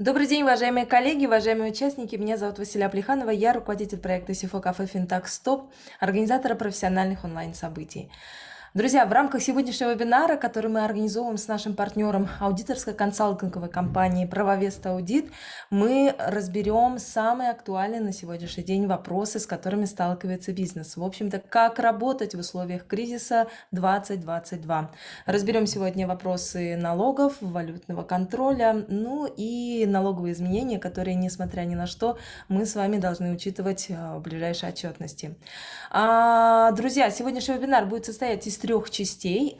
Добрый день, уважаемые коллеги, уважаемые участники. Меня зовут Василия Плеханова. Я руководитель проекта Сифо Кафе Финтак Стоп, организатора профессиональных онлайн-событий. Друзья, в рамках сегодняшнего вебинара, который мы организовываем с нашим партнером аудиторской консалтинговой компании «Правовест Аудит», мы разберем самые актуальные на сегодняшний день вопросы, с которыми сталкивается бизнес. В общем-то, как работать в условиях кризиса 2022. Разберем сегодня вопросы налогов, валютного контроля, ну и налоговые изменения, которые, несмотря ни на что, мы с вами должны учитывать э, в ближайшей отчетности. А, друзья, сегодняшний вебинар будет состоять из трех частей,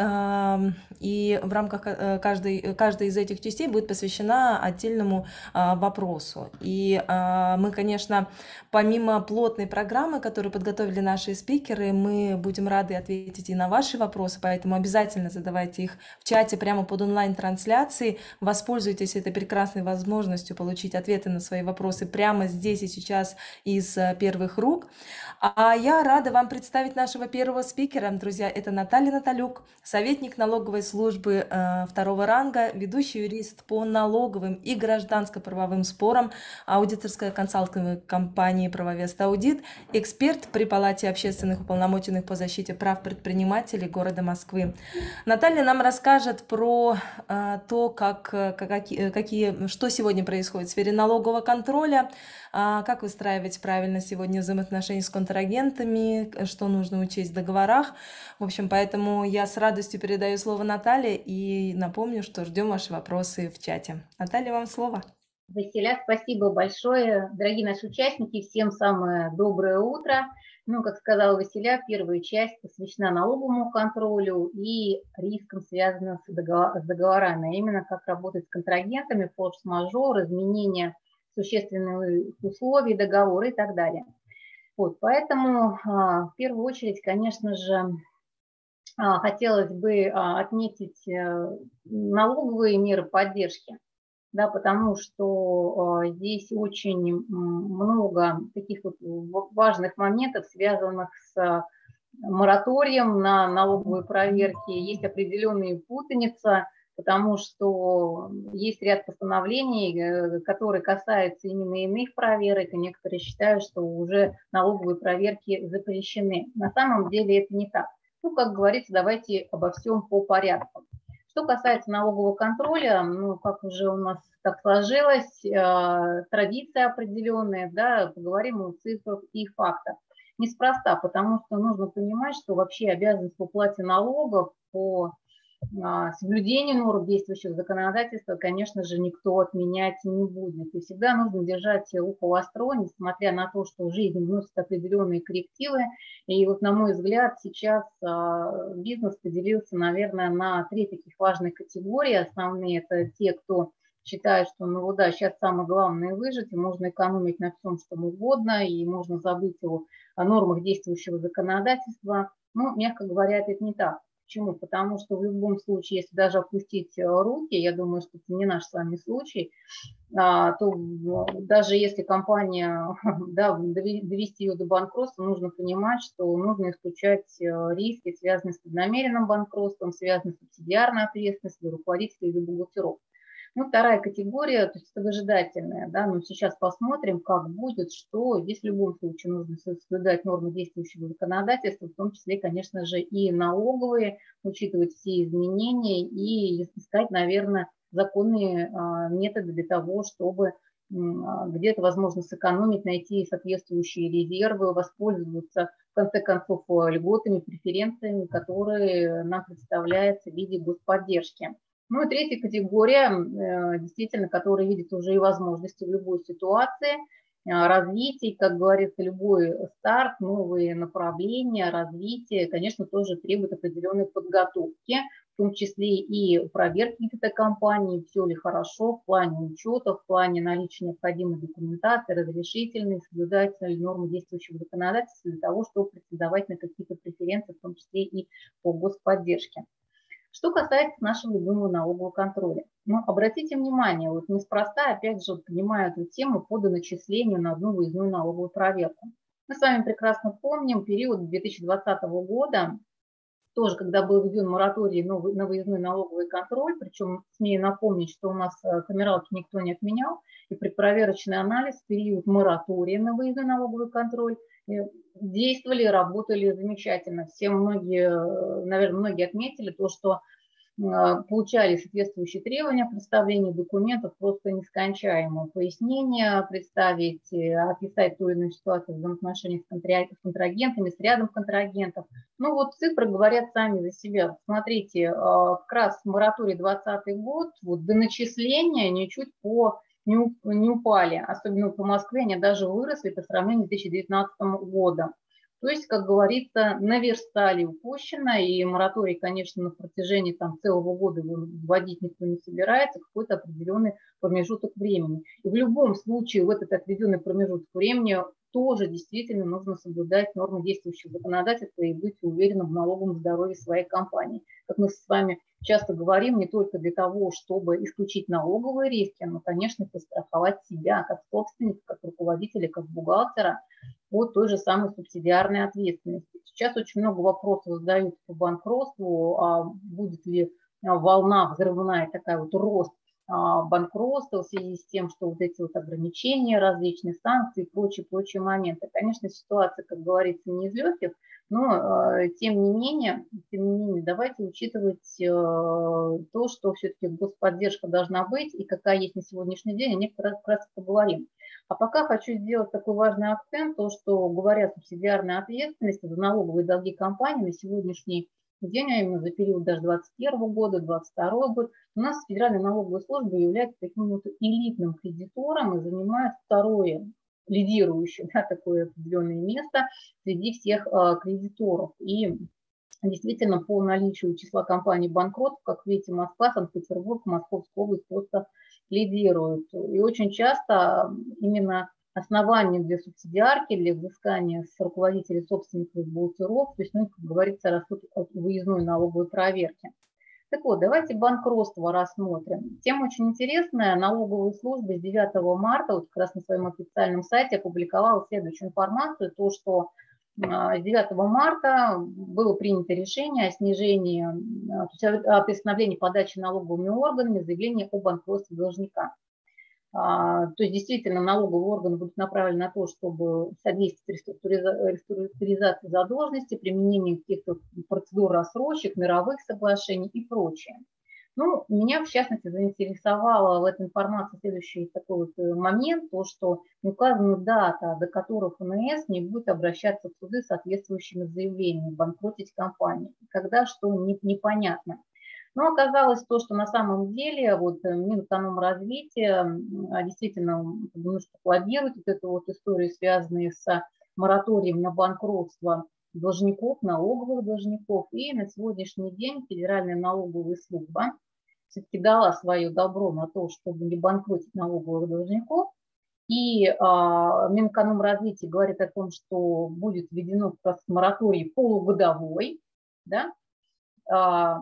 и в рамках э, каждой, каждой из этих частей будет посвящена отдельному а, вопросу. И а, мы, конечно, помимо плотной программы, которую подготовили наши спикеры, мы будем рады ответить и на ваши вопросы, поэтому обязательно задавайте их в чате прямо под онлайн-трансляцией. Воспользуйтесь этой прекрасной возможностью получить ответы на свои вопросы прямо здесь и сейчас из э, первых рук. А я рада вам представить нашего первого спикера, друзья. Это Наталья Наталюк, советник налоговой службы э, второго ранга, ведущий юрист по налоговым и гражданско-правовым спорам аудиторской консалтинговой компании «Правовест Аудит», эксперт при Палате общественных уполномоченных по защите прав предпринимателей города Москвы. Наталья нам расскажет про э, то, как, э, какие, какие, что сегодня происходит в сфере налогового контроля, а, как выстраивать правильно сегодня взаимоотношения с контрагентами, что нужно учесть в договорах. В общем, поэтому я с радостью передаю слово Наталье и напомню, что ждем ваши вопросы в чате. Наталья, вам слово. Василя, спасибо большое. Дорогие наши участники, всем самое доброе утро. Ну, как сказала Василя, первая часть посвящена налоговому контролю и рискам, связанным с, договорами, а именно как работать с контрагентами, форс-мажор, изменения существенных условий договора и так далее. Вот, поэтому а, в первую очередь, конечно же, хотелось бы а, отметить э, налоговые меры поддержки, да, потому что здесь очень много таких вот важных моментов, связанных с мораторием на налоговые проверки, есть определенная путаница – потому что есть ряд постановлений, э, которые касаются именно иных проверок, и некоторые считают, что уже налоговые проверки запрещены. На самом деле это не так. Ну, как говорится, давайте обо всем по порядку. Что касается налогового контроля, ну, как уже у нас так сложилось, э, традиция определенная, да, поговорим о цифрах и фактах. Неспроста, потому что нужно понимать, что вообще обязанность по уплате налогов по соблюдение норм действующего законодательства, конечно же, никто отменять не будет. И всегда нужно держать ухо востро, несмотря на то, что жизнь вносит определенные коррективы. И вот, на мой взгляд, сейчас а, бизнес поделился, наверное, на три таких важных категории. Основные – это те, кто считает, что ну да, сейчас самое главное выжить, и можно экономить на всем, что угодно, и можно забыть о, о нормах действующего законодательства. Ну, мягко говоря, это не так. Почему? Потому что в любом случае, если даже опустить э, руки, я думаю, что это не наш с вами случай, а, то даже если компания, да, довести ее до банкротства, нужно понимать, что нужно исключать э, риски, связанные с преднамеренным банкротством, связанные с субсидиарной ответственностью руководителей или бухгалтеров. Ну, вторая категория, то есть это выжидательная, да, но сейчас посмотрим, как будет, что здесь в любом случае нужно соблюдать нормы действующего законодательства, в том числе, конечно же, и налоговые, учитывать все изменения и искать, наверное, законные а, методы для того, чтобы а, где-то, возможно, сэкономить, найти соответствующие резервы, воспользоваться, в конце концов, льготами, преференциями, которые нам представляются в виде господдержки. Ну и третья категория, э, действительно, которая видит уже и возможности в любой ситуации, э, развитие, как говорится, любой старт, новые направления, развитие, конечно, тоже требует определенной подготовки, в том числе и проверки этой компании, все ли хорошо в плане учета, в плане наличия необходимой документации, разрешительной, соблюдаются ли нормы действующего законодательства для того, чтобы претендовать на какие-то преференции, в том числе и по господдержке. Что касается нашего любимого налогового контроля. Ну, обратите внимание, вот неспроста, опять же, поднимаю эту тему по доначислению на одну выездную налоговую проверку. Мы с вами прекрасно помним период 2020 года, тоже, когда был введен мораторий на выездной налоговый контроль, причем смею напомнить, что у нас э, камералки никто не отменял, и предпроверочный анализ в период моратория на выездной налоговый контроль действовали, работали замечательно. Все многие, э, наверное, многие отметили то, что а, получали соответствующие требования представления документов, просто нескончаемое пояснение представить, э, описать ту или иную ситуацию в взаимоотношениях с контрагентами, с рядом контрагентов. Ну вот цифры говорят сами за себя. Смотрите, как раз мораторий 2020 год, вот до начисления ничуть по не, не упали, особенно по Москве, они даже выросли по сравнению с 2019 годом. То есть, как говорится, наверстали упущено, и мораторий, конечно, на протяжении там, целого года вводить никто не собирается, какой-то определенный промежуток времени. И в любом случае в этот отведенный промежуток времени тоже действительно нужно соблюдать нормы действующего законодательства и быть уверенным в налоговом здоровье своей компании. Как мы с вами часто говорим, не только для того, чтобы исключить налоговые риски, но, конечно, постраховать себя как собственника, как руководителя, как бухгалтера от той же самой субсидиарной ответственности. Сейчас очень много вопросов задают по банкротству, а будет ли волна взрывная такая вот рост а, банкротства в связи с тем, что вот эти вот ограничения, различные санкции и прочие-прочие моменты. Конечно, ситуация, как говорится, не из легких, но э, тем не менее, тем не менее, давайте учитывать э, то, что все-таки господдержка должна быть и какая есть на сегодняшний день, о ней как раз, поговорим. А пока хочу сделать такой важный акцент, то, что говоря о субсидиарной ответственности за налоговые долги компании на сегодняшний день, а именно за период даже 2021 года, 2022 год, у нас Федеральная налоговая служба является таким вот элитным кредитором и занимает второе лидирующее да, такое определенное место среди всех э, кредиторов. И действительно по наличию числа компаний банкротов, как видите, Москва, Санкт-Петербург, Московская область просто лидируют. И очень часто именно основанием для субсидиарки, для взыскания с руководителей собственников бухгалтеров, то есть, ну, как говорится, растут от выездной налоговой проверки. Так вот, давайте банкротство рассмотрим. Тема очень интересная. Налоговая служба с 9 марта, вот как раз на своем официальном сайте опубликовала следующую информацию, то, что а, с 9 марта было принято решение о снижении, а, то есть о приостановлении подачи налоговыми органами заявления о банкротстве должника. А, то есть действительно налоговые органы будут направлены на то, чтобы содействовать реструктуризации задолженности, применению каких-то процедур рассрочек, мировых соглашений и прочее. Ну, меня, в частности, заинтересовала в этой информации следующий такой вот э, момент, то, что не указана дата, до которой ФНС не будет обращаться в суды с соответствующими заявлениями, банкротить компанию. Когда, что, не, непонятно. Но оказалось то, что на самом деле вот э, Минэкономразвития а, действительно немножко планирует вот эту вот историю, связанную с мораторием на банкротство должников, налоговых должников. И на сегодняшний день Федеральная налоговая служба все-таки дала свое добро на то, чтобы не банкротить налоговых должников. И а, Минэкономразвитие говорит о том, что будет введено мораторий полугодовой, да, а,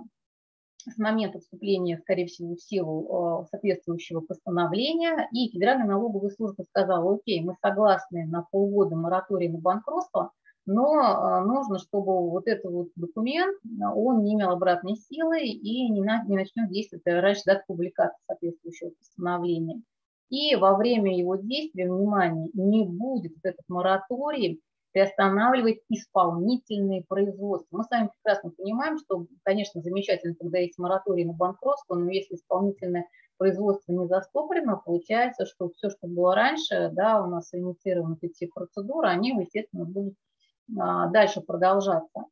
с момента вступления, скорее всего, в силу э, соответствующего постановления, и Федеральная налоговая служба сказала, окей, мы согласны на полгода моратория на банкротство, но э, нужно, чтобы вот этот вот документ, он не имел обратной силы и не, на, не начнет действовать раньше даты публикации соответствующего постановления. И во время его действия, внимание, не будет этот мораторий приостанавливать исполнительные производства. Мы с вами прекрасно понимаем, что, конечно, замечательно, когда есть мораторий на банкротство, но если исполнительное производство не застопорено, получается, что все, что было раньше, да, у нас инициированы эти процедуры, они, естественно, будут а, дальше продолжаться.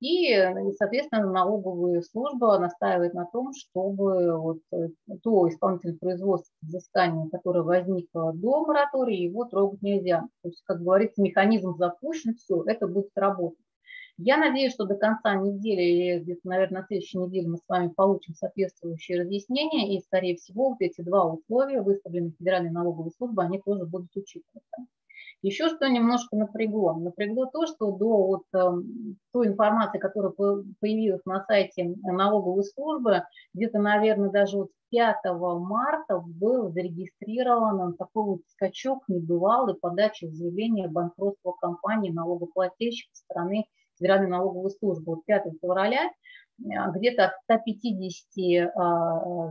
И, соответственно, налоговая служба настаивает на том, чтобы вот э, то исполнительное производство взыскания, которое возникло до моратория, его трогать нельзя. То есть, как говорится, механизм запущен, все, это будет работать. Я надеюсь, что до конца недели или где-то, наверное, на следующей неделе мы с вами получим соответствующие разъяснения, и, скорее всего, вот эти два условия, выставленные Федеральной налоговой службой, они тоже будут учитываться. Еще что немножко напрягло? Напрягло то, что до вот э, той информации, которая появилась на сайте налоговой службы, где-то, наверное, даже вот 5 марта был зарегистрирован такой вот скачок небывалый подачи заявления о банкротстве компании налогоплательщиков страны Федеральной налоговой службы. Вот 5 февраля где-то от 150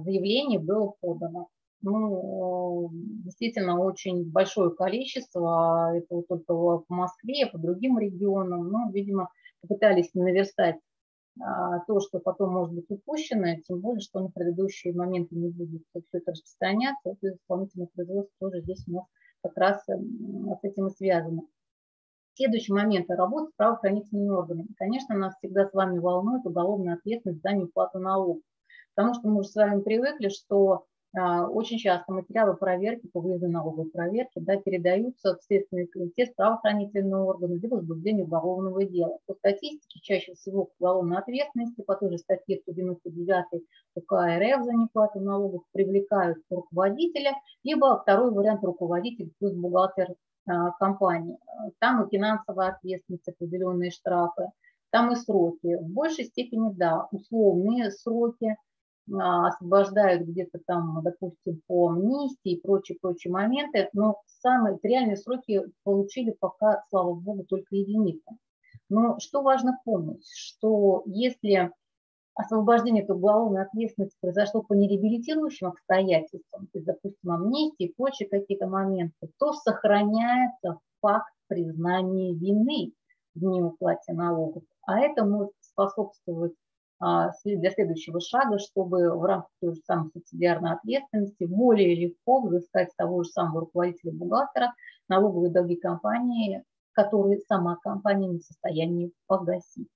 заявлений было подано. Ну, действительно, очень большое количество, это вот только в Москве, по другим регионам, но, видимо, попытались наверстать а, то, что потом может быть упущено, тем более, что на предыдущие моменты не будет все это распространяться, это исполнительное производство тоже здесь у как раз с этим и связано. Следующий момент – работа с правоохранительными органами. Конечно, нас всегда с вами волнует уголовная ответственность за неуплату налогов, потому что мы уже с вами привыкли, что очень часто материалы проверки по выездной налоговой проверке да, передаются в Следственный комитет, правоохранительные органы для возбуждения уголовного дела. По статистике чаще всего к уголовной ответственности по той же статье 199 УК РФ за неплату налогов привлекают руководителя, либо второй вариант руководитель плюс бухгалтер а, компании. Там и финансовая ответственность, определенные штрафы, там и сроки. В большей степени, да, условные сроки – а, освобождают где-то там, допустим, по амнистии и прочие-прочие моменты, но самые реальные сроки получили пока, слава богу, только единицы. Но что важно помнить, что если освобождение от уголовной ответственности произошло по нереабилитирующим обстоятельствам, то есть, допустим, амнистии и прочие какие-то моменты, то сохраняется факт признания вины в неуплате налогов. А это может способствовать а, для следующего шага, чтобы в рамках той же самой субсидиарной ответственности более легко взыскать того же самого руководителя бухгалтера налоговые долги компании, которые сама компания не в состоянии погасить.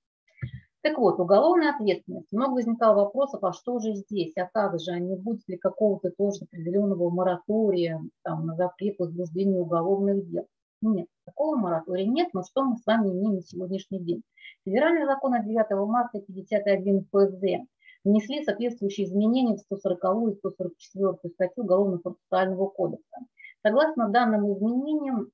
Так вот, уголовная ответственность. Много возникало вопросов, а что же здесь, а как же, а не будет ли какого-то тоже определенного моратория там, на запрет возбуждения уголовных дел. Нет, такого моратория нет, но что мы с вами имеем на сегодняшний день? Федеральный закон от 9 марта 51 ФЗ внесли соответствующие изменения в 140 и 144 статью Уголовно-процессуального кодекса. Согласно данным изменениям,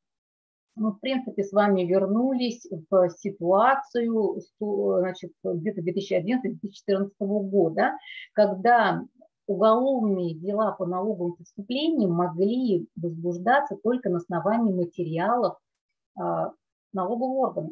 мы, в принципе, с вами вернулись в ситуацию значит, где-то 2011-2014 года, когда уголовные дела по налоговым преступлениям могли возбуждаться только на основании материалов а, налогового органа.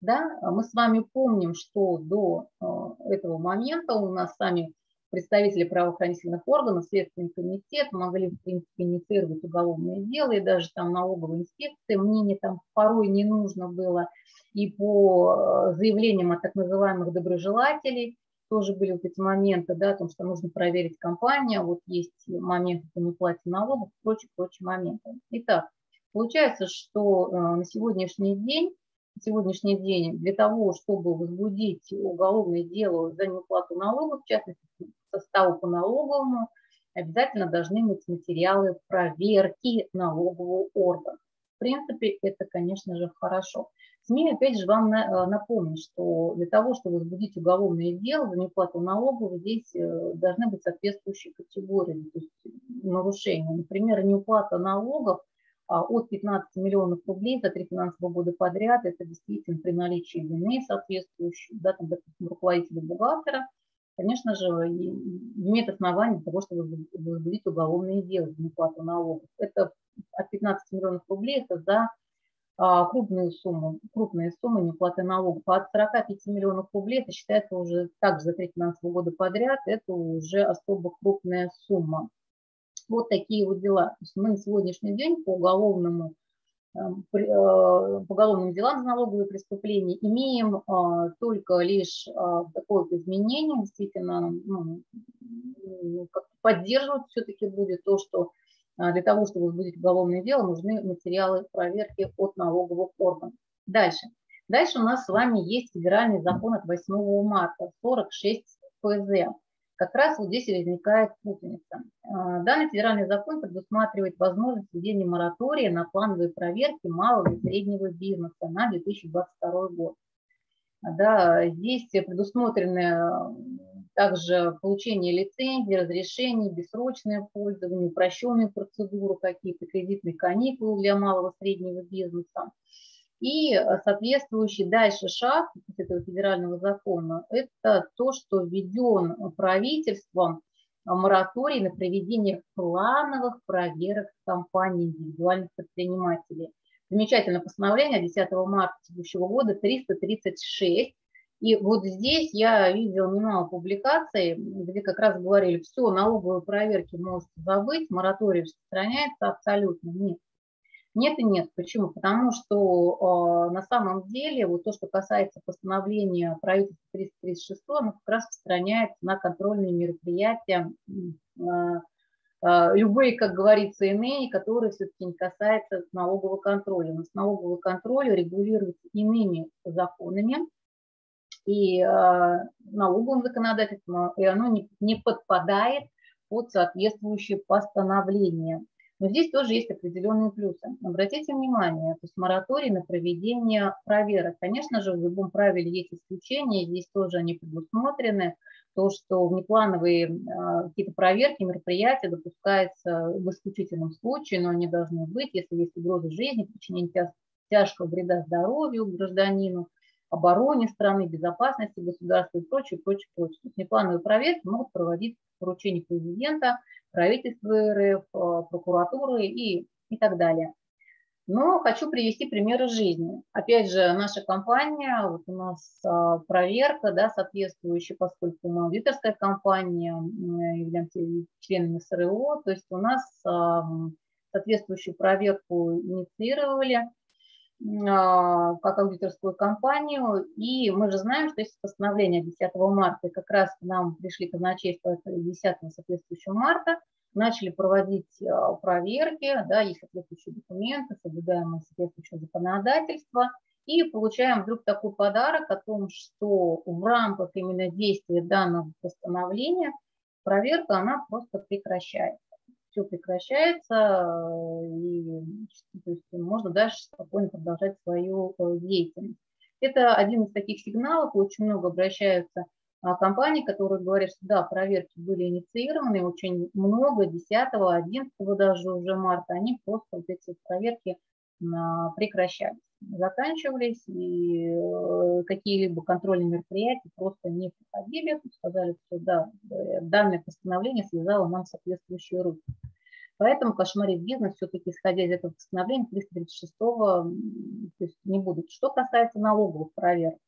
Да? Мы с вами помним, что до а, этого момента у нас сами представители правоохранительных органов, Следственный комитет могли, в принципе, инициировать уголовные дела, и даже там налоговые инспекции, мнение там порой не нужно было, и по а, заявлениям от так называемых доброжелателей, тоже были вот эти моменты, да, о том, что нужно проверить компанию, вот есть моменты по неуплате налогов, прочие, прочие моменты. Итак, получается, что э, на сегодняшний день, сегодняшний день для того, чтобы возбудить уголовное дело за неуплату налогов, в частности, составу по налоговому, обязательно должны быть материалы проверки налогового органа. В принципе, это, конечно же, хорошо. СМИ, опять же, вам э, напомнить, что для того, чтобы возбудить уголовное дело за неуплату налогов, здесь э, должны быть соответствующие категории, то есть нарушения. Например, неуплата налогов а, от 15 миллионов рублей за три финансовых года подряд, это действительно при наличии вины соответствующей, да, там, допустим, руководителя бухгалтера, конечно же, имеет основание для того, чтобы возбудить уголовное дело за неуплату налогов. Это от 15 миллионов рублей, это за а, крупную сумму, крупные суммы неуплаты налогов. От 45 миллионов рублей, это считается уже также за три финансового года подряд, это уже особо крупная сумма. Вот такие вот дела. То есть мы на сегодняшний день по уголовному э, по уголовным делам за налоговые преступления имеем а, только лишь а, такое изменение, действительно ну, поддерживать все-таки будет то, что для того, чтобы возбудить уголовное дело, нужны материалы проверки от налоговых органов. Дальше. Дальше у нас с вами есть федеральный закон от 8 марта 46 ФЗ. Как раз вот здесь возникает путаница. А, данный федеральный закон предусматривает возможность введения моратория на плановые проверки малого и среднего бизнеса на 2022 год. Да, здесь предусмотрены также получение лицензии, разрешений, бессрочное пользование, упрощенные процедуры какие-то, кредитные каникулы для малого среднего бизнеса. И соответствующий дальше шаг этого федерального закона – это то, что введен правительством мораторий на проведение плановых проверок компаний индивидуальных предпринимателей. Замечательное постановление 10 марта текущего года 336. И вот здесь я видела немало публикаций, где как раз говорили, все, налоговые проверки можете забыть, мораторий распространяется абсолютно. Нет. Нет и нет. Почему? Потому что э, на самом деле вот то, что касается постановления правительства 336, оно как раз распространяется на контрольные мероприятия, э, любые, как говорится, иные, которые все-таки не касаются налогового контроля. Нас налоговый контроль регулируется иными законами, и э, налоговым законодательством, и оно не, не подпадает под соответствующие постановления. Но здесь тоже есть определенные плюсы. Обратите внимание, то есть мораторий на проведение проверок. Конечно же, в любом правиле есть исключения, здесь тоже они предусмотрены. То, что внеплановые э, какие-то проверки, мероприятия допускаются в исключительном случае, но они должны быть, если есть угроза жизни, причинение тяжкого вреда здоровью гражданину, обороне страны, безопасности государства и прочее, прочее, прочее. То есть неплановые проверки могут проводить поручение президента, правительства РФ, э, прокуратуры и, и так далее. Но хочу привести примеры жизни. Опять же, наша компания, вот у нас а, проверка да, соответствующая, поскольку мы аудиторская компания, являемся членами СРО, то есть у нас соответствующую проверку инициировали как аудиторскую компанию, и мы же знаем, что есть постановление 10 марта, и как раз к нам пришли казначейство 10 соответствующего марта, начали проводить а, проверки, да, есть соответствующие документы, соблюдаем соответствующее законодательство, и получаем вдруг такой подарок о том, что в рамках именно действия данного постановления проверка, она просто прекращается все прекращается, э, и то есть, можно дальше спокойно продолжать свою э, деятельность. Это один из таких сигналов, очень много обращаются а, компаний, которые говорят, что да, проверки были инициированы, очень много, 10, 11 даже уже марта, они просто вот эти проверки а, прекращались, заканчивались, и э, какие-либо контрольные мероприятия просто не проходили, сказали, что да, данное постановление связало нам соответствующие руки. Поэтому кошмарить бизнес все-таки, исходя из этого постановления 336-го, то есть не будут. Что касается налоговых проверок,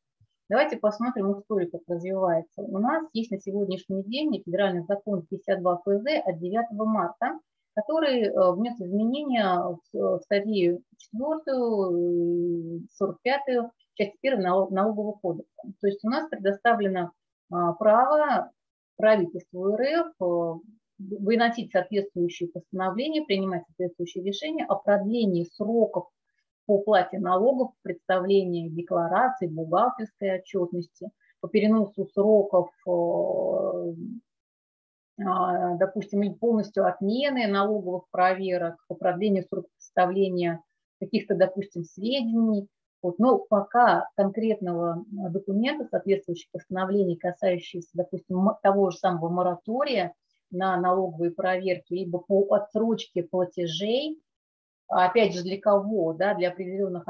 давайте посмотрим историю, как развивается. У нас есть на сегодняшний день федеральный закон 52 ФЗ от 9 марта, который э, внес изменения в статью 4, 45, часть 1 налогового кодекса. То есть у нас предоставлено а, право правительству РФ э, выносить соответствующие постановления, принимать соответствующие решения о продлении сроков по плате налогов, представлении деклараций, бухгалтерской отчетности, по переносу сроков, э, а, допустим, или полностью отмены налоговых проверок, по продлению сроков представления каких-то, допустим, сведений. Вот. Но пока конкретного документа, соответствующих постановлений, касающихся, допустим, того же самого моратория, на налоговые проверки, либо по отсрочке платежей, опять же, для кого, да, для определенных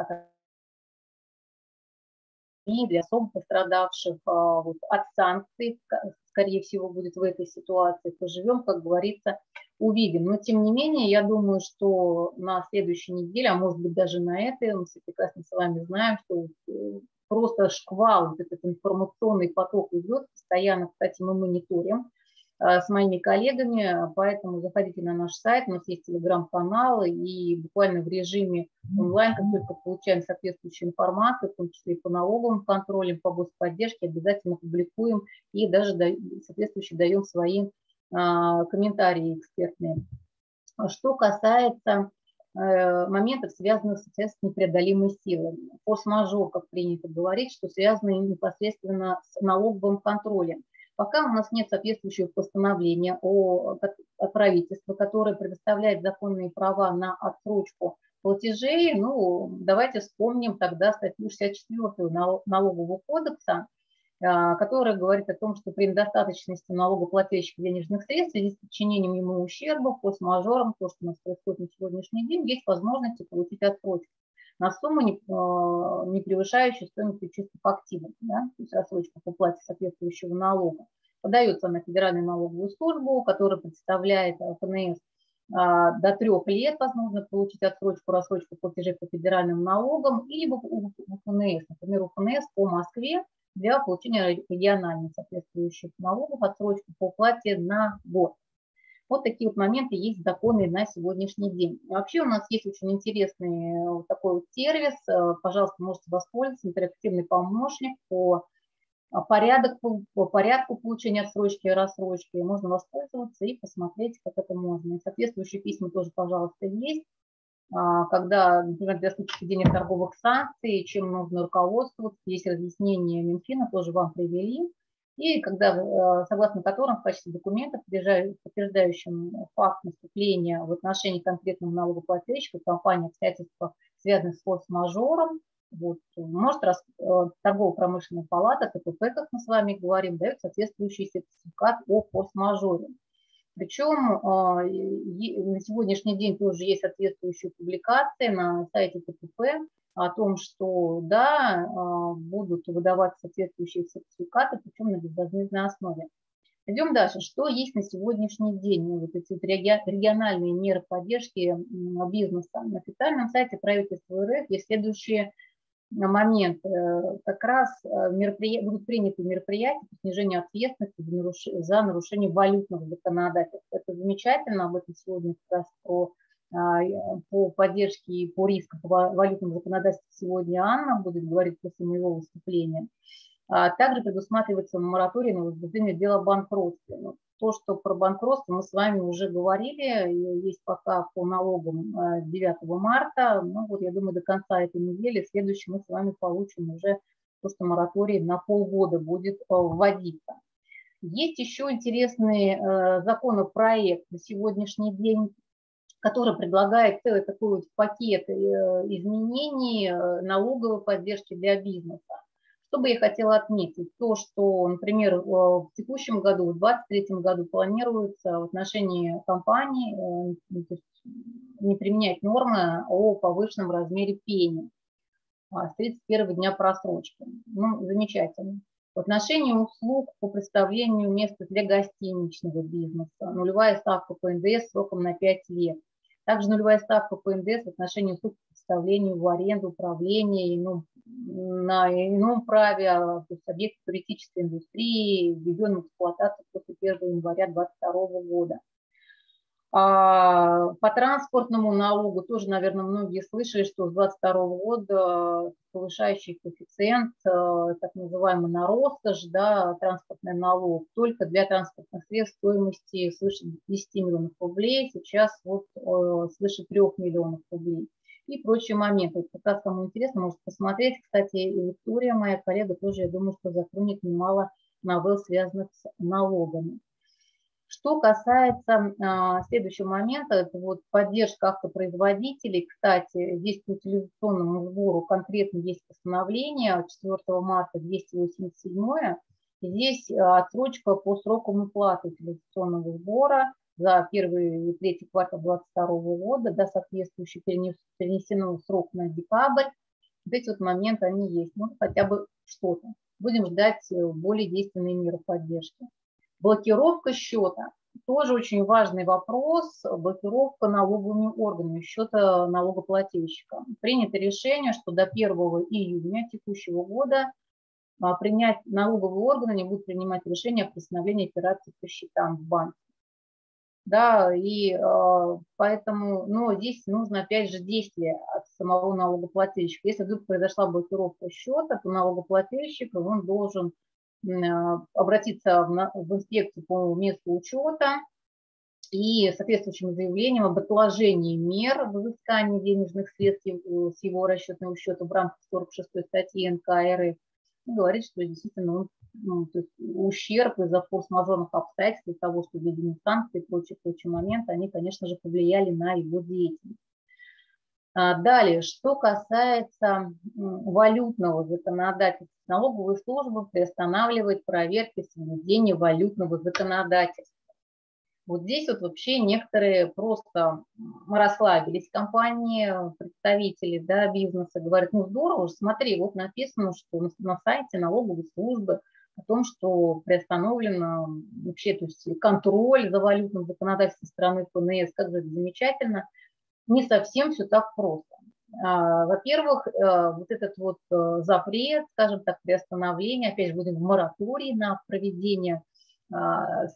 и для особо пострадавших а, вот, от санкций, скорее всего, будет в этой ситуации. Поживем, как говорится, увидим. Но, тем не менее, я думаю, что на следующей неделе, а может быть даже на этой, мы все прекрасно с вами знаем, что э, просто шквал, вот этот информационный поток идет, постоянно, кстати, мы мониторим, с моими коллегами, поэтому заходите на наш сайт, у нас есть телеграм-канал, и буквально в режиме онлайн, как только получаем соответствующую информацию, в том числе и по налоговым контролям, по господдержке, обязательно публикуем и даже соответствующие даем свои а, комментарии экспертные. Что касается э, моментов, связанных с непреодолимой силой. Форс-мажор, как принято говорить, что связаны непосредственно с налоговым контролем. Пока у нас нет соответствующего постановления о, от правительства, которое предоставляет законные права на отсрочку платежей, ну, давайте вспомним тогда статью 64 налогового кодекса, а, которая говорит о том, что при недостаточности налогоплательщика денежных средств в связи с причинением ему ущерба, форс-мажором, то, что у нас происходит на сегодняшний день, есть возможность получить отсрочку на сумму, не, а, не превышающую стоимость чистых активов, да, то есть рассрочка по плате соответствующего налога. Подается на Федеральную налоговую службу, которая представляет ФНС а, до трех лет возможно получить отсрочку, рассрочку платежей по федеральным налогам, либо у ФНС, например, у ФНС по Москве для получения региональных соответствующих налогов отсрочку по уплате на год. Вот такие вот моменты есть законные на сегодняшний день. Вообще у нас есть очень интересный э, вот такой вот сервис. Э, пожалуйста, можете воспользоваться. Интерактивный помощник по а, порядок, по порядку получения отсрочки и рассрочки. Можно воспользоваться и посмотреть, как это можно. И соответствующие письма тоже, пожалуйста, есть. А, когда, например, для случая введения торговых санкций, чем нужно руководствоваться, есть разъяснения Минфина, тоже вам привели и когда, э, согласно которым в качестве документов, подтверждающим факт наступления в отношении конкретного налогоплательщика компании обстоятельства, связанных с форс-мажором, вот, может раз, э, торгово-промышленная палата, ТПП, как мы с вами говорим, дает соответствующий сертификат о форс-мажоре. Причем э, на сегодняшний день тоже есть соответствующие публикации на сайте ТПП, о том, что да, а, будут выдавать соответствующие сертификаты, причем на безвозмездной основе. Идем дальше. Что есть на сегодняшний день? Ну, вот эти вот региональные меры поддержки бизнеса. На официальном сайте правительства РФ есть следующие моменты. Как раз э, будут приняты мероприятия по снижению ответственности за, за нарушение валютного законодательства. Это замечательно, об этом сегодня как раз про а, по поддержке и по рискам по валютному законодательству сегодня Анна будет говорить после моего выступления. А также предусматривается мораторий на возбуждение дела о банкротстве. Ну, то, что про банкротство мы с вами уже говорили, есть пока по налогам 9 а, марта. Ну вот я думаю, до конца этой недели, следующий мы с вами получим уже то, что мораторий на полгода будет вводиться. Есть еще интересный законопроект на сегодняшний день который предлагает целый такой вот пакет э, изменений э, налоговой поддержки для бизнеса. Что бы я хотела отметить? То, что, например, в текущем году, в 2023 году планируется в отношении компаний э, не применять нормы о повышенном размере пени а, с 31 дня просрочки. Ну, замечательно. В отношении услуг по представлению места для гостиничного бизнеса нулевая ставка по НДС сроком на 5 лет. Также нулевая ставка по НДС в отношении услуг представлению в аренду, управления ином, на ином праве, а, то есть объект туристической индустрии, введен в эксплуатацию после 1 января 2022 года. А по транспортному налогу тоже, наверное, многие слышали, что с 2022 года повышающий коэффициент, э, так называемый наростаж, да, транспортный налог, только для транспортных средств стоимости свыше 10 миллионов рублей, сейчас вот э, свыше 3 миллионов рублей и прочие моменты. Вот как раз кому интересно, может посмотреть. Кстати, и Виктория, моя коллега, тоже, я думаю, что затронет немало новелл, связанных с налогами. Что касается а, следующего момента, это вот поддержка автопроизводителей. Кстати, здесь по утилизационному сбору конкретно есть постановление 4 марта 287. Здесь а, отсрочка по срокам уплаты утилизационного сбора за первый и третий квартал 2022 года, да, соответствующий перенесено срок на декабрь. Вот эти вот моменты, они есть, ну, хотя бы что-то. Будем ждать э, более действенные меры поддержки. Блокировка счета. Тоже очень важный вопрос. Блокировка налоговыми органами счета налогоплательщика. Принято решение, что до 1 июня текущего года а, принять налоговые органы не будут принимать решение о приостановлении операций по счетам в банке. Да, и э, поэтому, но здесь нужно опять же действие от самого налогоплательщика. Если вдруг произошла блокировка счета, то налогоплательщик, он должен а, обратиться в инспекцию по месту учета и соответствующим заявлением об отложении мер взыскания денежных средств с его расчетного счета в рамках 46 статьи НК РФ говорит, что действительно он, ну, то есть ущерб из-за форс-мажорных обстоятельств, из-за того, что введены санкции и прочие-прочие моменты, они, конечно же, повлияли на его деятельность. А, далее, что касается валютного законодательства, налоговая служба приостанавливает проверки соблюдения валютного законодательства. Вот здесь вот вообще некоторые просто расслабились компании, представители да, бизнеса, говорят, ну здорово, смотри, вот написано, что на, сайте налоговой службы о том, что приостановлено вообще то есть контроль за валютным законодательством страны ФНС, как же это замечательно, не совсем все так просто. А, во-первых, э, вот этот вот э, запрет, скажем так, приостановление, опять же, будем в моратории на проведение а,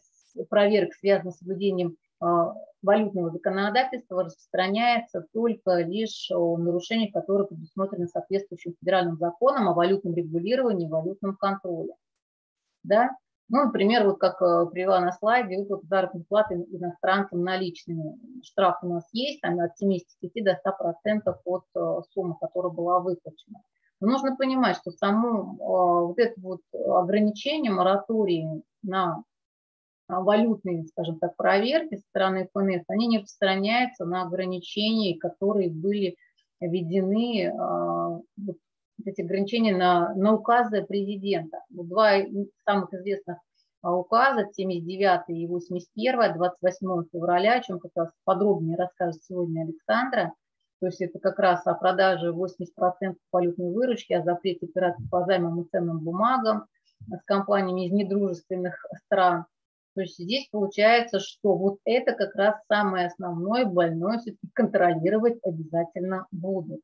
проверок, связанных с соблюдением а, валютного законодательства, распространяется только лишь о нарушениях, которые предусмотрены соответствующим федеральным законом о валютном регулировании валютном контроле. Да? Ну, например, вот как э, привела на слайде, выплата заработной платы иностранцам наличными. Штраф у нас есть, там от 75 до 100% от э, суммы, которая была выплачена. Но нужно понимать, что само э, вот это вот ограничение, моратории на валютные, скажем так, проверки со стороны ФНС, они не распространяются на ограничения, которые были введены вот эти ограничения на, на указы президента. Два самых известных а, указа, 79 и 81, 28 февраля, о чем как раз подробнее расскажет сегодня Александра. То есть это как раз о продаже 80% валютной выручки, о запрете операций по займам и ценным бумагам с компаниями из недружественных стран. То есть здесь получается, что вот это как раз самое основное, больное все-таки контролировать обязательно будут.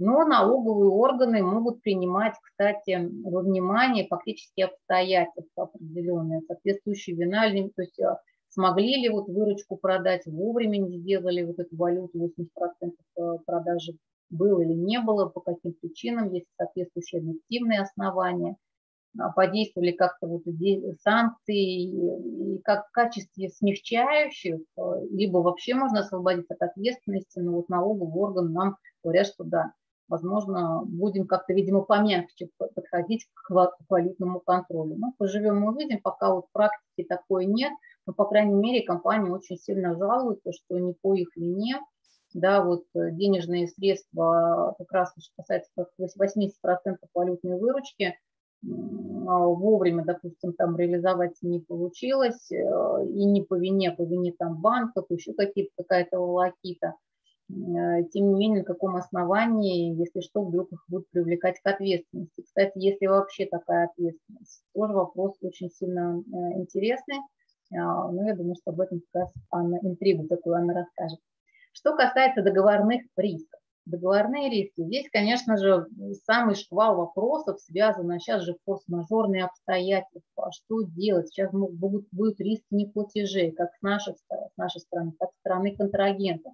Но налоговые органы могут принимать, кстати, во внимание фактически обстоятельства определенные, соответствующие вина, то есть а, смогли ли вот выручку продать, вовремя не сделали вот эту валюту, 80% э, продажи было или не было, по каким причинам, есть соответствующие объективные основания, а, подействовали как-то вот санкции, и как в качестве смягчающих, либо вообще можно освободить от ответственности, но вот налоговый орган нам говорят, что да, возможно, будем как-то, видимо, помягче подходить к валютному контролю. Ну, поживем увидим, пока вот практики такой нет, но, по крайней мере, компании очень сильно жалуются, что не по их вине, да, вот э, денежные средства, как раз что касается 80% валютной выручки, а вовремя, допустим, там реализовать не получилось, э, и не по вине, по вине там банков, еще какие-то какая-то волокита – тем не менее, на каком основании, если что, вдруг их будут привлекать к ответственности. Кстати, если вообще такая ответственность, тоже вопрос очень сильно э, интересный, а, но я думаю, что об этом как раз Анна, интригу такую Анна расскажет. Что касается договорных рисков. Договорные риски. Здесь, конечно же, самый шквал вопросов связан, а сейчас же форс-мажорные обстоятельства. А что делать? Сейчас будут, будут риски неплатежей, как с нашей, с нашей стороны, так и с стороны контрагента.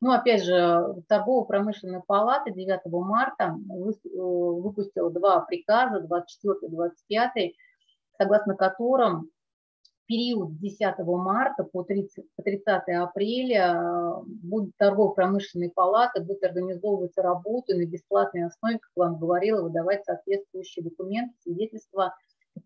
Ну, опять же, торгово-промышленная палата 9 марта э, выпустила два приказа, 24 и 25, согласно которым период с 10 марта по 30, по 30 апреля э, будет торгово-промышленные палаты, будут организовывать работу на бесплатной основе, как вам говорила, выдавать соответствующие документы, свидетельства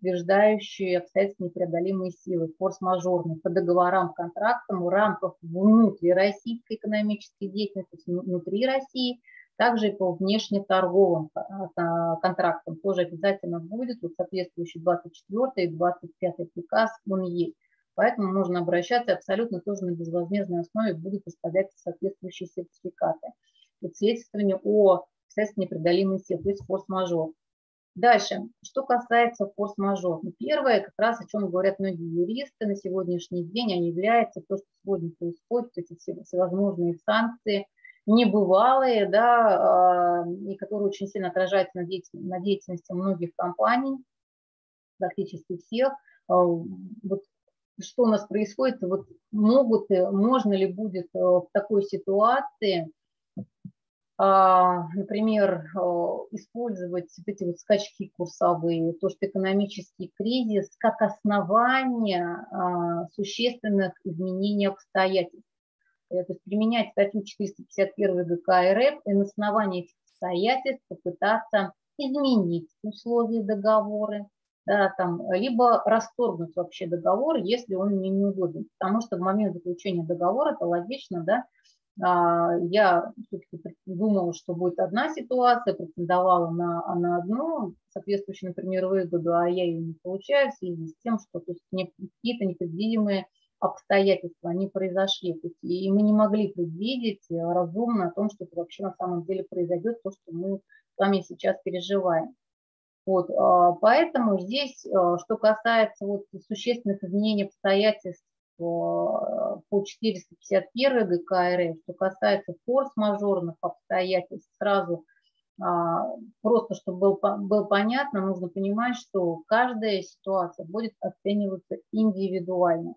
подтверждающие обстоятельства непреодолимой силы, форс-мажорные, по договорам, контрактам в рамках внутрироссийской экономической деятельности, внутри России, также и по внешнеторговым а, контрактам тоже обязательно будет, вот соответствующий 24 и 25 приказ, он есть. Поэтому можно обращаться абсолютно тоже на безвозмездной основе, будут выставляться соответствующие сертификаты. Вот свидетельствование о обстоятельствах непреодолимой силы, то есть форс-мажор. Дальше, что касается форс-мажор. Ну, первое, как раз о чем говорят многие юристы на сегодняшний день, а является то, что сегодня происходит, эти всевозможные санкции, небывалые, да, а, и которые очень сильно отражаются на, на деятельности многих компаний, практически всех. А, вот что у нас происходит, вот могут, можно ли будет э, в такой ситуации например, а, использовать вот эти вот скачки курсовые, то, что экономический кризис как основание а, существенных изменений обстоятельств. Э, то есть применять статью 451 ГК РФ и на основании этих обстоятельств попытаться изменить условия договора, да, там, либо расторгнуть вообще договор, если он мне не угоден. Потому что в момент заключения договора, это логично, да, а, я все-таки думала, что будет одна ситуация, претендовала на, на одну, соответствующую, например, выгоду, а я ее не получаю в связи с тем, что какие-то непредвидимые обстоятельства, они произошли. И мы не могли предвидеть э, разумно о том, что это вообще на самом деле произойдет, то, что мы с вами сейчас переживаем. Вот, а, поэтому здесь, а, что касается вот существенных изменений обстоятельств по 451 ГК РФ, что касается форс-мажорных обстоятельств, сразу просто, чтобы был, было понятно, нужно понимать, что каждая ситуация будет оцениваться индивидуально.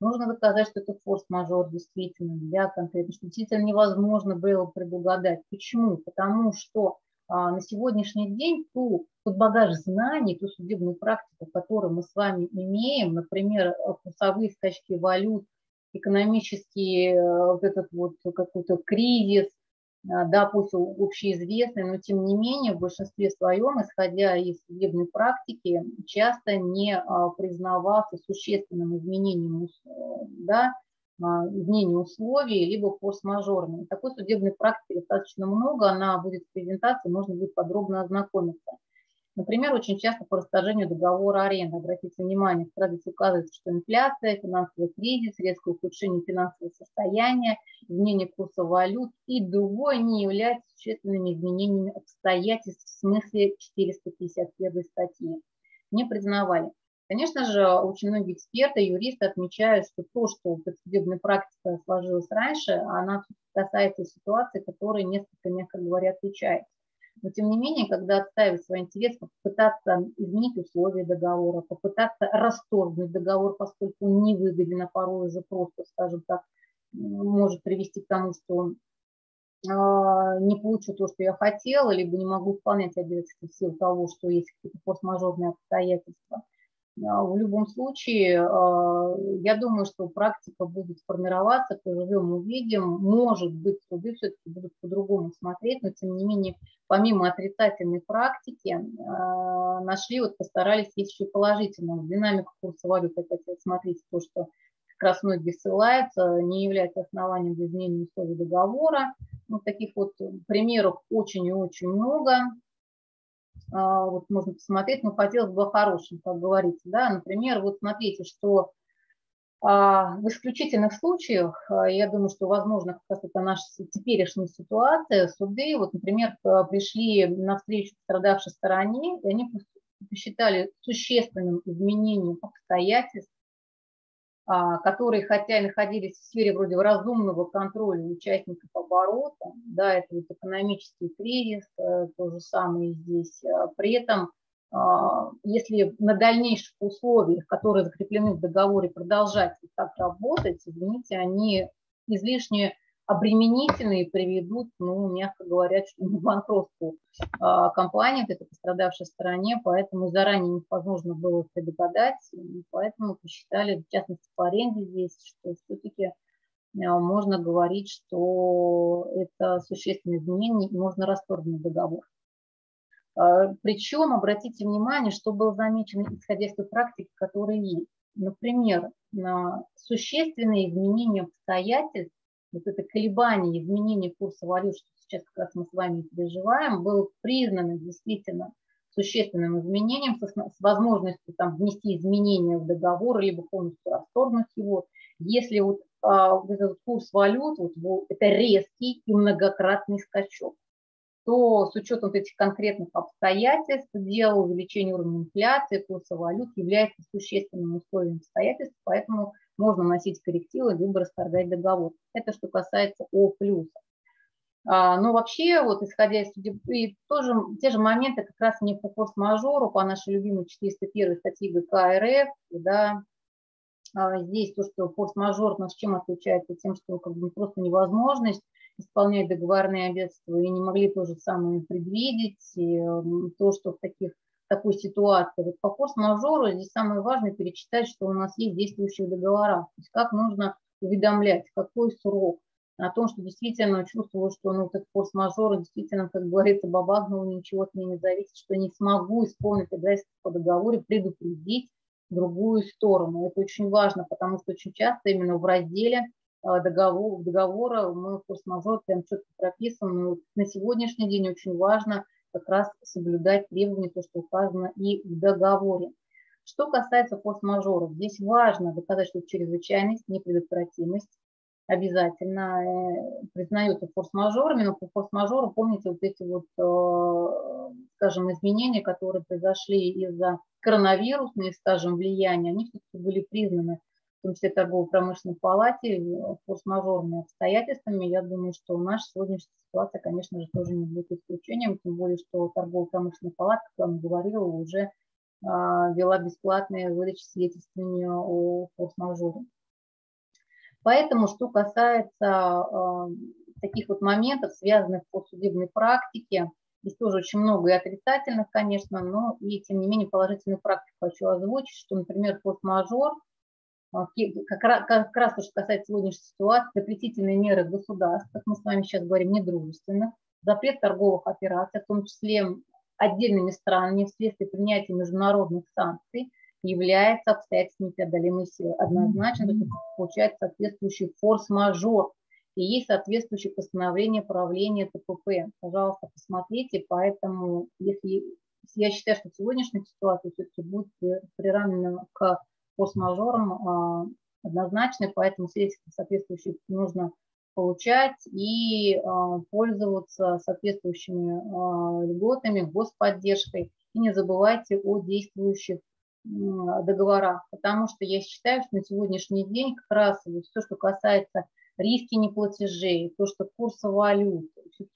Нужно доказать, что это форс-мажор действительно для конкретно, что действительно невозможно было предугадать. Почему? Потому что а, на сегодняшний день ту, тот багаж знаний, ту судебную практику, которую мы с вами имеем, например, курсовые скачки валют, экономический э, вот этот вот какой-то кризис, а, да, пусть общеизвестный, но тем не менее в большинстве своем, исходя из судебной практики, часто не а, признаваться существенным изменением да, а, изменение условий, либо форс-мажорные. Такой судебной практики достаточно много, она будет в презентации, можно будет подробно ознакомиться. Например, очень часто по расторжению договора аренды, обратите внимание, в указывается, что инфляция, финансовый кризис, резкое ухудшение финансового состояния, изменение курса валют и другое не являются существенными изменениями обстоятельств в смысле 451 статьи. Не признавали. Конечно же, очень многие эксперты, юристы отмечают, что то, что судебная практика сложилась раньше, она касается ситуации, которые несколько, мягко говоря, отличаются. Но тем не менее, когда отстаивать свой интерес, попытаться изменить условия договора, попытаться расторгнуть договор, поскольку он невыгоден, а порой уже просто, скажем так, может привести к тому, что а, не получу то, что я хотела, либо не могу выполнять обязательства в силу того, что есть какие-то форс-мажорные обстоятельства – в любом случае, а, я думаю, что практика будет формироваться, поживем, увидим. Может быть, суды все-таки будут по-другому смотреть, но тем не менее, помимо отрицательной практики, а, нашли, вот постарались еще положительную динамику курса валют. Опять смотрите, то, что как раз многие ссылаются, не является основанием для изменения условий договора. Ну, таких вот примеров очень и очень много. А, вот можно посмотреть, но хотелось бы хорошим, как говорится, да, например, вот смотрите, что а, в исключительных случаях, а, я думаю, что, возможно, как раз это наша теперешняя ситуация, суды, вот, например, пришли на встречу пострадавшей стороне, и они посчитали существенным изменением обстоятельств которые, хотя и находились в сфере вроде разумного контроля участников оборота, да, это вот экономический кризис, э, то же самое здесь, а, при этом а, если на дальнейших условиях, которые закреплены в договоре, продолжать так работать, извините, они излишне обременительные приведут, ну, мягко говоря, к банкротству а, компании, это пострадавшей стороне, поэтому заранее невозможно было предугадать, поэтому посчитали, в частности, по аренде здесь, что все-таки а, можно говорить, что это существенное изменение, и можно расторгнуть договор. А, Причем, обратите внимание, что было замечено исходя из той практики, которая есть. Например, существенные изменения обстоятельств вот это колебание, изменение курса валют, что сейчас как раз мы с вами переживаем, было признано действительно существенным изменением с, с возможностью там, внести изменения в договор, либо полностью расторгнуть его. Если вот, а, вот этот курс валют, вот, это резкий и многократный скачок, то с учетом вот этих конкретных обстоятельств дело увеличения уровня инфляции, курса валют является существенным условием обстоятельств, поэтому можно вносить коррективы, либо расторгать договор. Это что касается О плюса. А, но вообще, вот исходя из судеб... и тоже те же моменты как раз не по форс-мажору, по нашей любимой 401 статье ГК РФ, да, а, здесь то, что форс-мажор нас чем отличается? Тем, что как бы просто невозможность исполнять договорные обязательства и не могли то же самое предвидеть, и то, что в таких такой ситуации. Вот по форс-мажору здесь самое важное перечитать, что у нас есть действующие договора. То есть как нужно уведомлять, какой срок, о том, что действительно чувствую, что ну, этот форс-мажор, действительно, как говорится, бабагнул, ничего от меня не зависит, что не смогу исполнить обязательства по договору, предупредить другую сторону. Это очень важно, потому что очень часто именно в разделе э, договора, договора мы форс-мажор прям четко прописываем. на сегодняшний день очень важно – как раз соблюдать требования, то, что указано и в договоре. Что касается форс-мажоров, здесь важно доказать, что чрезвычайность, непредотвратимость, обязательно э, признается форс-мажорами, но по форс-мажору помните вот эти вот, э, скажем, изменения, которые произошли из-за коронавирусных, скажем, влияния, они все-таки были признаны в том числе торгово-промышленной палате, э, форс-мажорными обстоятельствами. Я думаю, что наша сегодняшняя ситуация, конечно же, тоже не будет исключением, тем более, что торгово-промышленная палата, как я вам говорила, уже а, вела бесплатные выдачи свидетельствования о форс-мажоре. Поэтому, что касается а, таких вот моментов, связанных по судебной практике, здесь тоже очень много и отрицательных, конечно, но и тем не менее положительную практику хочу озвучить, что, например, форс-мажор – как раз, как раз что касается сегодняшней ситуации, запретительные меры государств, как мы с вами сейчас говорим, недружественных, запрет торговых операций, в том числе отдельными странами вследствие принятия международных санкций, является обстоятельством непреодолимой силы. Однозначно mm-hmm. получается соответствующий форс-мажор и есть соответствующее постановление правления ТПП. Пожалуйста, посмотрите, поэтому если я считаю, что сегодняшняя ситуация все-таки будет приравнена к форс-мажором а, однозначны, поэтому свидетельства соответствующие нужно получать и а, пользоваться соответствующими а, льготами, господдержкой. И не забывайте о действующих договорах, потому что я считаю, что на сегодняшний день как раз вот все, что касается риски неплатежей, то, что курсы валют,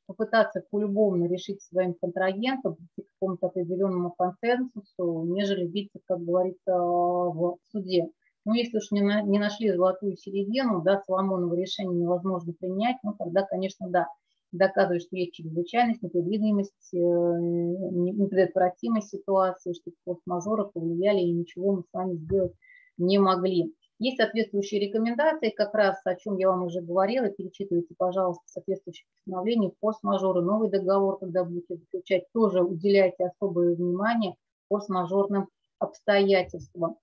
попытаться по-любому решить своим контрагентам, прийти к какому-то определенному консенсусу, нежели биться, как говорится, в суде. Но ну, если уж не, на, не нашли золотую середину, да, Соломоново решение невозможно принять, ну тогда, конечно, да, доказывает, что есть чрезвычайность, непредвидимость, э, непредотвратимость ситуации, что форс-мажоры повлияли и ничего мы с вами сделать не могли. Есть соответствующие рекомендации, как раз о чем я вам уже говорила, перечитывайте, пожалуйста, соответствующие постановления, форс-мажоры, новый договор, когда будете заключать, тоже уделяйте особое внимание форс-мажорным обстоятельствам.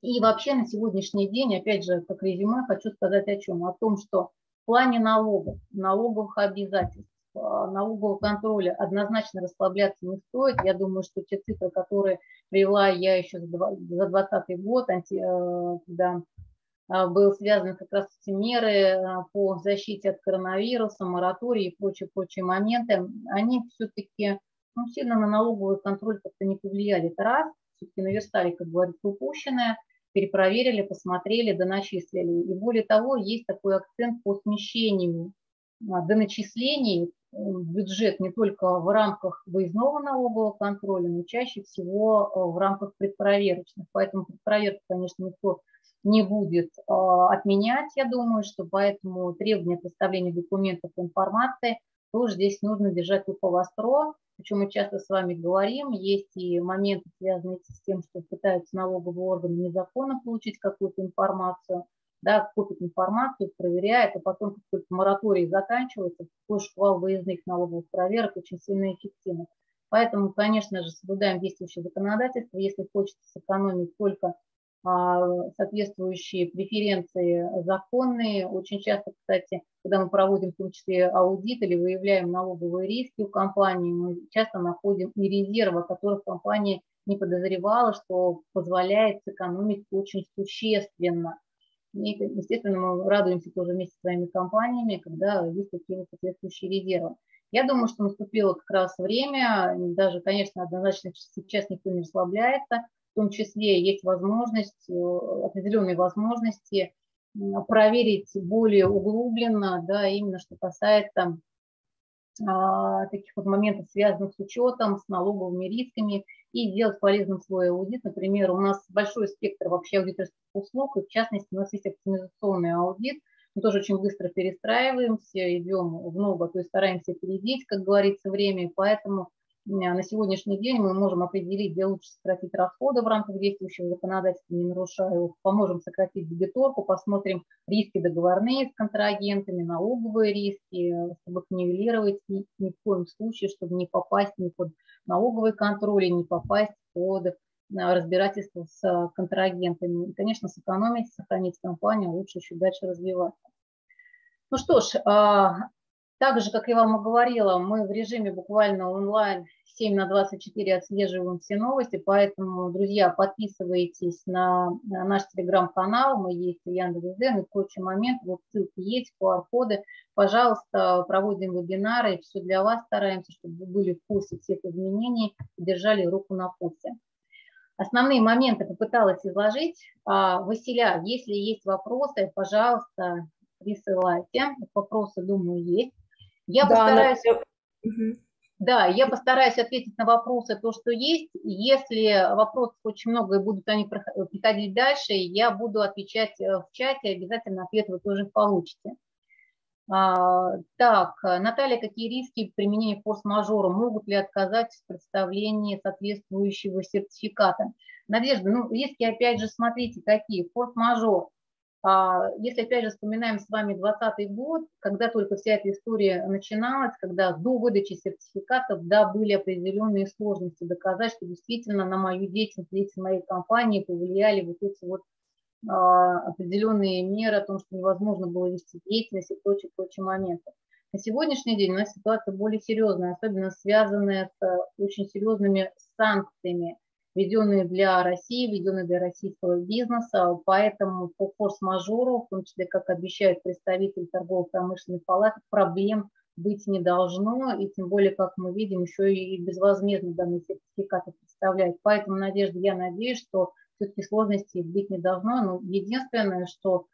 И вообще на сегодняшний день, опять же, как резюме, хочу сказать о чем? О том, что в плане налогов, налоговых обязательств, налогового контроля однозначно расслабляться не стоит. Я думаю, что те цифры, которые привела я еще за 2020 год, э, когда а, был связан как раз эти меры а, по защите от коронавируса, моратории и прочие-прочие моменты, они все-таки ну, сильно на налоговый контроль как-то не повлияли. Это раз, все-таки наверстали, как говорится, упущенное, перепроверили, посмотрели, доначислили. И более того, есть такой акцент по смещению доначислений бюджет не только в рамках выездного налогового контроля, но чаще всего э, в рамках предпроверочных. Поэтому предпроверку, конечно, никто не будет э, отменять, я думаю, что поэтому требования представления документов и информации тоже здесь нужно держать ухо востро. Причем мы часто с вами говорим, есть и моменты, связанные с тем, что пытаются налоговые органы незаконно получить какую-то информацию – да, копит информацию, проверяет, а потом, как только мораторий заканчивается, такой шквал выездных налоговых проверок очень сильно эффективно. Поэтому, конечно же, соблюдаем действующее законодательство. Если хочется сэкономить только а, соответствующие преференции законные. Очень часто, кстати, когда мы проводим в том числе аудит или выявляем налоговые риски у компании, мы часто находим и резервы, которых компания не подозревала, что позволяет сэкономить очень существенно. И, естественно, мы радуемся тоже вместе с своими компаниями, когда есть такие вот соответствующие резервы. Я думаю, что наступило как раз время, даже, конечно, однозначно сейчас никто не расслабляется, в том числе есть возможность, э, определенные возможности проверить более углубленно, да, именно что касается а, таких вот моментов, связанных с учетом, с налоговыми рисками, и делать полезным свой аудит. Например, у нас большой спектр вообще аудиторских услуг, и в частности у нас есть оптимизационный аудит. Мы тоже очень быстро перестраиваемся, идем в много, то есть стараемся перейдить, как говорится, время, поэтому на сегодняшний день мы можем определить, где лучше сократить расходы в рамках действующего законодательства, не нарушая его, поможем сократить дебиторку, посмотрим риски договорные с контрагентами, налоговые риски, чтобы их нивелировать ни, ни в коем случае, чтобы не попасть ни под налоговый контроль и не попасть под э, разбирательство с контрагентами. И, конечно, сэкономить, сохранить компанию, лучше еще дальше развиваться. Ну что ж, а, так же, как я вам и говорила, мы в режиме буквально онлайн 7 на 24 отслеживаем все новости, поэтому, друзья, подписывайтесь на, на наш телеграм-канал, мы есть в Яндекс.Дзен и прочий момент, вот ссылки есть, QR-коды, пожалуйста, проводим вебинары, все для вас стараемся, чтобы вы были в курсе всех изменений и держали руку на пульсе. Основные моменты попыталась изложить. А, Василя, если есть вопросы, пожалуйста, присылайте. Вопросы, думаю, есть. Я да, постараюсь... Она... Да, я постараюсь ответить на вопросы, то, что есть. Если вопросов очень много и будут они приходить дальше, я буду отвечать э, в чате, обязательно ответ вы тоже получите. А, так, Наталья, какие риски применения форс-мажора? Могут ли отказать в представлении соответствующего сертификата? Надежда, ну, риски, опять же, смотрите, какие. Форс-мажор – если опять же вспоминаем с вами 2020 год, когда только вся эта история начиналась, когда до выдачи сертификатов, да, были определенные сложности доказать, что действительно на мою деятельность, деятельность моей компании повлияли вот эти вот а, определенные меры о том, что невозможно было вести деятельность и прочие, прочие моменты. На сегодняшний день у нас ситуация более серьезная, особенно связанная с очень серьезными санкциями введенные для России, введенные для российского бизнеса, поэтому по форс-мажору, в том числе, как обещают представители торгово-промышленных палат, проблем быть не должно, и тем более, как мы видим, еще и безвозмездно данные сертификаты представляют. Поэтому, Надежда, я надеюсь, что все-таки сложностей быть не должно. Но единственное, что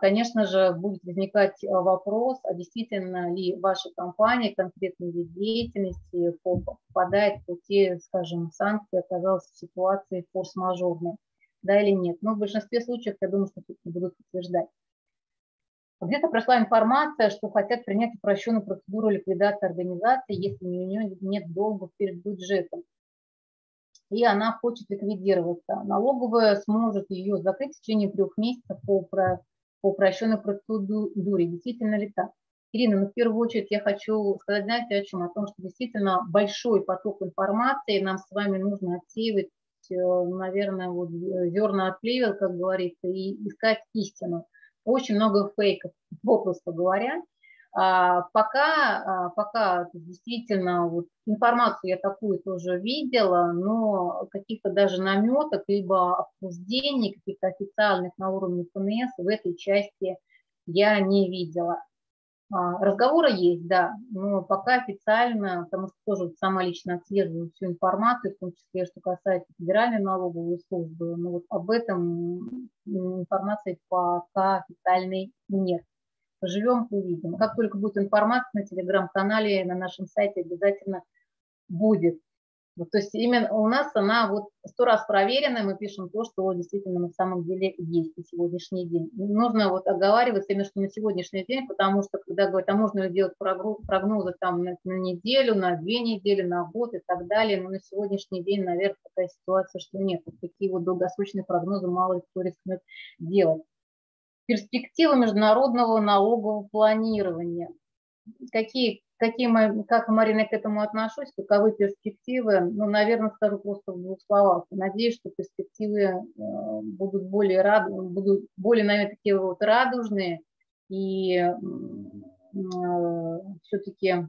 конечно же, будет возникать а, вопрос, а действительно ли ваша компания, конкретный вид деятельности попадает по те, скажем, санкции, оказалась в ситуации форс-мажорной, да или нет. Но в большинстве случаев, я думаю, что все-таки будут утверждать. Где-то прошла информация, что хотят принять упрощенную процедуру ликвидации организации, если у нее нет долгов перед бюджетом. И она хочет ликвидироваться. Налоговая сможет ее закрыть в течение трех месяцев по, по упрощенной процедуре. Действительно ли так? Ирина, ну, в первую очередь я хочу сказать, знаете, о чем? О том, что действительно большой поток информации, нам с вами нужно отсеивать, э, наверное, вот зерна от плевел, как говорится, и искать истину. Очень много фейков, попросту говоря. А, пока, а, пока действительно вот информацию я такую тоже видела, но каких-то даже наметок, либо обсуждений каких-то официальных на уровне ФНС в этой части я не видела. А, разговоры есть, да, но пока официально, потому что тоже сама лично отслеживаю всю информацию, в том числе, что касается федеральной налоговой службы, но вот об этом информации пока официальной нет. Поживем, увидим. Как только будет информация на телеграм-канале, на нашем сайте обязательно будет. Вот, то есть именно у нас она вот сто раз проверена, мы пишем то, что действительно на самом деле есть на сегодняшний день. Нужно вот оговариваться именно, что на сегодняшний день, потому что когда говорят, а можно ли делать прогнозы там на, на неделю, на две недели, на год и так далее, но на сегодняшний день, наверное, такая ситуация, что нет. Вот такие вот долгосрочные прогнозы мало кто рискнет делать перспективы международного налогового планирования. Какие, какие мы, как, Марина, к этому отношусь, каковы перспективы? Ну, наверное, скажу просто в двух словах. Надеюсь, что перспективы э, будут более, рад, будут более, наверное, такие вот радужные и э, все-таки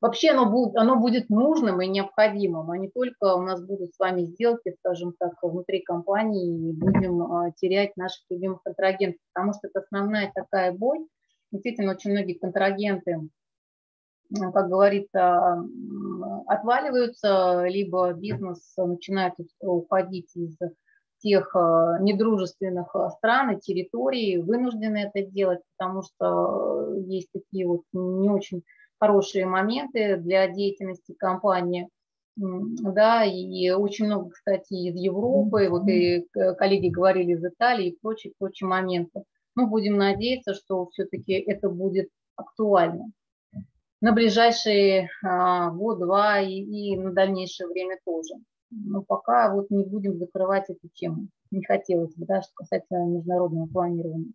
вообще оно будет, оно будет нужным и необходимым, а не только у нас будут с вами сделки, скажем так, внутри компании и будем а, терять наших любимых контрагентов, потому что это основная такая боль. Действительно, очень многие контрагенты, как говорится, отваливаются, либо бизнес начинает уходить из тех а, недружественных стран и территорий, вынуждены это делать, потому что есть такие вот не очень хорошие моменты для деятельности компании. Да, и очень много, кстати, из Европы, вот и коллеги говорили из Италии и прочие, прочие моменты. Мы будем надеяться, что все-таки это будет актуально на ближайшие а, год-два и, и на дальнейшее время тоже. Но пока вот не будем закрывать эту тему. Не хотелось бы, да, что касается международного планирования.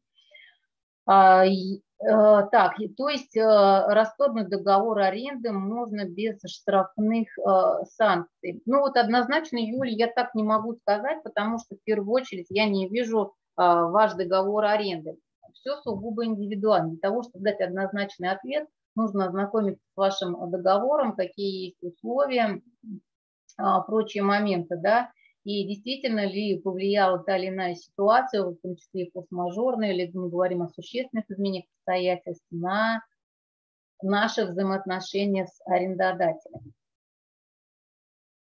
А, Э, так, то есть э, расторгнуть договор аренды можно без штрафных э, санкций. Ну вот однозначно, Юль, я так не могу сказать, потому что в первую очередь я не вижу ваш договор аренды. все сугубо индивидуально. Для того, чтобы дать однозначный ответ, нужно ознакомиться с вашим договором, какие есть условия, прочие моменты, да, и действительно ли повлияла та или иная ситуация, в том числе и форс-мажорная, или мы говорим о существенных изменениях обстоятельств на наши взаимоотношения с арендодателем.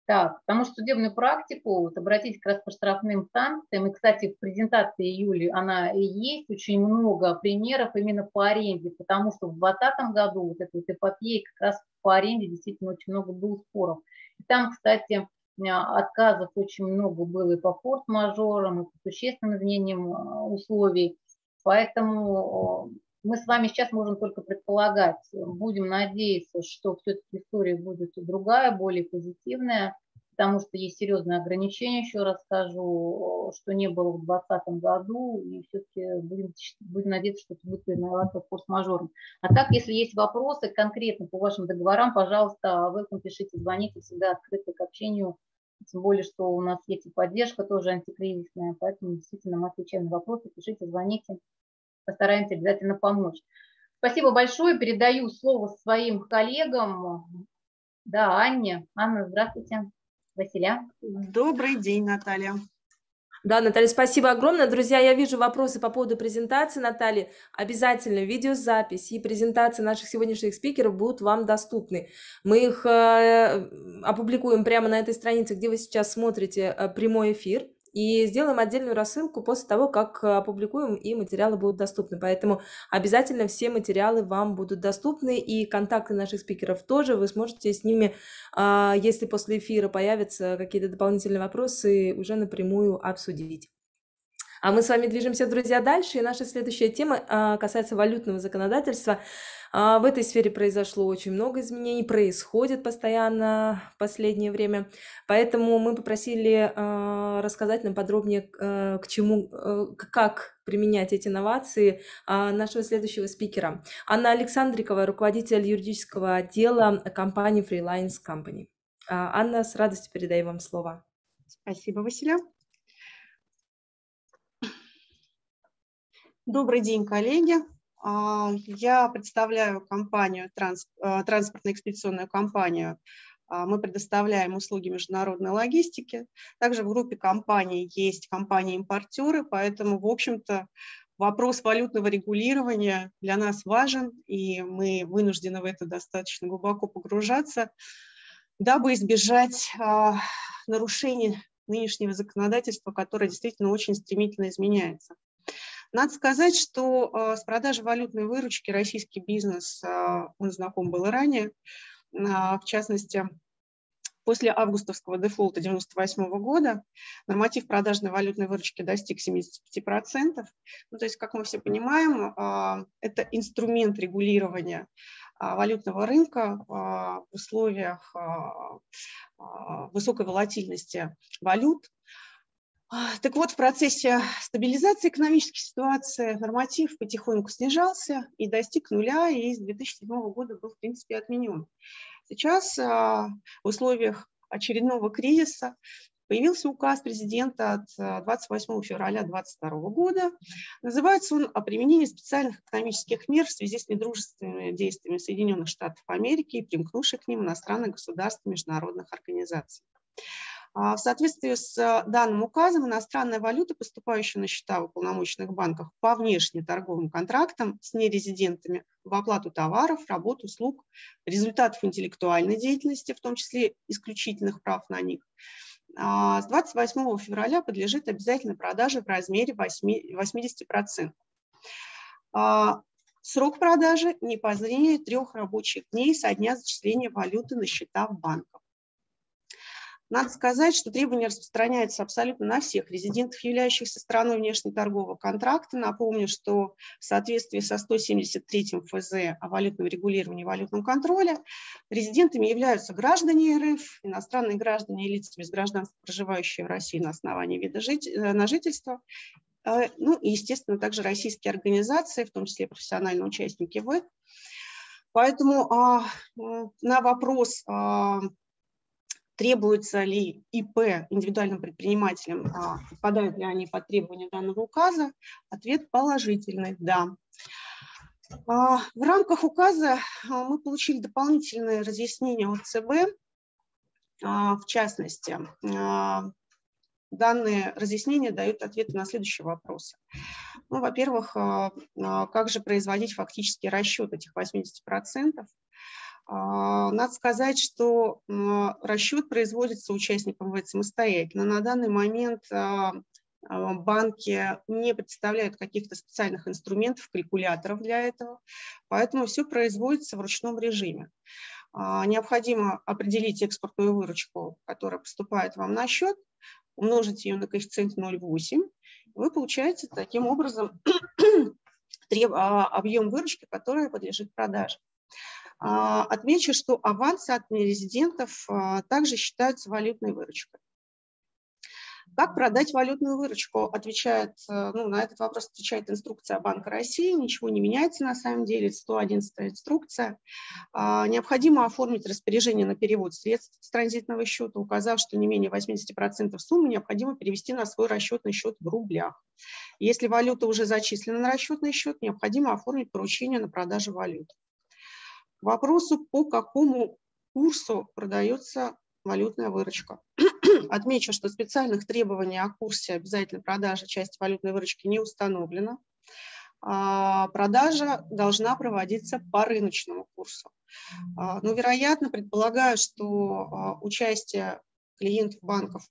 Так, потому что судебную практику, вот обратитесь как раз по штрафным санкциям, и, кстати, в презентации Юли она и есть, очень много примеров именно по аренде, потому что в 2020 году вот эта вот эпопея как раз по аренде действительно очень много было споров. И там, кстати, отказов очень много было и по форс-мажорам, и по существенным изменениям а, условий, поэтому мы с вами сейчас можем только предполагать. Будем надеяться, что все-таки история будет другая, более позитивная, потому что есть серьезные ограничения, еще раз скажу, что не было в 2020 году, и все-таки будем, будем надеяться, что это будет признаваться форс-мажором. А так, если есть вопросы конкретно по вашим договорам, пожалуйста, вы пишите, звоните, всегда открыты к общению, тем более, что у нас есть и поддержка тоже антикризисная, поэтому действительно мы отвечаем на вопросы, пишите, звоните постараемся обязательно помочь. Спасибо большое. Передаю слово своим коллегам. Да, Анне. Анна, здравствуйте. Василя. Добрый день, Наталья. Да, Наталья, спасибо огромное. Друзья, я вижу вопросы по поводу презентации Натальи. Обязательно видеозапись и презентации наших сегодняшних спикеров будут вам доступны. Мы их э, опубликуем прямо на этой странице, где вы сейчас смотрите э, прямой эфир и сделаем отдельную рассылку после того, как э, опубликуем, и материалы будут доступны. Поэтому обязательно все материалы вам будут доступны, и контакты наших спикеров тоже. Вы сможете с ними, а, если после эфира появятся какие-то дополнительные вопросы, уже напрямую обсудить. А мы с вами движемся, друзья, дальше. И наша следующая тема а, касается валютного законодательства. А, в этой сфере произошло очень много изменений, происходит постоянно в последнее время. Поэтому мы попросили а, рассказать нам подробнее, к чему, как применять эти инновации нашего следующего спикера. Анна Александрикова, руководитель юридического отдела компании Freelines Company. Анна, с радостью передаю вам слово. Спасибо, Василия. Добрый день, коллеги. А, я представляю компанию, а, транспортно-экспедиционную компанию. А, мы предоставляем услуги международной логистики. Также в группе компаний есть компании-импортеры, поэтому, в общем-то, вопрос валютного регулирования для нас важен, и мы вынуждены в это достаточно глубоко погружаться, дабы избежать нарушений нынешнего законодательства, которое действительно очень стремительно изменяется. Надо сказать, что а, с продажи валютной выручки российский бизнес, а, он знаком был и ранее, а, в частности, После августовского дефолта 1998 года норматив продажной валютной выручки достиг 75%. Ну, то есть, как мы все понимаем, это инструмент регулирования валютного рынка в условиях высокой волатильности валют, а, так вот, в процессе стабилизации экономической ситуации норматив потихоньку снижался и достиг нуля, и с 2007 года был, в принципе, отменен. Сейчас а, в условиях очередного кризиса появился указ президента от 28 февраля 2022 года. Называется он «О применении специальных экономических мер в связи с недружественными действиями Соединенных Штатов Америки и примкнувших к ним иностранных государств и международных организаций». А, в соответствии с данным указом иностранная валюта, поступающая на счета в уполномоченных банках по внешнеторговым контрактам с нерезидентами в оплату товаров, работ, услуг, результатов интеллектуальной деятельности, в том числе исключительных прав на них, а, с 28 февраля подлежит обязательной продаже в размере 80%. А, срок продажи не позднее трех рабочих дней со дня зачисления валюты на счета в банках. Надо сказать, что требования распространяются абсолютно на всех резидентов, являющихся страной внешнеторгового контракта. Напомню, что в соответствии со 173 ФЗ о валютном регулировании и валютном контроле резидентами являются граждане РФ, иностранные граждане и лица без гражданства, проживающие в России на основании вида жить, э, на жительство, э, ну и, естественно, также российские организации, в том числе профессиональные участники ВЭК. Поэтому а, на вопрос а, требуется ли ИП индивидуальным предпринимателям, а, подпадают ли они под требования данного указа, ответ положительный – да. А, в рамках указа а, мы получили дополнительные разъяснения от ЦБ, в частности, данные разъяснения дают ответы на следующие вопросы. Ну, во-первых, как же производить фактический расчет этих 80%? А, надо сказать, что расчет производится участником ВЭД самостоятельно. На данный момент а, а, банки не представляют каких-то специальных инструментов, калькуляторов для этого, поэтому все производится в ручном режиме. Необходимо определить экспортную выручку, которая поступает вам на счет, умножить ее на коэффициент 0,8, вы получаете таким образом объем выручки, который подлежит продаже. А, отмечу, что авансы от нерезидентов а, также считаются валютной выручкой. Как продать валютную выручку? Отвечает, э, ну, на этот вопрос отвечает инструкция Банка России. Ничего не меняется на самом деле. 111 инструкция. А, необходимо оформить распоряжение на перевод средств с транзитного счета, указав, что не менее 80% суммы необходимо перевести на свой расчетный счет в рублях. Если валюта уже зачислена на расчетный счет, необходимо оформить поручение на продажу валюты. Вопросу, по какому курсу продается валютная выручка. Отмечу, что специальных требований о курсе обязательной продажи части валютной выручки не установлено. А, продажа должна проводиться по рыночному курсу. А, Но, ну, вероятно, предполагаю, что а, участие клиентов банков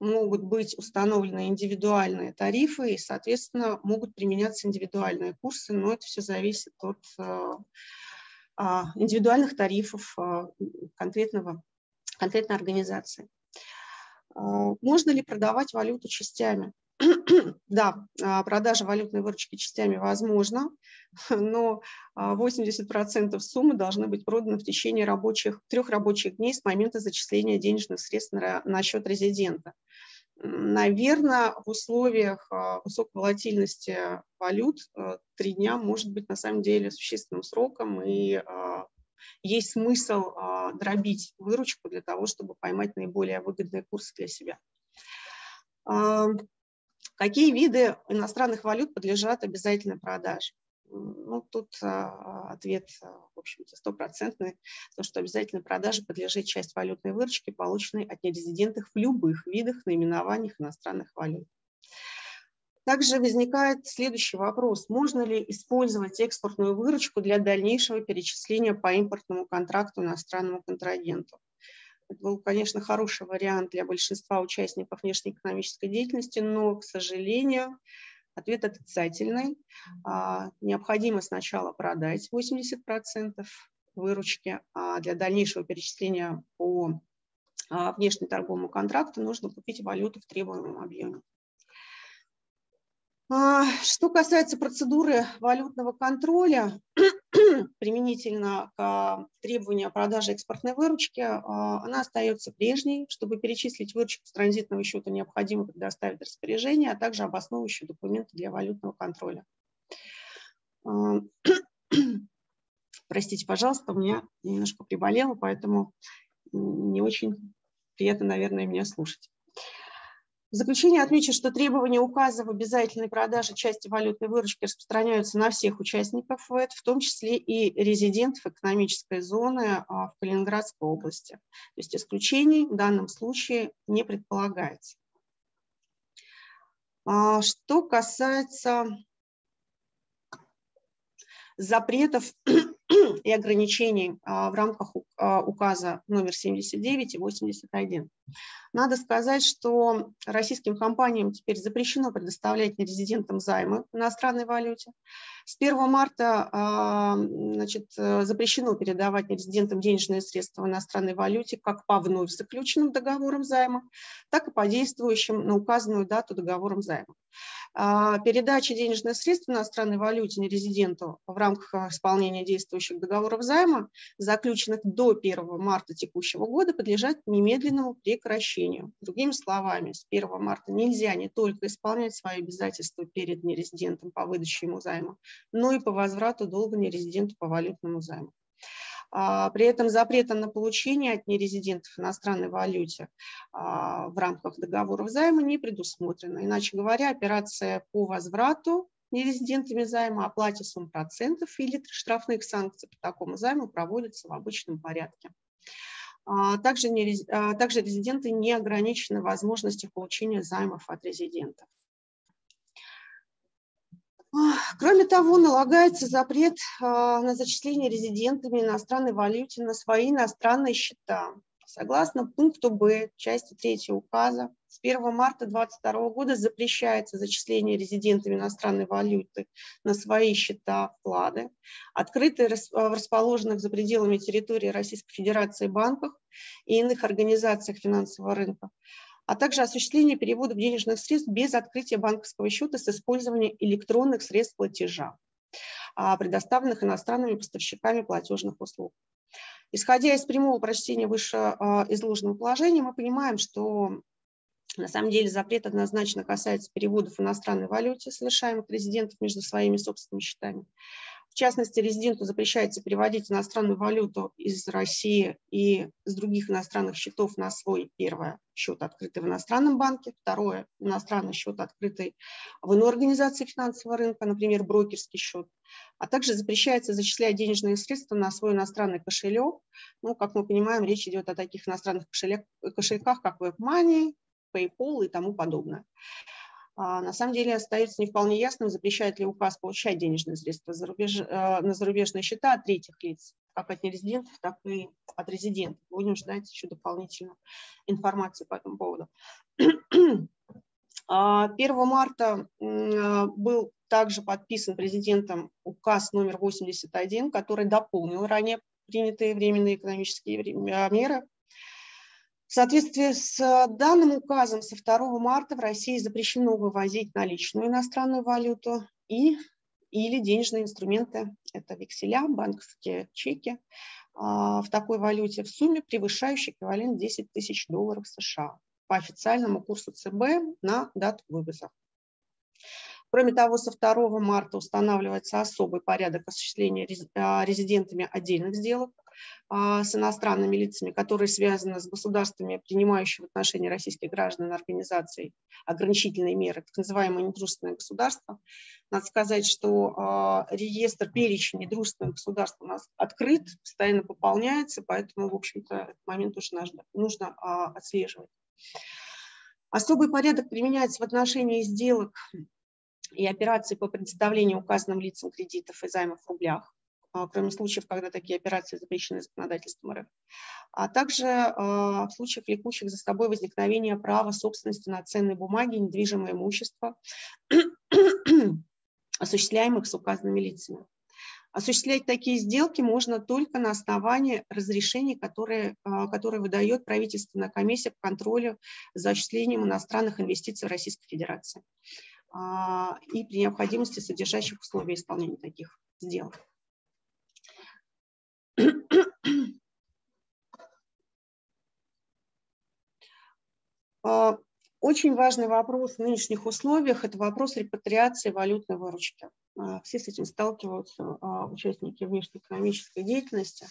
могут быть установлены индивидуальные тарифы и, соответственно, могут применяться индивидуальные курсы, но это все зависит от индивидуальных тарифов а, конкретного, конкретной организации. А, можно ли продавать валюту частями? да, продажа валютной выручки частями возможна, но 80% суммы должны быть проданы в течение рабочих, трех рабочих дней с момента зачисления денежных средств на, на счет резидента. Наверное, в условиях а, высокой волатильности валют а, три дня может быть на самом деле существенным сроком, и а, есть смысл дробить выручку для того, чтобы поймать наиболее выгодные курсы для себя. Какие виды иностранных валют подлежат обязательной продаже? Ну, тут а, ответ, в общем-то, стопроцентный, то, что обязательно продаже подлежит часть валютной выручки, полученной от нерезидентов в любых видах наименованиях иностранных валют. Также возникает следующий вопрос. Можно ли использовать экспортную выручку для дальнейшего перечисления по импортному контракту иностранному контрагенту? Это был, конечно, хороший вариант для большинства участников внешнеэкономической деятельности, но, к сожалению, Ответ отрицательный. А, необходимо сначала продать 80% выручки, а для дальнейшего перечисления по а, внешнеторговому контракту нужно купить валюту в требуемом объеме. А, что касается процедуры валютного контроля, применительно к требованию о продаже экспортной выручки, а, она остается прежней. Чтобы перечислить выручку с транзитного счета, необходимо предоставить распоряжение, а также обосновывающие документы для валютного контроля. А, простите, пожалуйста, у меня немножко приболело, поэтому не очень приятно, наверное, меня слушать. Заключение отмечу, что требования указа в обязательной продаже части валютной выручки распространяются на всех участников ВЭД, в том числе и резидентов экономической зоны а, в Калининградской области. То есть исключений в данном случае не предполагается. А, что касается запретов и ограничений а, в рамках указа номер 79 и 81. Надо сказать, что российским компаниям теперь запрещено предоставлять нерезидентам займы в иностранной валюте. С 1 марта а, значит, запрещено передавать нерезидентам денежные средства в иностранной валюте как по вновь заключенным договорам займа, так и по действующим на указанную дату договорам займа. А, передача денежных средств в иностранной валюте нерезиденту в рамках исполнения действующих договоров займа, заключенных до 1 марта текущего года, подлежат немедленному прекращению. Другими словами, с 1 марта нельзя не только исполнять свои обязательства перед нерезидентом по выдаче ему займа, но и по возврату долга нерезиденту по валютному займу. А, при этом запрета на получение от нерезидентов иностранной валюте а, в рамках договоров займа не предусмотрено. Иначе говоря, операция по возврату нерезидентами займа, оплате сумм процентов или штрафных санкций по такому займу проводится в обычном порядке. А, также, не, также резиденты не ограничены возможностью получения займов от резидентов. Кроме того, налагается запрет а, на зачисление резидентами иностранной валюте на свои иностранные счета. Согласно пункту Б части 3 указа, с 1 марта 2022 года запрещается зачисление резидентами иностранной валюты на свои счета вклады, открытые в расположенных за пределами территории Российской Федерации банках и иных организациях финансового рынка, а также осуществление переводов денежных средств без открытия банковского счета с использованием электронных средств платежа, а, предоставленных иностранными поставщиками платежных услуг. Исходя из прямого прочтения вышеизложенного а, положения, мы понимаем, что на самом деле запрет однозначно касается переводов в иностранной валюте, совершаемых резидентов между своими собственными счетами. В частности, резиденту запрещается переводить иностранную валюту из России и с других иностранных счетов на свой, первое, счет, открытый в иностранном банке, второе, иностранный счет, открытый в иной организации финансового рынка, например, брокерский счет, а также запрещается зачислять денежные средства на свой иностранный кошелек. Ну, как мы понимаем, речь идет о таких иностранных кошельках, как WebMoney, PayPal и тому подобное. А, на самом деле остается не вполне ясным, запрещает ли указ получать денежные средства за рубеж, э, на зарубежные счета от третьих лиц, как от нерезидентов, так и от резидентов. Будем ждать еще дополнительную информацию по этому поводу. 1 а, марта э, был также подписан президентом указ номер 81, который дополнил ранее принятые временные экономические меры в соответствии с э, данным указом со 2 марта в России запрещено вывозить наличную иностранную валюту и или денежные инструменты, это векселя, банковские чеки, а, в такой валюте в сумме, превышающей эквивалент 10 тысяч долларов США по официальному курсу ЦБ на дату вывоза. Кроме того, со 2 марта устанавливается особый порядок осуществления а, резидентами отдельных сделок а, с иностранными лицами, которые связаны с государствами, принимающими в отношении российских граждан организаций ограничительные меры, так называемое недружественное государство. Надо сказать, что а, реестр перечень недружественных государств у нас открыт, постоянно пополняется, поэтому, в общем-то, этот момент тоже нужно, нужно отслеживать. Особый порядок применяется в отношении сделок и операций по предоставлению указанным лицам кредитов и займов в рублях, а, кроме случаев, когда такие операции запрещены законодательством РФ, а также а, в случаях, влекущих за собой возникновение права собственности на ценные бумаги недвижимое имущество, осуществляемых с указанными лицами. Осуществлять такие сделки можно только на основании разрешений, которые, которые выдает правительственная комиссия по контролю за осуществлением иностранных инвестиций в Российской Федерации. А, и при необходимости содержащих условия исполнения таких сделок. А, очень важный вопрос в нынешних условиях – это вопрос репатриации валютной выручки. А, все с этим сталкиваются участники внешнеэкономической деятельности.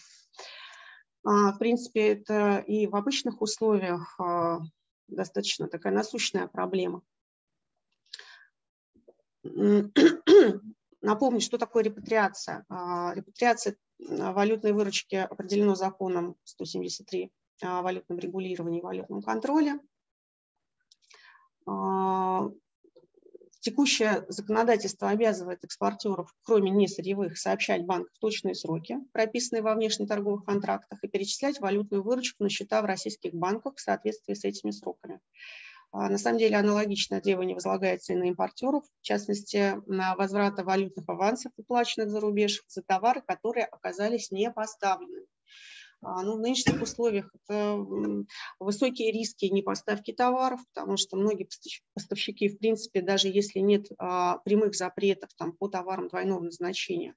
В принципе, это и в обычных условиях достаточно такая насущная проблема. Напомню, что такое репатриация. А, репатриация а, валютной выручки определено законом 173 о валютном регулировании и валютном контроле. А, текущее законодательство обязывает экспортеров, кроме несырьевых, сообщать банку в точные сроки, прописанные во внешнеторговых контрактах, и перечислять валютную выручку на счета в российских банках в соответствии с этими сроками. А, на самом деле аналогичное требование возлагается и на импортеров, в частности, на возврата валютных авансов, уплаченных за рубеж, за товары, которые оказались не поставлены. А, ну, в нынешних условиях это высокие риски непоставки товаров, потому что многие поставщики, в принципе, даже если нет а, прямых запретов там, по товарам двойного назначения,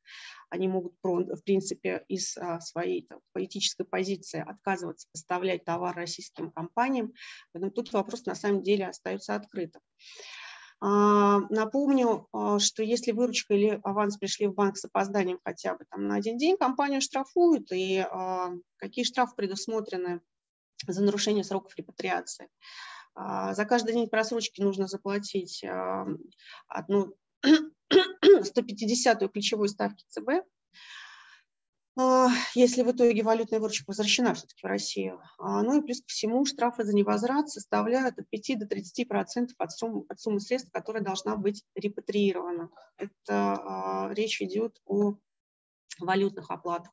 они могут, в принципе, из а, своей там, политической позиции отказываться поставлять товар российским компаниям. Поэтому тут вопрос на самом деле остается открытым. А, напомню, а, что если выручка или аванс пришли в банк с опозданием хотя бы там на один день, компанию штрафуют, и а, какие штрафы предусмотрены за нарушение сроков репатриации. За каждый день просрочки нужно заплатить одну 150-ю ключевой ставки ЦБ, если в итоге валютная выручка возвращена все-таки в Россию. А, ну и плюс ко всему штрафы за невозврат составляют от 5 до 30 процентов от суммы, от суммы средств, которая должна быть репатриирована. Это а, речь идет о валютных оплатах.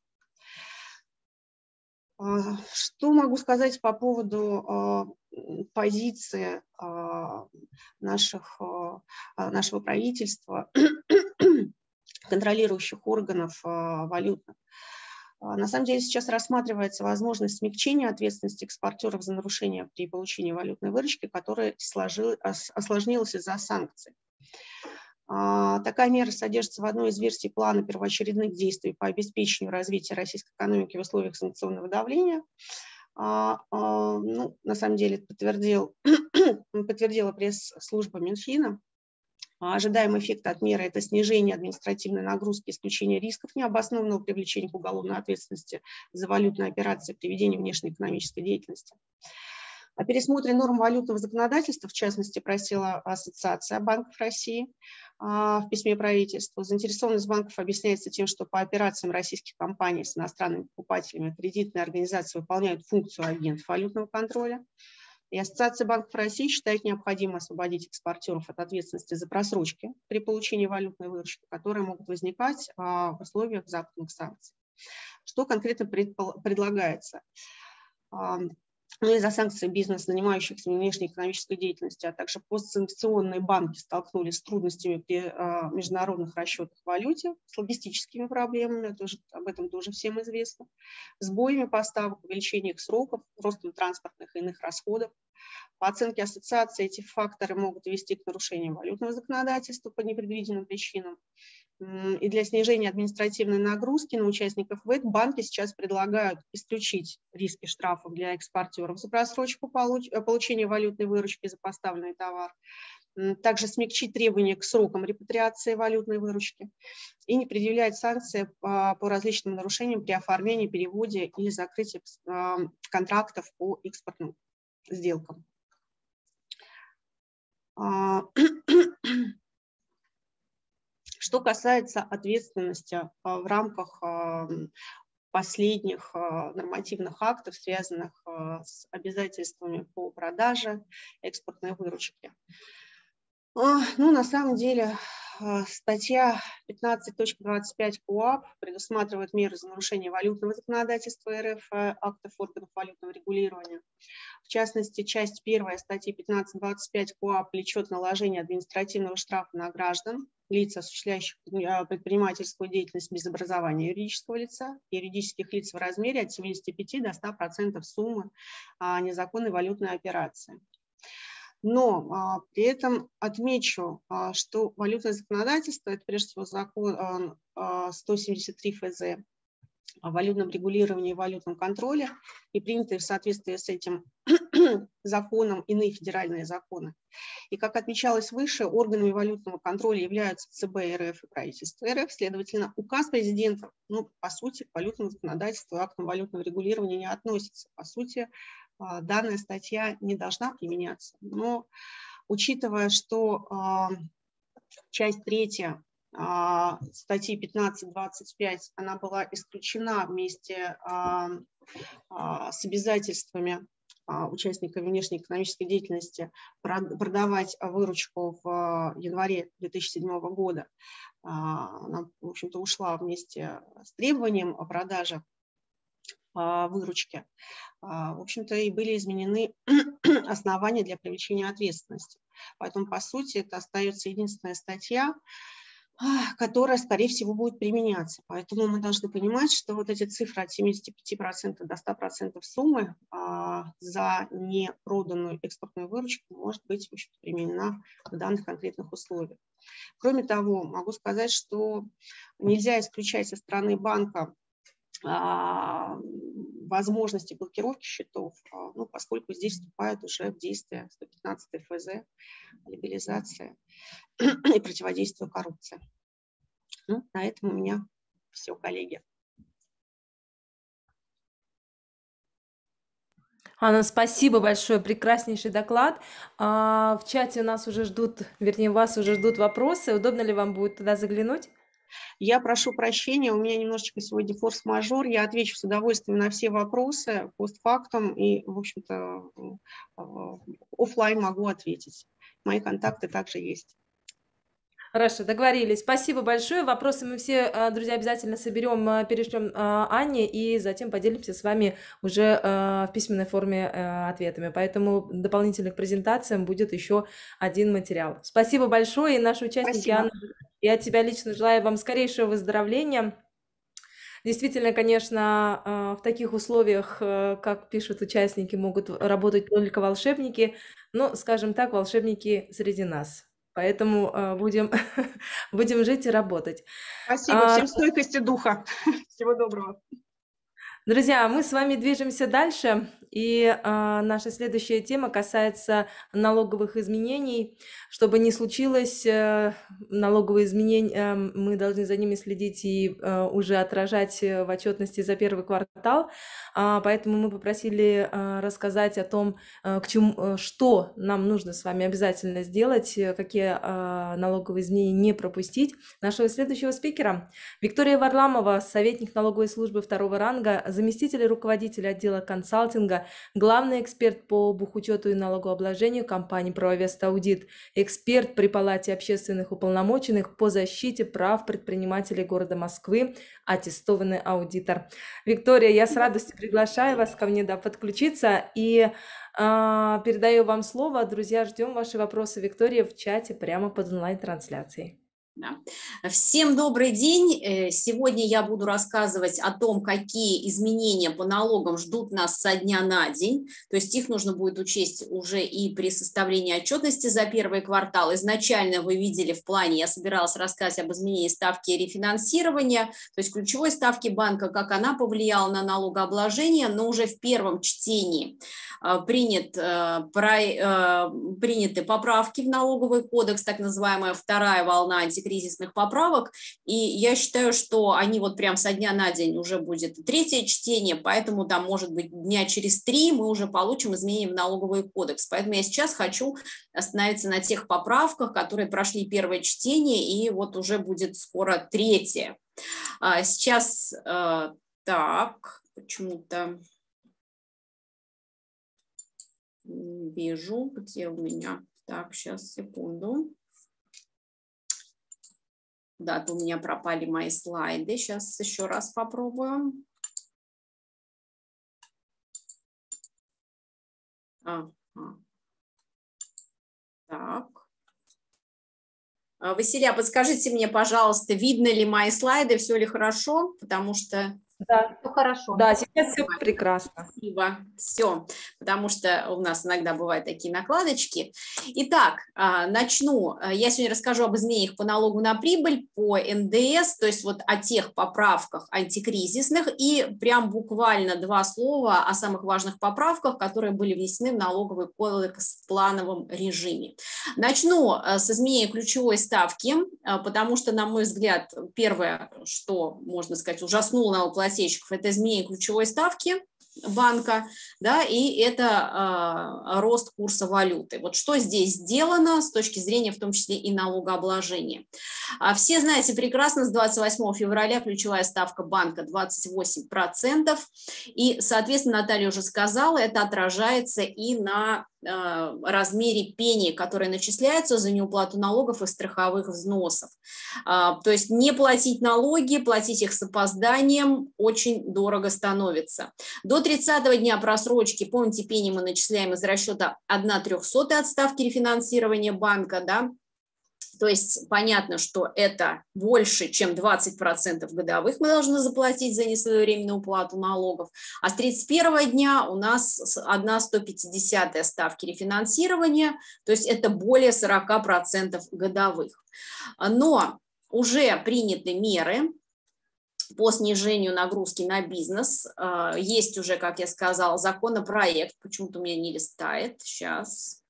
Что могу сказать по поводу позиции наших, нашего правительства, контролирующих органов валютных? А, на самом деле сейчас рассматривается возможность смягчения ответственности экспортеров за нарушения при получении валютной выручки, которая осложнилась из-за санкций. А, такая мера содержится в одной из версий плана первоочередных действий по обеспечению развития российской экономики в условиях санкционного давления. А, ну, на самом деле подтвердил, подтвердила пресс-служба Минфина. А ожидаемый эффект от меры – это снижение административной нагрузки, исключение рисков необоснованного привлечения к уголовной ответственности за валютные операции при ведении внешнеэкономической деятельности. О пересмотре норм валютного законодательства, в частности, просила Ассоциация банков России а, в письме правительству. Заинтересованность банков объясняется тем, что по операциям российских компаний с иностранными покупателями кредитные организации выполняют функцию агентов валютного контроля. И Ассоциация банков России считает необходимо освободить экспортеров от ответственности за просрочки при получении валютной выручки, которые могут возникать а, в условиях западных санкций. Что конкретно предлагается? Ну, из-за санкций бизнес, занимающихся внешней экономической деятельностью, а также постсанкционные банки столкнулись с трудностями при э, международных расчетах в валюте, с логистическими проблемами, тоже, об этом тоже всем известно, сбоями поставок, увеличением их сроков, ростом транспортных и иных расходов. По оценке ассоциации эти факторы могут вести к нарушениям валютного законодательства по непредвиденным причинам, и для снижения административной нагрузки на участников ВЭК банки сейчас предлагают исключить риски штрафов для экспортеров за просрочку э, получения валютной выручки за поставленный товар, также смягчить требования к срокам репатриации валютной выручки и не предъявлять санкции по, различным нарушениям при оформлении, переводе или закрытии а, контрактов по экспортным сделкам. Что касается ответственности а, в рамках а, последних а, нормативных актов, связанных с обязательствами по продаже экспортной выручки. Ну, на самом деле, статья 15.25 КУАП предусматривает меры за нарушение валютного законодательства РФ, актов органов валютного регулирования. В частности, часть первая статьи 15.25 КУАП влечет наложение административного штрафа на граждан, лиц, осуществляющих а, предпринимательскую деятельность без образования юридического лица, юридических лиц в размере от 75 до 100% суммы а, незаконной валютной операции. Но а, при этом отмечу, а, что валютное законодательство, это прежде всего закон а, 173 ФЗ, валютном регулировании и валютном контроле и принятые в соответствии с этим законом иные федеральные законы. И, как отмечалось выше, органами валютного контроля являются ЦБ РФ и правительство РФ, следовательно, указ президента, ну, по сути, к валютному законодательству, актам валютного регулирования не относится. По сути, а, данная статья не должна применяться. Но учитывая, что а, часть третья статьи 15-25, она была исключена вместе а, а, с обязательствами участника внешней экономической деятельности продавать выручку в январе 2007 года. Она, в общем-то, ушла вместе с требованием о продаже выручки. В общем-то, и были изменены основания для привлечения ответственности. Поэтому, по сути, это остается единственная статья, которая, скорее всего, будет применяться. Поэтому мы должны понимать, что вот эти цифры от 75% до 100% суммы а, за непроданную экспортную выручку может быть применена в данных конкретных условиях. Кроме того, могу сказать, что нельзя исключать со стороны банка а, возможности блокировки счетов, ну, поскольку здесь вступает уже в действие 115 ФЗ, легализация и противодействие коррупции. Ну, на этом у меня все, коллеги. Анна, спасибо большое, прекраснейший доклад. А, в чате у нас уже ждут, вернее, вас уже ждут вопросы. Удобно ли вам будет туда заглянуть? Я прошу прощения, у меня немножечко сегодня форс-мажор. Я отвечу с удовольствием на все вопросы постфактум и, в общем-то, офлайн могу ответить. Мои контакты также есть. Хорошо, договорились. Спасибо большое. Вопросы мы все, э, друзья, обязательно соберем, э, перешлем Анне и затем поделимся с вами уже в письменной форме ответами. Поэтому дополнительно к презентациям будет еще один материал. Спасибо большое. И наши участники, Спасибо. Анна, я от тебя лично желаю вам скорейшего выздоровления. Действительно, конечно, э, в таких условиях, э, как пишут участники, могут работать только волшебники, но, скажем так, волшебники среди нас. Поэтому э, будем, будем жить и работать. Спасибо, всем стойкости духа. Всего доброго. Друзья, мы с вами движемся дальше, и э, наша следующая тема касается налоговых изменений. Чтобы не случилось э, налоговые изменения, э, мы должны за ними следить и э, уже отражать в отчетности за первый квартал. Э, поэтому мы попросили э, рассказать о том, э, к чему, э, что нам нужно с вами обязательно сделать, э, какие э, налоговые изменения не пропустить. Нашего следующего спикера Виктория Варламова, советник налоговой службы второго ранга заместитель руководителя отдела консалтинга, главный эксперт по бухучету и налогообложению компании «Правовест Аудит», эксперт при Палате общественных уполномоченных по защите прав предпринимателей города Москвы, аттестованный аудитор. Виктория, я с радостью приглашаю вас ко мне да, подключиться и э, передаю вам слово. Друзья, ждем ваши вопросы, Виктория, в чате прямо под онлайн-трансляцией. Да. Всем добрый день. Э, сегодня я буду рассказывать о том, какие изменения по налогам ждут нас со дня на день. То есть их нужно будет учесть уже и при составлении отчетности за первый квартал. Изначально вы видели в плане, я собиралась рассказать об изменении ставки рефинансирования, то есть ключевой ставки банка, как она повлияла на налогообложение, но уже в первом чтении э, принят, э, приняты поправки в налоговый кодекс, так называемая вторая волна антикризисного кризисных поправок, и я считаю, что они вот прям со дня на день уже будет третье чтение, поэтому там, может быть, дня через три мы уже получим изменения в налоговый кодекс. Поэтому я сейчас хочу остановиться на тех поправках, которые прошли первое чтение, и вот уже будет скоро третье. А, сейчас э, так, почему-то вижу, где у меня. Так, сейчас, секунду. Да, у меня пропали мои слайды. Сейчас еще раз попробуем. Ага. Так. А, Василия, подскажите мне, пожалуйста, видно ли мои слайды, все ли хорошо, потому что да, все хорошо. Да, сейчас все прекрасно. Спасибо. Все, потому что у нас иногда бывают такие накладочки. Итак, а, начну. Я сегодня расскажу об изменениях по налогу на прибыль, по НДС, то есть вот о тех поправках антикризисных и прям буквально два слова о самых важных поправках, которые были внесены в налоговый кодекс в плановом режиме. Начну а, с изменения ключевой ставки, а, потому что, на мой взгляд, первое, что, можно сказать, ужаснуло налогоплательщиков, плательщиков, это изменение ключевой ставки банка, да, и это э, рост курса валюты. Вот что здесь сделано с точки зрения в том числе и налогообложения. А все знаете прекрасно, с 28 февраля ключевая ставка банка 28%, и, соответственно, Наталья уже сказала, это отражается и на размере пени, которые начисляются за неуплату налогов и страховых взносов. А, то есть не платить налоги, платить их с опозданием очень дорого становится. До 30 дня просрочки, помните, пени мы начисляем из расчета 1 трехсотая отставки рефинансирования банка, да, то есть понятно, что это больше, чем 20% годовых мы должны заплатить за несвоевременную уплату налогов. А с 31 дня у нас 1 150 ставки рефинансирования, то есть это более 40% годовых. Но уже приняты меры по снижению нагрузки на бизнес. Э, есть уже, как я сказала, законопроект, почему-то у меня не листает, сейчас.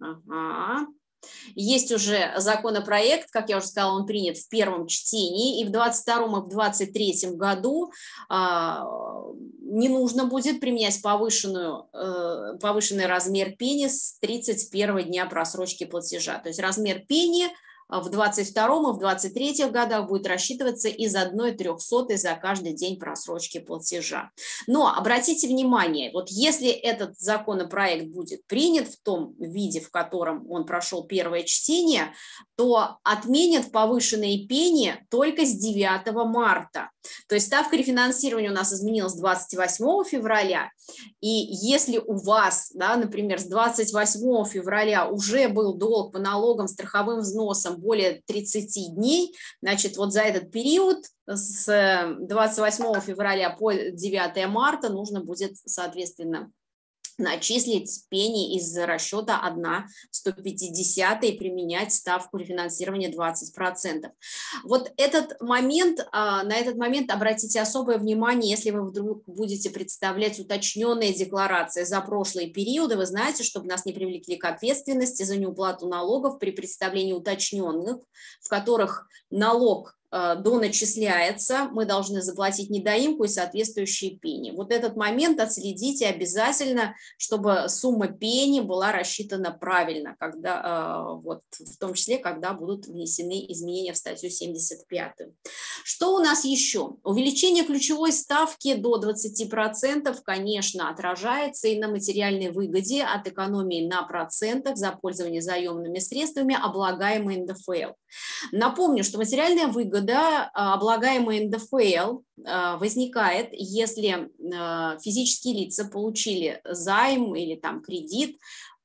Ага. Есть уже законопроект, как я уже сказала, он принят в первом чтении, и в 2022 и в 2023 году а, не нужно будет применять повышенную, э, повышенный размер пени с 31 дня просрочки платежа. То есть размер пени – в 22 и в 23 годах будет рассчитываться из 1 трехсотой за каждый день просрочки платежа. Но обратите внимание, вот если этот законопроект будет принят в том виде, в котором он прошел первое чтение, то отменят повышенные пени только с 9 марта. То есть ставка рефинансирования у нас изменилась 28 февраля, и если у вас, да, например, с 28 февраля уже был долг по налогам, страховым взносам более 30 дней, значит, вот за этот период с 28 февраля по 9 марта нужно будет, соответственно, начислить пени из расчета 1 150 и применять ставку рефинансирования 20%. Вот этот момент, а, на этот момент обратите особое внимание, если вы вдруг будете представлять уточненные декларации за прошлые периоды, вы знаете, чтобы нас не привлекли к ответственности за неуплату налогов при представлении уточненных, в которых налог доначисляется, мы должны заплатить недоимку и соответствующие пени. Вот этот момент отследите обязательно, чтобы сумма пени была рассчитана правильно, когда, э, вот, в том числе, когда будут внесены изменения в статью 75. Что у нас еще? Увеличение ключевой ставки до 20%, конечно, отражается и на материальной выгоде от экономии на процентах за пользование заемными средствами, облагаемой НДФЛ. Напомню, что материальная выгода а, облагаемая НДФЛ, а, возникает, если а, физические лица получили займ или там кредит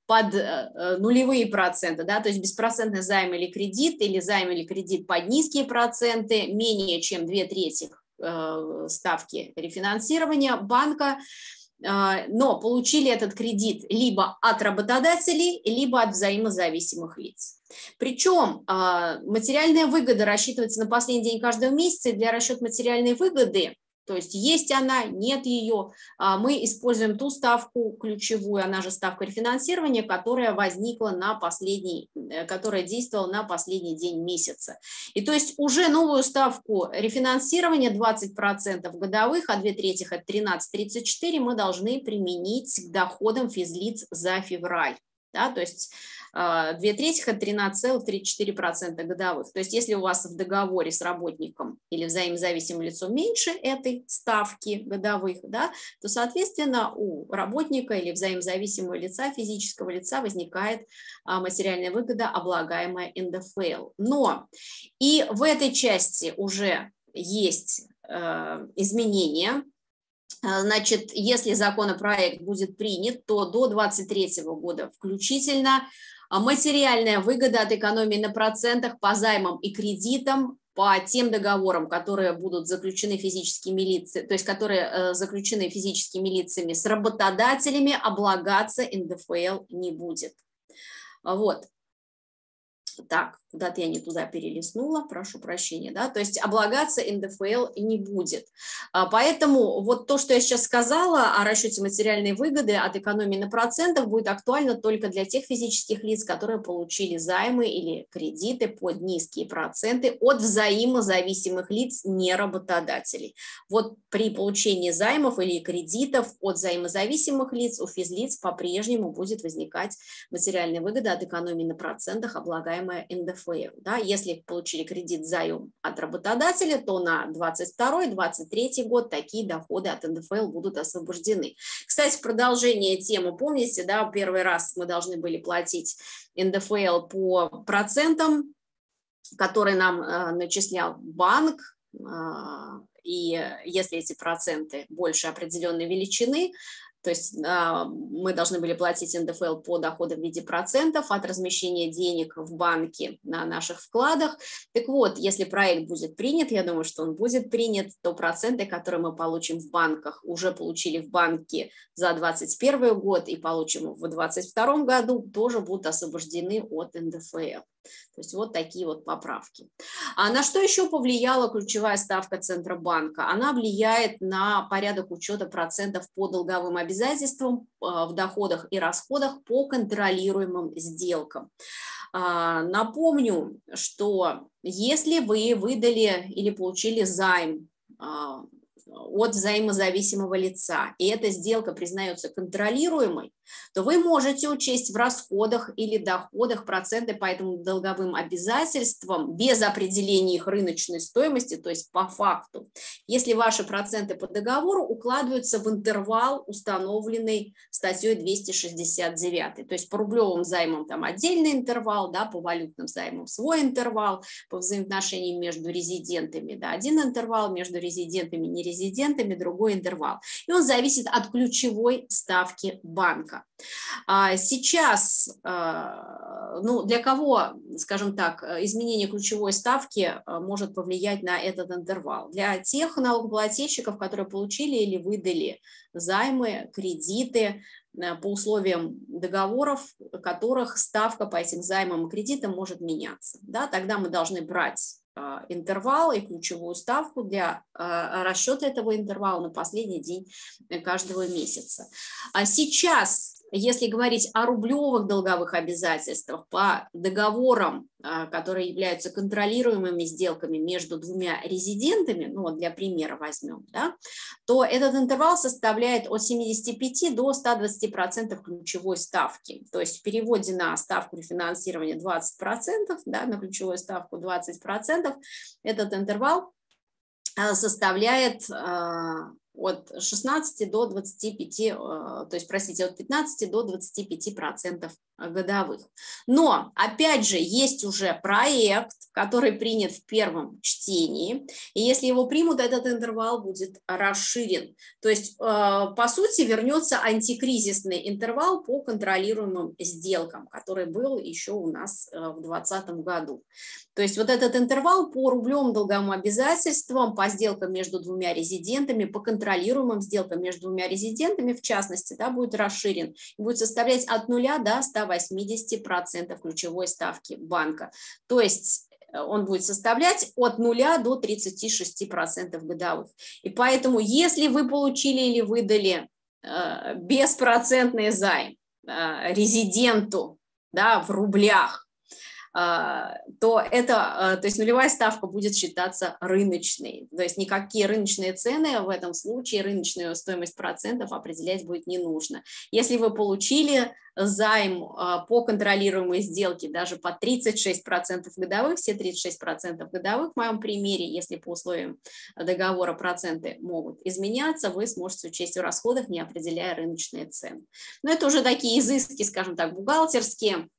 под э, нулевые проценты, да, то есть беспроцентный займ или кредит, или займ или кредит под низкие проценты, менее чем две трети э, ставки рефинансирования банка, но получили этот кредит либо от работодателей, либо от взаимозависимых лиц. Причем а, материальная выгода рассчитывается на последний день каждого месяца, и для расчета материальной выгоды то есть есть она, нет ее. А, мы используем ту ставку ключевую, она же ставка рефинансирования, которая возникла на последний, э, которая действовала на последний день месяца. И то есть уже новую ставку рефинансирования 20% годовых, а 2 трети от 13,34 мы должны применить к доходам физлиц за февраль. Да, то есть 2 а, трети – это 13,34% годовых. То есть если у вас в договоре с работником или взаимозависимым лицом меньше этой ставки годовых, да, то, соответственно, у работника или взаимозависимого лица, физического лица возникает а, материальная выгода, облагаемая НДФЛ. Но и в этой части уже есть э, изменения, Значит, если законопроект будет принят, то до 2023 года включительно а материальная выгода от экономии на процентах по займам и кредитам по тем договорам, которые будут заключены физическими лицами, то есть которые э, заключены физическими лицами с работодателями, облагаться НДФЛ не будет. Вот так, куда-то я не туда перелистнула, прошу прощения, да, то есть облагаться НДФЛ не будет. А, поэтому вот то, что я сейчас сказала о расчете материальной выгоды от экономии на процентах, будет актуально только для тех физических лиц, которые получили займы или кредиты под низкие проценты от взаимозависимых лиц, не работодателей. Вот при получении займов или кредитов от взаимозависимых лиц у физлиц по-прежнему будет возникать материальная выгода от экономии на процентах, облагаемых называемое НДФЛ. Да? Если получили кредит заем от работодателя, то на 22-23 год такие доходы от НДФЛ будут освобождены. Кстати, продолжение темы, помните, да, первый раз мы должны были платить НДФЛ по процентам, которые нам э, начислял банк, э, и если эти проценты больше определенной величины, то есть а, мы должны были платить НДФЛ по доходам в виде процентов от размещения денег в банке на наших вкладах. Так вот, если проект будет принят, я думаю, что он будет принят, то проценты, которые мы получим в банках, уже получили в банке за 2021 год и получим в 2022 году, тоже будут освобождены от НДФЛ. То есть вот такие вот поправки. А на что еще повлияла ключевая ставка Центробанка? Она влияет на порядок учета процентов по долговым обязательствам в доходах и расходах по контролируемым сделкам. А, напомню, что если вы выдали или получили займ а, от взаимозависимого лица, и эта сделка признается контролируемой, то вы можете учесть в расходах или доходах проценты по этим долговым обязательствам без определения их рыночной стоимости, то есть по факту, если ваши проценты по договору укладываются в интервал, установленный статьей 269. То есть по рублевым займам там отдельный интервал, да, по валютным займам свой интервал, по взаимоотношениям между резидентами да, один интервал, между резидентами и нерезидентами другой интервал. И он зависит от ключевой ставки банка рынка. А сейчас, а, ну, для кого, скажем так, изменение ключевой ставки а, может повлиять на этот интервал? Для тех налогоплательщиков, которые получили или выдали займы, кредиты по условиям договоров, которых ставка по этим займам и кредитам может меняться. Да, тогда мы должны брать интервал и ключевую ставку для а, расчета этого интервала на последний день каждого месяца. А сейчас если говорить о рублевых долговых обязательствах по договорам, а, которые являются контролируемыми сделками между двумя резидентами, ну вот для примера возьмем, да, то этот интервал составляет от 75 до 120 процентов ключевой ставки. То есть в переводе на ставку рефинансирования 20 процентов, да, на ключевую ставку 20 процентов, этот интервал а, составляет а, от 16 до 25, э, то есть, простите, от 15 до 25 процентов годовых. Но, опять же, есть уже проект, который принят в первом чтении, и если его примут, этот интервал будет расширен. То есть, э, по сути, вернется антикризисный интервал по контролируемым сделкам, который был еще у нас э, в 2020 году. То есть, вот этот интервал по рублевым долговым обязательствам, по сделкам между двумя резидентами, по контролируемым сделкам между двумя резидентами, в частности, да, будет расширен будет составлять от 0 до 100 180% ключевой ставки банка. То есть э, он будет составлять от 0 до 36% годовых. И поэтому, если вы получили или выдали э, беспроцентный займ э, резиденту да, в рублях, то это, а, то есть нулевая ставка будет считаться рыночной. То есть никакие рыночные цены в этом случае, рыночную стоимость процентов определять будет не нужно. Если вы получили займ а, по контролируемой сделке даже по 36% годовых, все 36% годовых в моем примере, если по условиям договора проценты могут изменяться, вы сможете учесть в расходах, не определяя рыночные цены. Но это уже такие изыски, скажем так, бухгалтерские,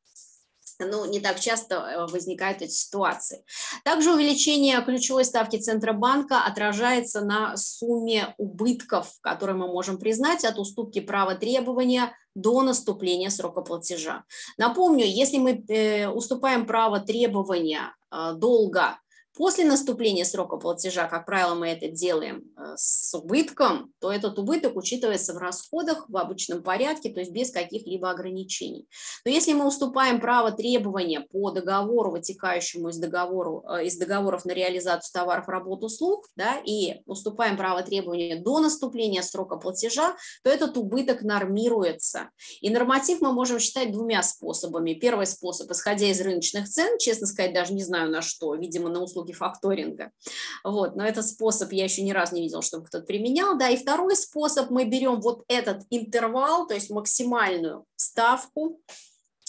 ну, не так часто э, возникают эти ситуации. Также увеличение ключевой ставки Центробанка отражается на сумме убытков, которые мы можем признать от уступки права требования до наступления срока платежа. Напомню, если мы э, уступаем право требования э, долга После наступления срока платежа, как правило, мы это делаем э, с убытком, то этот убыток учитывается в расходах в обычном порядке, то есть без каких-либо ограничений. Но если мы уступаем право требования по договору, вытекающему из, договору, э, из договоров на реализацию товаров, работ, услуг, да, и уступаем право требования до наступления срока платежа, то этот убыток нормируется. И норматив мы можем считать двумя способами. Первый способ, исходя из рыночных цен, честно сказать, даже не знаю на что, видимо, на услуги услуги факторинга. Вот, но этот способ я еще ни разу не видел, чтобы кто-то применял. Да, и второй способ, мы берем вот этот интервал, то есть максимальную ставку,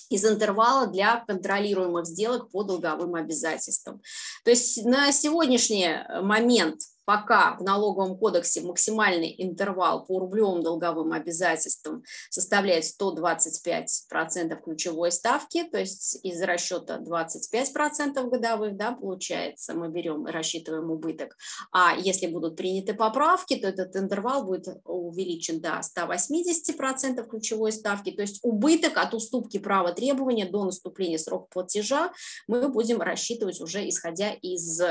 из интервала для контролируемых сделок по долговым обязательствам. То есть на сегодняшний момент пока в налоговом кодексе максимальный интервал по рублевым долговым обязательствам составляет 125% ключевой ставки, то есть из расчета 25% годовых, да, получается, мы берем и рассчитываем убыток. А если будут приняты поправки, то этот интервал будет увеличен до 180% ключевой ставки, то есть убыток от уступки права требования до наступления срока платежа мы будем рассчитывать уже исходя из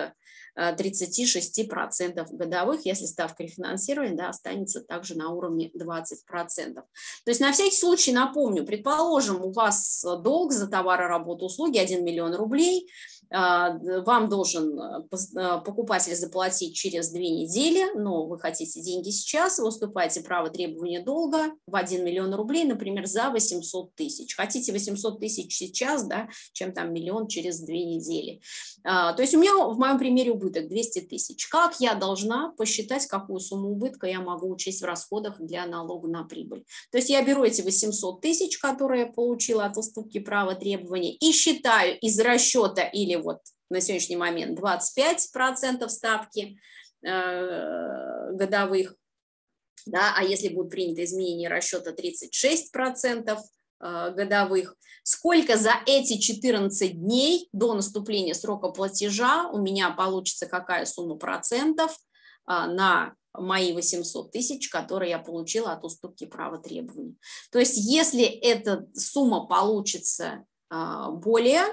36% годовых, если ставка рефинансирования да, останется также на уровне 20%. То есть на всякий случай напомню, предположим, у вас долг за товары, работу, услуги 1 миллион рублей – вам должен э, э, покупатель заплатить через две недели, но вы хотите деньги сейчас, вы уступаете право требования долга в 1 миллион рублей, например, за 800 тысяч. Хотите 800 тысяч сейчас, да, чем там миллион через две недели. А, то есть у меня в моем примере убыток 200 тысяч. Как я должна посчитать, какую сумму убытка я могу учесть в расходах для налога на прибыль? То есть я беру эти 800 тысяч, которые я получила от уступки права требования, и считаю из расчета или вот на сегодняшний момент 25% ставки э, годовых, да, а если будут приняты изменения расчета 36% э, годовых, сколько за эти 14 дней до наступления срока платежа у меня получится какая сумма процентов э, на мои 800 тысяч, которые я получила от уступки права требований. То есть если эта сумма получится более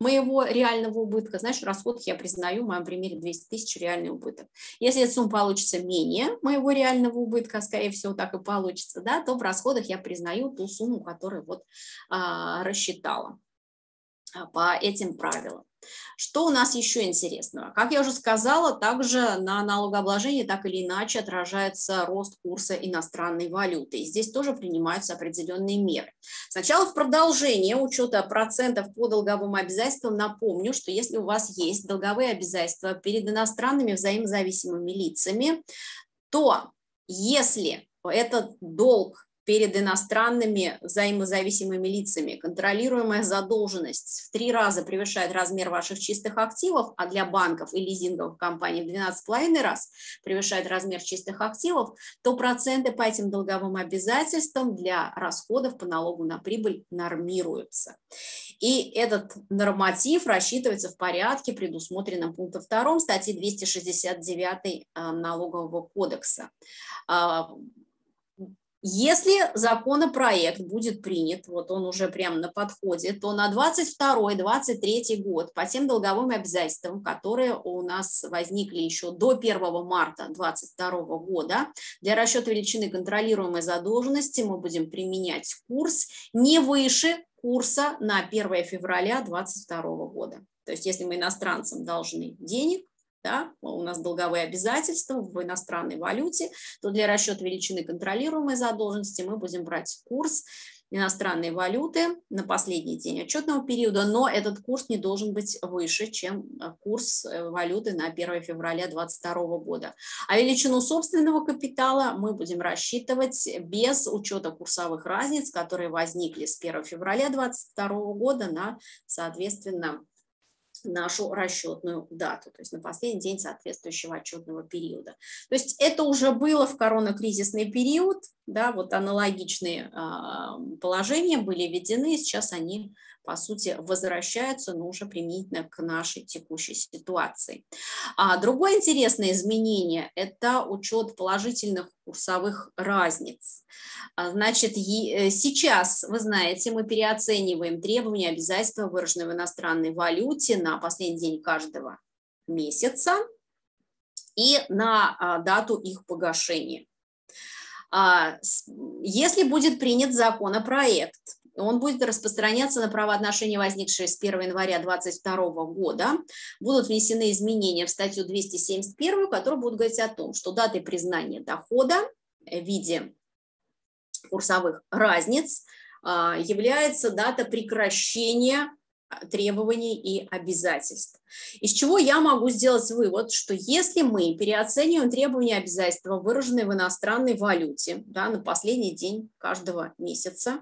моего реального убытка, значит, расход я признаю в моем примере 200 тысяч реальный убыток. Если эта сумма получится менее моего реального убытка, скорее всего, так и получится, да, то в расходах я признаю ту сумму, которую вот а, рассчитала по этим правилам. Что у нас еще интересного? Как я уже сказала, также на налогообложении так или иначе отражается рост курса иностранной валюты. И здесь тоже принимаются определенные меры. Сначала в продолжение учета процентов по долговым обязательствам напомню, что если у вас есть долговые обязательства перед иностранными взаимозависимыми лицами, то если этот долг перед иностранными взаимозависимыми лицами. Контролируемая задолженность в три раза превышает размер ваших чистых активов, а для банков и лизинговых компаний в 12,5 раз превышает размер чистых активов, то проценты по этим долговым обязательствам для расходов по налогу на прибыль нормируются. И этот норматив рассчитывается в порядке, предусмотренном пунктом 2 статьи 269 э, налогового кодекса а, если законопроект будет принят, вот он уже прямо на подходе, то на 22-23 год по тем долговым обязательствам, которые у нас возникли еще до 1 марта 2022 года, для расчета величины контролируемой задолженности мы будем применять курс не выше курса на 1 февраля 2022 года. То есть если мы иностранцам должны денег, да, у нас долговые обязательства в иностранной валюте, то для расчета величины контролируемой задолженности мы будем брать курс иностранной валюты на последний день отчетного периода, но этот курс не должен быть выше, чем э, курс э, валюты на 1 февраля 2022 года. А величину собственного капитала мы будем рассчитывать без учета курсовых разниц, которые возникли с 1 февраля 2022 года на, соответственно, нашу расчетную дату, то есть на последний день соответствующего отчетного периода. То есть это уже было в коронакризисный период, да, вот аналогичные э, положения были введены, сейчас они по сути, возвращаются, но уже применительно к нашей текущей ситуации. А другое интересное изменение – это учет положительных курсовых разниц. А, значит, э, сейчас, вы знаете, мы переоцениваем требования обязательства, выраженные в иностранной валюте на последний день каждого месяца и на а, дату их погашения. А, если будет принят законопроект, он будет распространяться на правоотношения, возникшие с 1 января 2022 года. Будут внесены изменения в статью 271, которые будут говорить о том, что датой признания дохода в виде курсовых разниц а, является дата прекращения требований и обязательств. Из чего я могу сделать вывод, что если мы переоцениваем требования и обязательства, выраженные в иностранной валюте да, на последний день каждого месяца,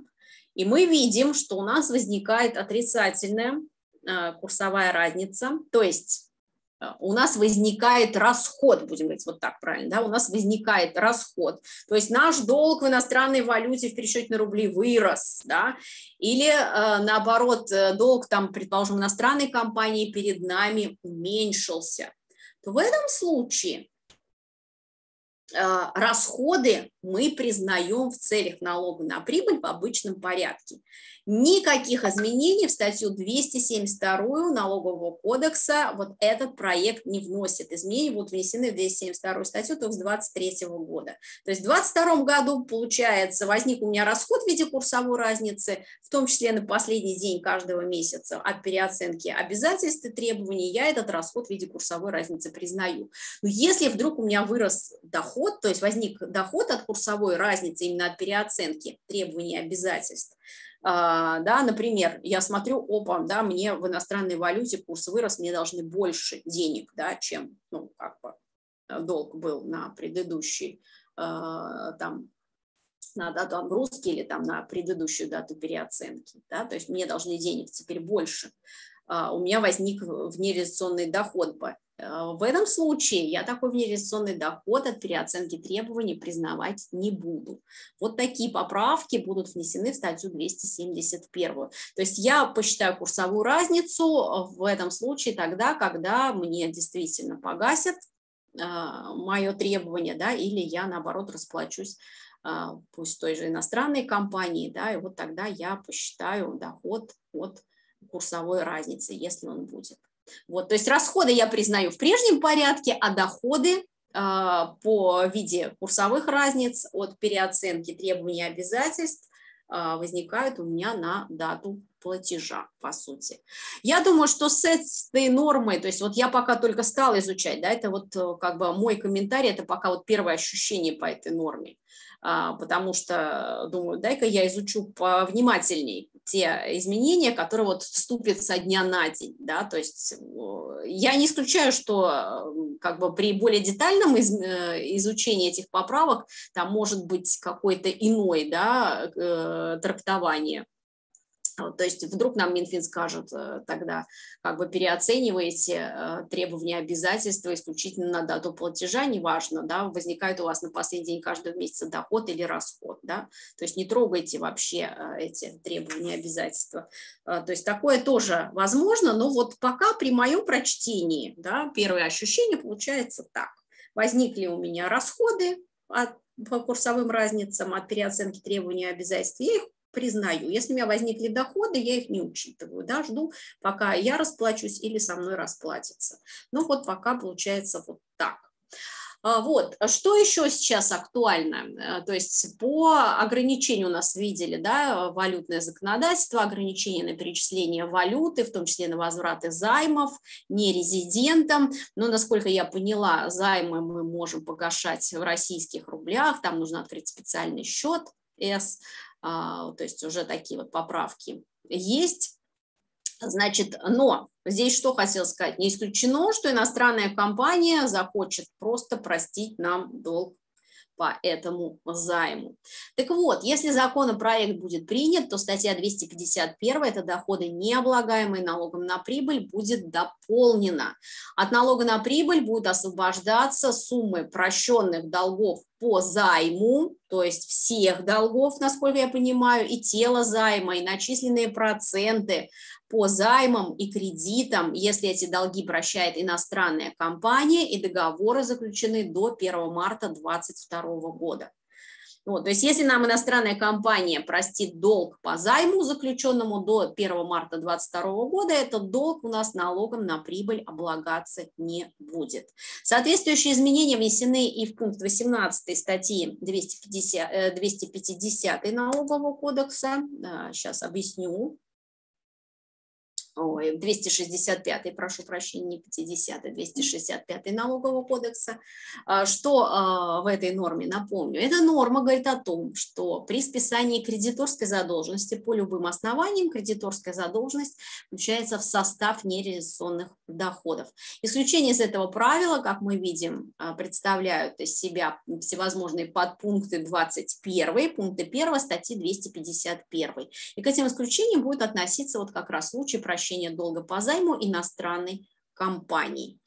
и мы видим, что у нас возникает отрицательная э, курсовая разница, то есть э, у нас возникает расход, будем говорить вот так правильно, да, у нас возникает расход, то есть наш долг в иностранной валюте в пересчете на рубли вырос, да, или э, наоборот долг там, предположим, иностранной компании перед нами уменьшился, то в этом случае расходы мы признаем в целях налога на прибыль в обычном порядке. Никаких изменений в статью 272 налогового кодекса вот этот проект не вносит. Изменения будут внесены в 272 статью только с 2023 года. То есть в 2022 году, получается, возник у меня расход в виде курсовой разницы, в том числе на последний день каждого месяца от переоценки обязательств и требований, я этот расход в виде курсовой разницы признаю. Но если вдруг у меня вырос доход, то есть возник доход от курсовой разницы именно от переоценки требований и обязательств, да, например, я смотрю, опа, да, мне в иностранной валюте курс вырос, мне должны больше денег, да, чем, ну, как бы э, долг был на предыдущий, а, там, на дату отгрузки или там на предыдущую дату переоценки, да, то есть мне должны денег теперь больше. А, у меня возник внереализационный доход бы. Э, в этом случае я такой внереализационный доход от переоценки требований признавать не буду. Вот такие поправки будут внесены в статью 271. То есть я посчитаю курсовую разницу в этом случае тогда, когда мне действительно погасят э, мое требование, да, или я наоборот расплачусь э, пусть той же иностранной компании, да, и вот тогда я посчитаю доход от курсовой разницы, если он будет. Вот, то есть расходы я признаю в прежнем порядке, а доходы а, по виде курсовых разниц от переоценки требований и обязательств а, возникают у меня на дату платежа, по сути. Я думаю, что с этой нормой, то есть вот я пока только стала изучать, да, это вот э, как бы мой комментарий, это пока вот первое ощущение по этой норме. А, потому что думаю, дай-ка я изучу повнимательней те изменения, которые вот вступят со дня на день, да, то есть я не исключаю, что как бы при более детальном из, э, изучении этих поправок там может быть какой-то иной, да, э, трактование то есть вдруг нам Минфин скажет э, тогда, как бы переоцениваете э, требования обязательства исключительно на дату платежа, неважно, да, возникает у вас на последний день каждого месяца доход или расход, да, то есть не трогайте вообще э, эти требования обязательства. То есть такое тоже возможно, но вот пока при моем прочтении, да, первое ощущение получается так. Возникли у меня расходы от, по курсовым разницам от переоценки требований и обязательств, я их признаю. Если у меня возникли доходы, я их не учитываю, да, жду, пока я расплачусь или со мной расплатится. Ну вот пока получается вот так. А, вот, что еще сейчас актуально? Э, то есть по ограничению у нас видели, да, валютное законодательство, ограничения на перечисление валюты, в том числе на возвраты займов, нерезидентам. Но, насколько я поняла, займы мы можем погашать в российских рублях, там нужно открыть специальный счет а, то есть уже такие вот поправки есть. Значит, но здесь что хотел сказать? Не исключено, что иностранная компания захочет просто простить нам долг по этому займу. Так вот, если законопроект будет принят, то статья 251, это доходы, не облагаемые налогом на прибыль, будет дополнена. От налога на прибыль будут освобождаться суммы прощенных долгов по займу, то есть всех долгов, насколько я понимаю, и тело займа, и начисленные проценты по займам и кредитам, если эти долги прощает иностранная компания и договоры заключены до 1 марта 2022 года. Вот, то есть если нам иностранная компания простит долг по займу, заключенному до 1 марта 2022 года, этот долг у нас налогом на прибыль облагаться не будет. Соответствующие изменения внесены и в пункт 18 статьи 250, 250 э, налогового кодекса. Сейчас объясню ой, 265, прошу прощения, не 50, 265 налогового кодекса. А, что а, в этой норме, напомню? Эта норма говорит о том, что при списании кредиторской задолженности по любым основаниям кредиторская задолженность включается в состав нереализационных доходов. Исключение из этого правила, как мы видим, а, представляют из себя всевозможные подпункты 21, пункты 1 статьи 251. И к этим исключениям будет относиться вот как раз случай прощения погашения долга по займу иностранной компании.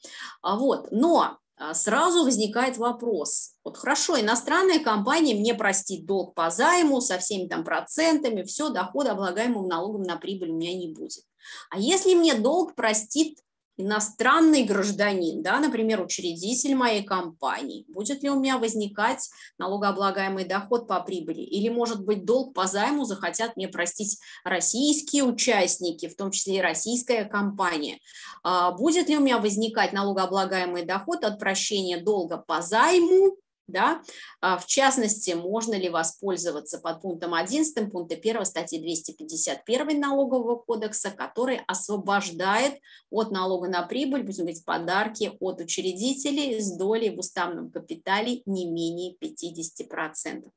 А вот, но а, сразу возникает вопрос. Вот хорошо, иностранная компания мне простит долг по займу со всеми там процентами, все, дохода облагаемого налогом на прибыль у меня не будет. А если мне долг простит иностранный гражданин, да, например, учредитель моей компании, будет ли у меня возникать налогооблагаемый доход по прибыли? Или, может быть, долг по займу захотят мне простить российские участники, в том числе и российская компания? А, будет ли у меня возникать налогооблагаемый доход от прощения долга по займу да? А, в частности, можно ли воспользоваться под пунктом 11 пункта 1 статьи 251 Налогового кодекса, который освобождает от налога на прибыль, будем говорить, подарки от учредителей с долей в уставном капитале не менее 50%.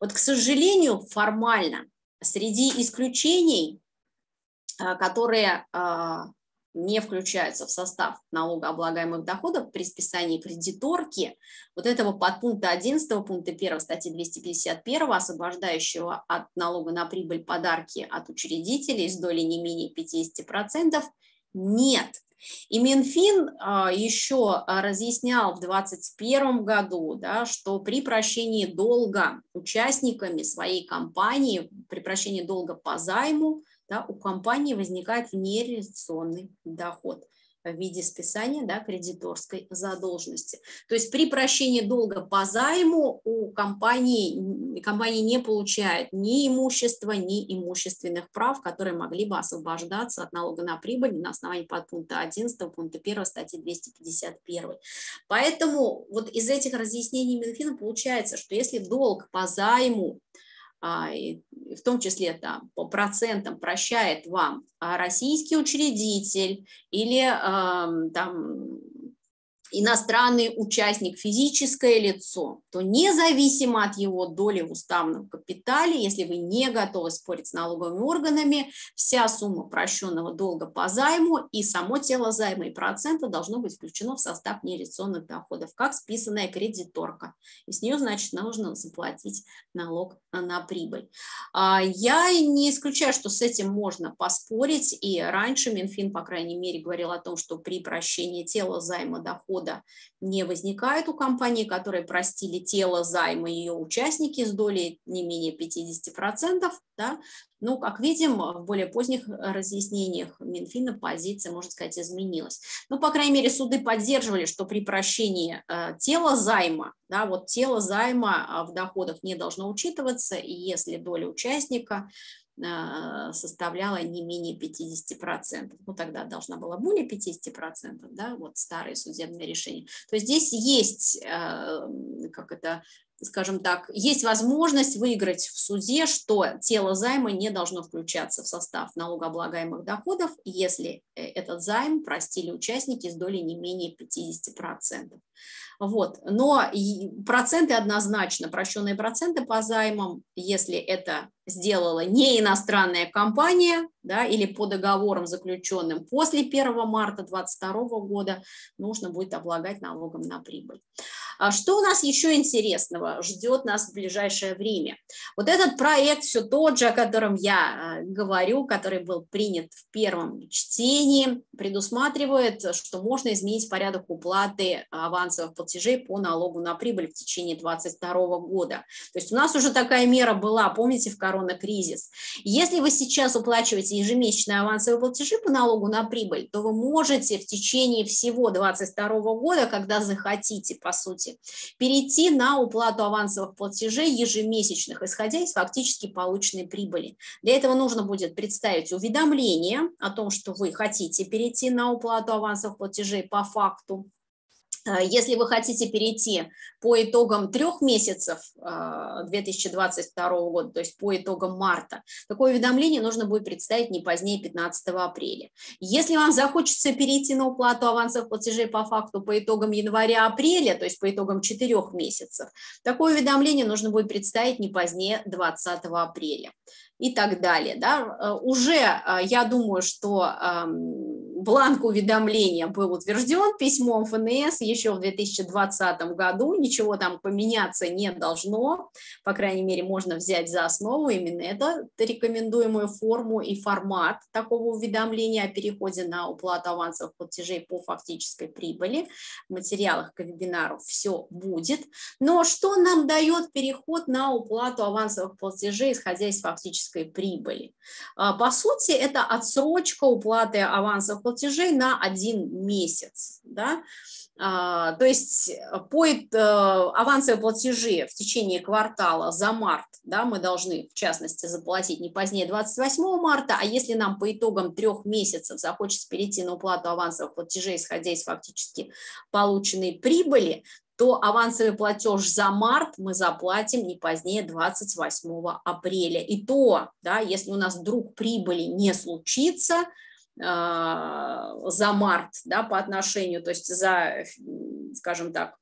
Вот, к сожалению, формально среди исключений, а, которые а, не включаются в состав налогооблагаемых доходов при списании кредиторки, вот этого подпункта 11 пункта 1 статьи 251, освобождающего от налога на прибыль подарки от учредителей с долей не менее 50%, нет. И Минфин а, еще разъяснял в 2021 году, да, что при прощении долга участниками своей компании, при прощении долга по займу, да, у компании возникает нереализационный доход в виде списания да, кредиторской задолженности. То есть при прощении долга по займу у компании, компании не получает ни имущества, ни имущественных прав, которые могли бы освобождаться от налога на прибыль на основании подпункта 11 пункта 1 статьи 251. Поэтому вот из этих разъяснений Минфина получается, что если долг по займу в том числе там, по процентам прощает вам а, российский учредитель или там, иностранный участник, физическое лицо, то независимо от его доли в уставном капитале, если вы не готовы спорить с налоговыми органами, вся сумма прощенного долга по займу и само тело займа и процента должно быть включено в состав нереализационных доходов, как списанная кредиторка. И с нее, значит, нужно заплатить налог на прибыль. А, я не исключаю, что с этим можно поспорить, и раньше Минфин, по крайней мере, говорил о том, что при прощении тела займа дохода дохода не возникает у компании, которые простили тело займа ее участники с долей не менее 50%. Да? Но, как видим, в более поздних разъяснениях Минфина позиция, можно сказать, изменилась. Ну, по крайней мере, суды поддерживали, что при прощении э, тела займа, да, вот тело займа а, в доходах не должно учитываться, и если доля участника составляла не менее 50%. Ну, тогда должна была более 50%, да, вот старые судебные решения. То есть здесь есть, а, как это, скажем так, есть возможность выиграть в суде, что тело займа не должно включаться в состав налогооблагаемых доходов, если э, этот займ простили участники с долей не менее 50%. Вот. Но проценты однозначно, прощенные проценты по займам, если это сделала не иностранная компания да, или по договорам, заключенным после 1 марта 2022 года, нужно будет облагать налогом на прибыль. А что у нас еще интересного ждет нас в ближайшее время? Вот этот проект все тот же, о котором я э, говорю, который был принят в первом чтении, предусматривает, что можно изменить порядок уплаты авансовых платежей по налогу на прибыль в течение 2022 года. То есть у нас уже такая мера была, помните, в коронакризис. Если вы сейчас уплачиваете ежемесячные авансовые платежи по налогу на прибыль, то вы можете в течение всего 2022 года, когда захотите, по сути, перейти на уплату авансовых платежей ежемесячных, исходя из фактически полученной прибыли. Для этого нужно будет представить уведомление о том, что вы хотите перейти на уплату авансовых платежей по факту, если вы хотите перейти по итогам трех месяцев 2022 э, года, то есть по итогам марта, такое уведомление нужно будет представить не позднее 15 апреля. Если вам захочется перейти на уплату авансовых платежей по факту по итогам января-апреля, то есть по итогам четырех месяцев, такое уведомление нужно будет представить не позднее 20 апреля и так далее. Да? Э, уже я думаю, что эм, бланк уведомления был утвержден письмом ФНС еще в 2020 году, ничего там поменяться не должно, по крайней мере, можно взять за основу именно эту рекомендуемую форму и формат такого уведомления о переходе на уплату авансовых платежей по фактической прибыли. В материалах к вебинару все будет. Но что нам дает переход на уплату авансовых платежей, исходя из фактической фактической прибыли. А, по сути, это отсрочка уплаты авансовых платежей на один месяц. Да? А, то есть э, по э, авансовые платежи в течение квартала за март да, мы должны, в частности, заплатить не позднее 28 марта, а если нам по итогам трех месяцев захочется перейти на уплату авансовых платежей, исходя из фактически полученной прибыли, то авансовый платеж за март мы заплатим не позднее 28 апреля. И то, да, если у нас вдруг прибыли не случится, а, за март да, по отношению, то есть за, скажем так,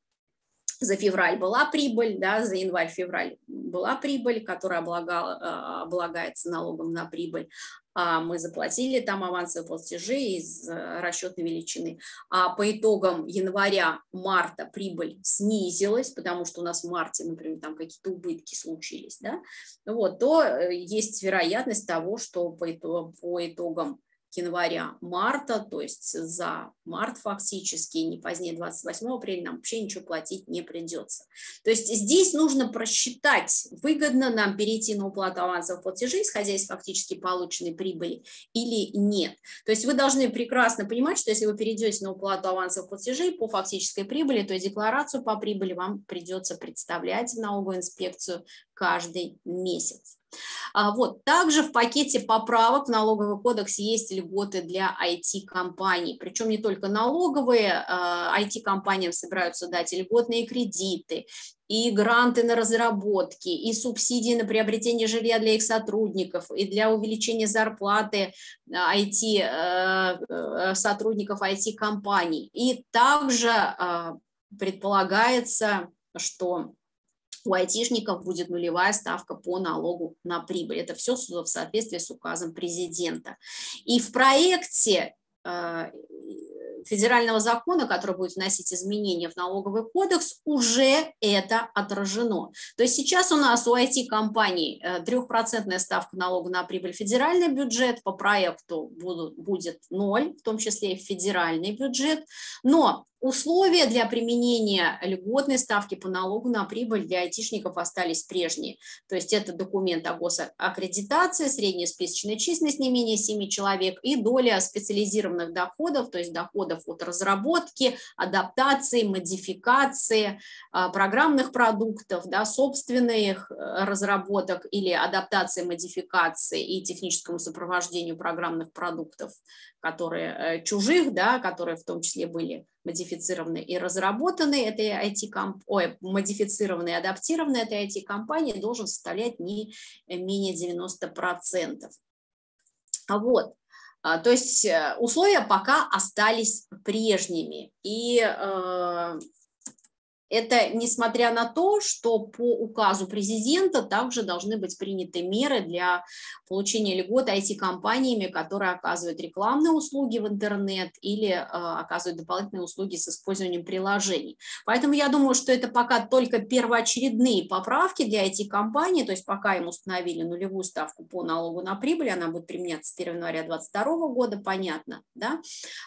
за февраль была прибыль, да, за январь-февраль была прибыль, которая облагала, а, облагается налогом на прибыль, а мы заплатили там авансовые платежи из расчетной величины. А по итогам января-марта прибыль снизилась, потому что у нас в марте, например, там какие-то убытки случились, да, вот, то э, есть вероятность того, что по итогам января-марта, то есть за март фактически, не позднее 28 апреля нам вообще ничего платить не придется. То есть здесь нужно просчитать, выгодно нам перейти на уплату авансовых платежей, исходя из фактически полученной прибыли или нет. То есть вы должны прекрасно понимать, что если вы перейдете на уплату авансовых платежей по фактической прибыли, то декларацию по прибыли вам придется представлять в налоговую инспекцию каждый месяц. А, вот. Также в пакете поправок в налоговый кодекс есть льготы для IT-компаний, причем не только налоговые, IT-компаниям а, собираются дать льготные кредиты, и гранты на разработки, и субсидии на приобретение жилья для их сотрудников, и для увеличения зарплаты IT, а, сотрудников IT-компаний. И также предполагается, что у айтишников будет нулевая ставка по налогу на прибыль. Это все в соответствии с указом президента. И в проекте э, федерального закона, который будет вносить изменения в налоговый кодекс, уже это отражено. То есть сейчас у нас у IT-компаний э, трехпроцентная ставка налога на прибыль федеральный бюджет, по проекту будет ноль, в том числе и федеральный бюджет, но Условия для применения льготной ставки по налогу на прибыль для айтишников остались прежние. То есть это документ о госаккредитации, средняя списочная численность не менее 7 человек и доля специализированных доходов, то есть доходов от разработки, адаптации, модификации а, программных продуктов, да, собственных э, разработок или адаптации, модификации и техническому сопровождению программных продуктов, которые э, чужих, да, которые в том числе были модифицированы и разработаны этой IT-комп... Ой, модифицированы и адаптированы этой IT-компании должен составлять не менее 90%. А вот, а, то есть э, условия пока остались прежними. И э, это несмотря на то, что по указу президента также должны быть приняты меры для получения льгот IT-компаниями, которые оказывают рекламные услуги в интернет или э, оказывают дополнительные услуги с использованием приложений. Поэтому я думаю, что это пока только первоочередные поправки для IT-компаний, то есть пока им установили нулевую ставку по налогу на прибыль, она будет применяться с 1 января 2022 года, понятно, да?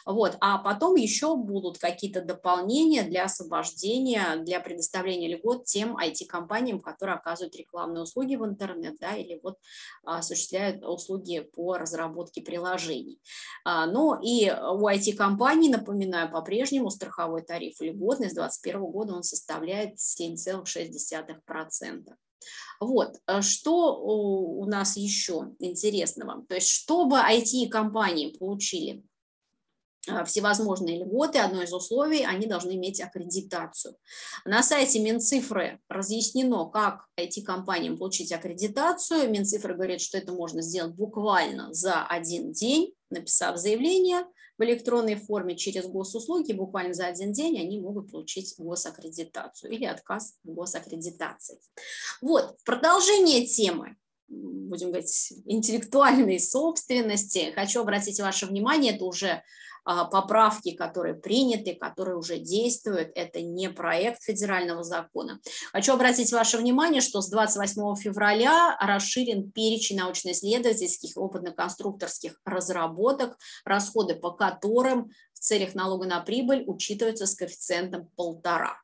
Вот, а потом еще будут какие-то дополнения для освобождения для предоставления льгот тем IT-компаниям, которые оказывают рекламные услуги в интернет, да, или вот а, осуществляют услуги по разработке приложений. А, ну и у IT-компаний, напоминаю, по-прежнему страховой тариф льготный с 2021 года он составляет 7,6%. Вот, а что у нас еще интересного? То есть, чтобы IT-компании получили всевозможные льготы, одно из условий, они должны иметь аккредитацию. На сайте Минцифры разъяснено, как IT-компаниям получить аккредитацию. Минцифры говорит, что это можно сделать буквально за один день, написав заявление в электронной форме через госуслуги, буквально за один день они могут получить госаккредитацию или отказ в госаккредитации. Вот, продолжение темы будем говорить, интеллектуальной собственности. Хочу обратить ваше внимание, это уже а, поправки, которые приняты, которые уже действуют. Это не проект федерального закона. Хочу обратить ваше внимание, что с 28 февраля расширен перечень научно-исследовательских опытно-конструкторских разработок, расходы по которым в целях налога на прибыль учитываются с коэффициентом полтора.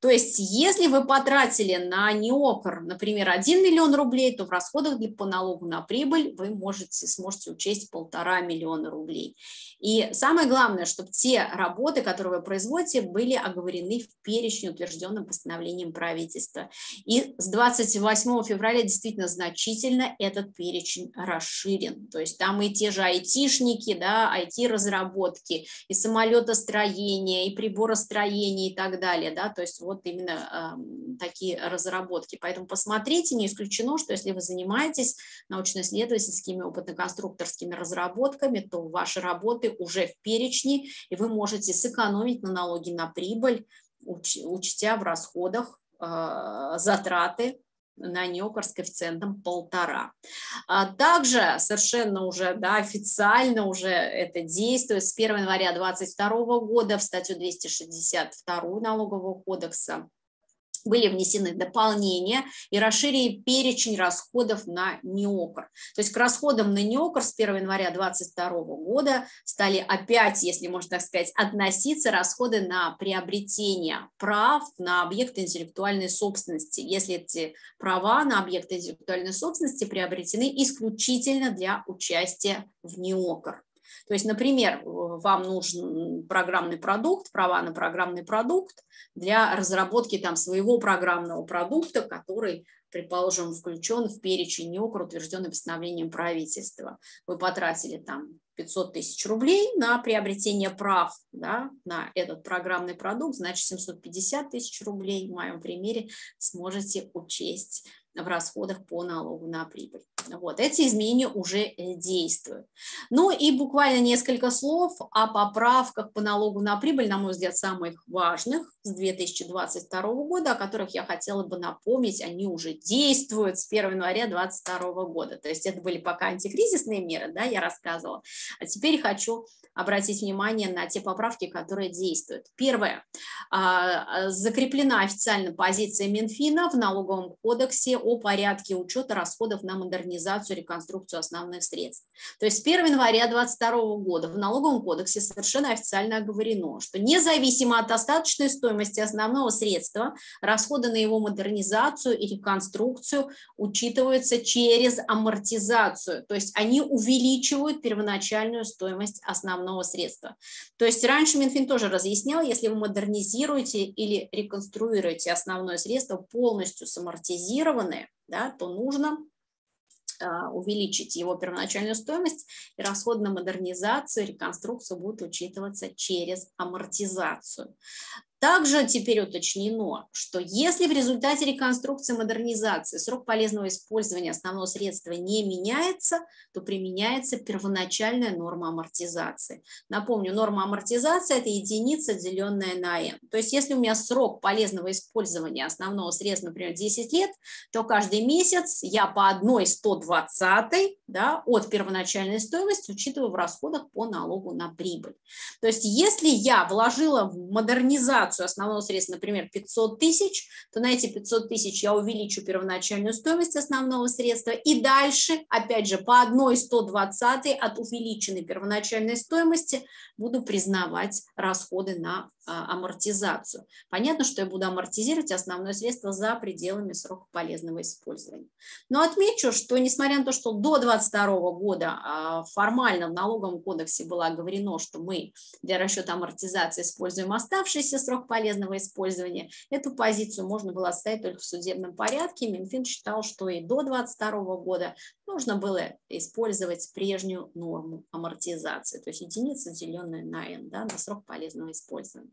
То есть, если вы потратили на НИОКР, например, 1 миллион рублей, то в расходах для, по налогу на прибыль вы можете, сможете учесть полтора миллиона рублей. И самое главное, чтобы те работы, которые вы производите, были оговорены в перечне, утвержденном постановлением правительства. И с 28 февраля действительно значительно этот перечень расширен. То есть там и те же айтишники, да, IT-разработки, и самолетостроение, и приборостроение и так далее. Да, то есть вот именно э, такие разработки. Поэтому посмотрите, не исключено, что если вы занимаетесь научно-исследовательскими, опытно-конструкторскими разработками, то ваши работы уже в перечне, и вы можете сэкономить на налоги на прибыль, уч, учтя в расходах э, затраты на НИОКР с коэффициентом полтора. А также совершенно уже да, официально уже это действует с 1 января 2022 года в статью 262 налогового кодекса были внесены дополнения и расширили перечень расходов на НИОКР. То есть к расходам на НИОКР с 1 января 2022 года стали опять, если можно так сказать, относиться расходы на приобретение прав на объекты интеллектуальной собственности, если эти права на объекты интеллектуальной собственности приобретены исключительно для участия в НИОКР. То есть, например, вам нужен программный продукт, права на программный продукт для разработки там своего программного продукта, который предположим, включен в перечень НИОКР, утвержденный постановлением правительства. Вы потратили там 500 тысяч рублей на приобретение прав да, на этот программный продукт, значит 750 тысяч рублей в моем примере сможете учесть в расходах по налогу на прибыль. Вот, эти изменения уже э, действуют. Ну и буквально несколько слов о поправках по налогу на прибыль, на мой взгляд, самых важных с 2022 года, о которых я хотела бы напомнить, они уже действуют с 1 января 2022 года. То есть это были пока антикризисные меры, да, я рассказывала. А теперь хочу обратить внимание на те поправки, которые действуют. Первое. А, закреплена официально позиция Минфина в налоговом кодексе о порядке учета расходов на модернизацию, реконструкцию основных средств. То есть с 1 января 2022 года в налоговом кодексе совершенно официально оговорено, что независимо от остаточной стоимости основного средства, расходы на его модернизацию и реконструкцию учитываются через амортизацию, то есть они увеличивают первоначальную стоимость основного средства. То есть раньше Минфин тоже разъяснял, если вы модернизируете или реконструируете основное средство полностью самортизированное, да, то нужно а, увеличить его первоначальную стоимость, и расход на модернизацию, реконструкцию будут учитываться через амортизацию. Также теперь уточнено, что если в результате реконструкции модернизации срок полезного использования основного средства не меняется, то применяется первоначальная норма амортизации. Напомню, норма амортизации – это единица, деленная на n. То есть если у меня срок полезного использования основного средства, например, 10 лет, то каждый месяц я по 1 120 да, от первоначальной стоимости учитываю в расходах по налогу на прибыль. То есть если я вложила в модернизацию реализацию основного средства, например, 500 тысяч, то на эти 500 тысяч я увеличу первоначальную стоимость основного средства и дальше, опять же, по 1 120 от увеличенной первоначальной стоимости буду признавать расходы на амортизацию. Понятно, что я буду амортизировать основное средство за пределами срока полезного использования. Но отмечу, что несмотря на то, что до 2022 года а, формально в налоговом кодексе было оговорено, что мы для расчета амортизации используем оставшийся срок полезного использования, эту позицию можно было оставить только в судебном порядке. Минфин считал, что и до 2022 года нужно было использовать прежнюю норму амортизации, то есть единица, деленная на n, да, на срок полезного использования.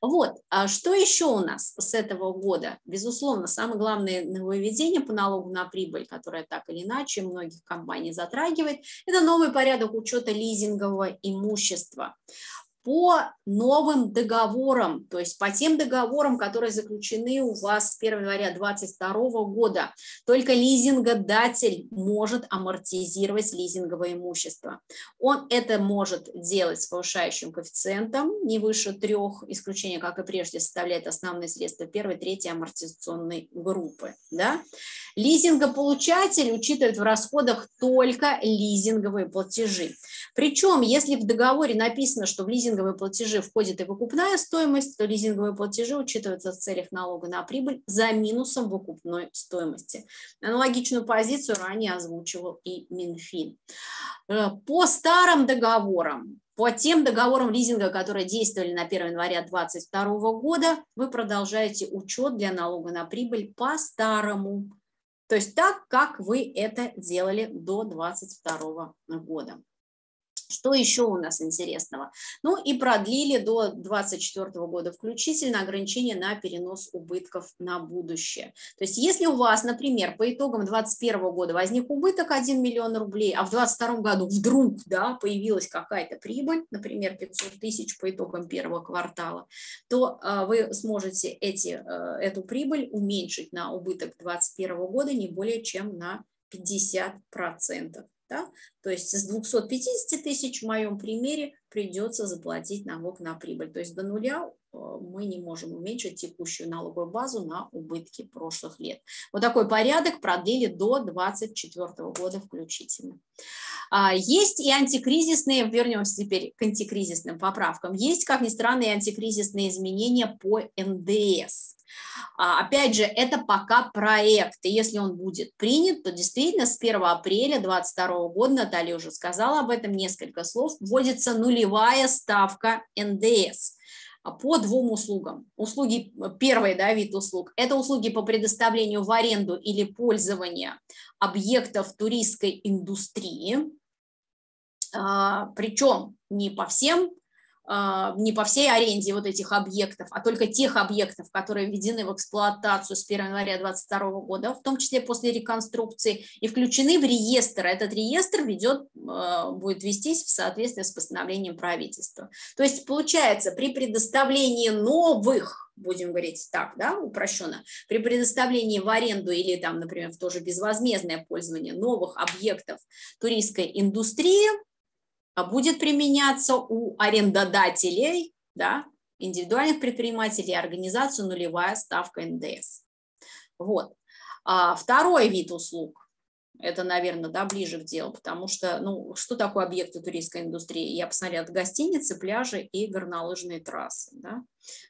Вот, а что еще у нас с этого года? Безусловно, самое главное нововведение по налогу на прибыль, которое так или иначе многих компаний затрагивает, это новый порядок учета лизингового имущества по новым договорам, то есть по тем договорам, которые заключены у вас с 1 января 2022 года. Только лизингодатель может амортизировать лизинговое имущество. Он это может делать с повышающим коэффициентом, не выше трех, исключение, как и прежде, составляет основные средства первой, третьей амортизационной группы. Да? Лизингополучатель учитывает в расходах только лизинговые платежи. Причем, если в договоре написано, что в лизинг лизинговые платежи входит и выкупная стоимость, то лизинговые платежи учитываются в целях налога на прибыль за минусом выкупной стоимости. Аналогичную позицию ранее озвучивал и Минфин. Э, по старым договорам по тем договорам лизинга, которые действовали на 1 января 2022 года, вы продолжаете учет для налога на прибыль по-старому. То есть так, как вы это делали до 2022 года. Что еще у нас интересного? Ну и продлили до 2024 года включительно ограничения на перенос убытков на будущее. То есть если у вас, например, по итогам 2021 года возник убыток 1 миллион рублей, а в 2022 году вдруг да, появилась какая-то прибыль, например, 500 тысяч по итогам первого квартала, то э, вы сможете эти, э, эту прибыль уменьшить на убыток 2021 года не более чем на 50%. Да? То есть с 250 тысяч в моем примере придется заплатить налог на прибыль. То есть до нуля мы не можем уменьшить текущую налоговую базу на убытки прошлых лет. Вот такой порядок продлили до 2024 года включительно. А, есть и антикризисные, вернемся теперь к антикризисным поправкам, есть, как ни странно, и антикризисные изменения по НДС. А, опять же, это пока проект, и если он будет принят, то действительно с 1 апреля 2022 года, Наталья уже сказала об этом несколько слов, вводится нулевая ставка НДС по двум услугам. Услуги, первый да, вид услуг – это услуги по предоставлению в аренду или пользование объектов туристской индустрии, а, причем не по всем а, не по всей аренде вот этих объектов, а только тех объектов, которые введены в эксплуатацию с 1 января 2022 года, в том числе после реконструкции, и включены в реестр. Этот реестр ведет, а, будет вестись в соответствии с постановлением правительства. То есть получается, при предоставлении новых будем говорить так, да, упрощенно, при предоставлении в аренду или там, например, в тоже безвозмездное пользование новых объектов туристской индустрии, а будет применяться у арендодателей, да, индивидуальных предпринимателей, организацию нулевая ставка НДС. Вот. А второй вид услуг это, наверное, да, ближе к делу, потому что, ну, что такое объекты туристской индустрии? Я посмотрела, гостиницы, пляжи и горнолыжные трассы, да.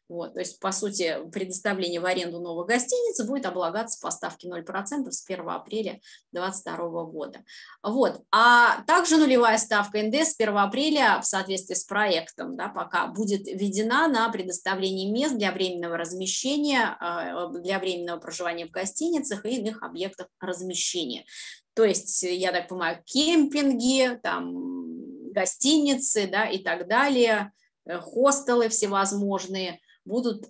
Вот, то есть, по сути, предоставление в аренду новой гостиницы будет облагаться по ставке 0% с 1 апреля 2022 года. Вот, а также нулевая ставка НДС с 1 апреля в соответствии с проектом, да, пока будет введена на предоставление мест для временного размещения, а, для временного проживания в гостиницах и иных объектах размещения. То есть, я так понимаю, кемпинги, там, гостиницы да, и так далее, хостелы всевозможные будут э,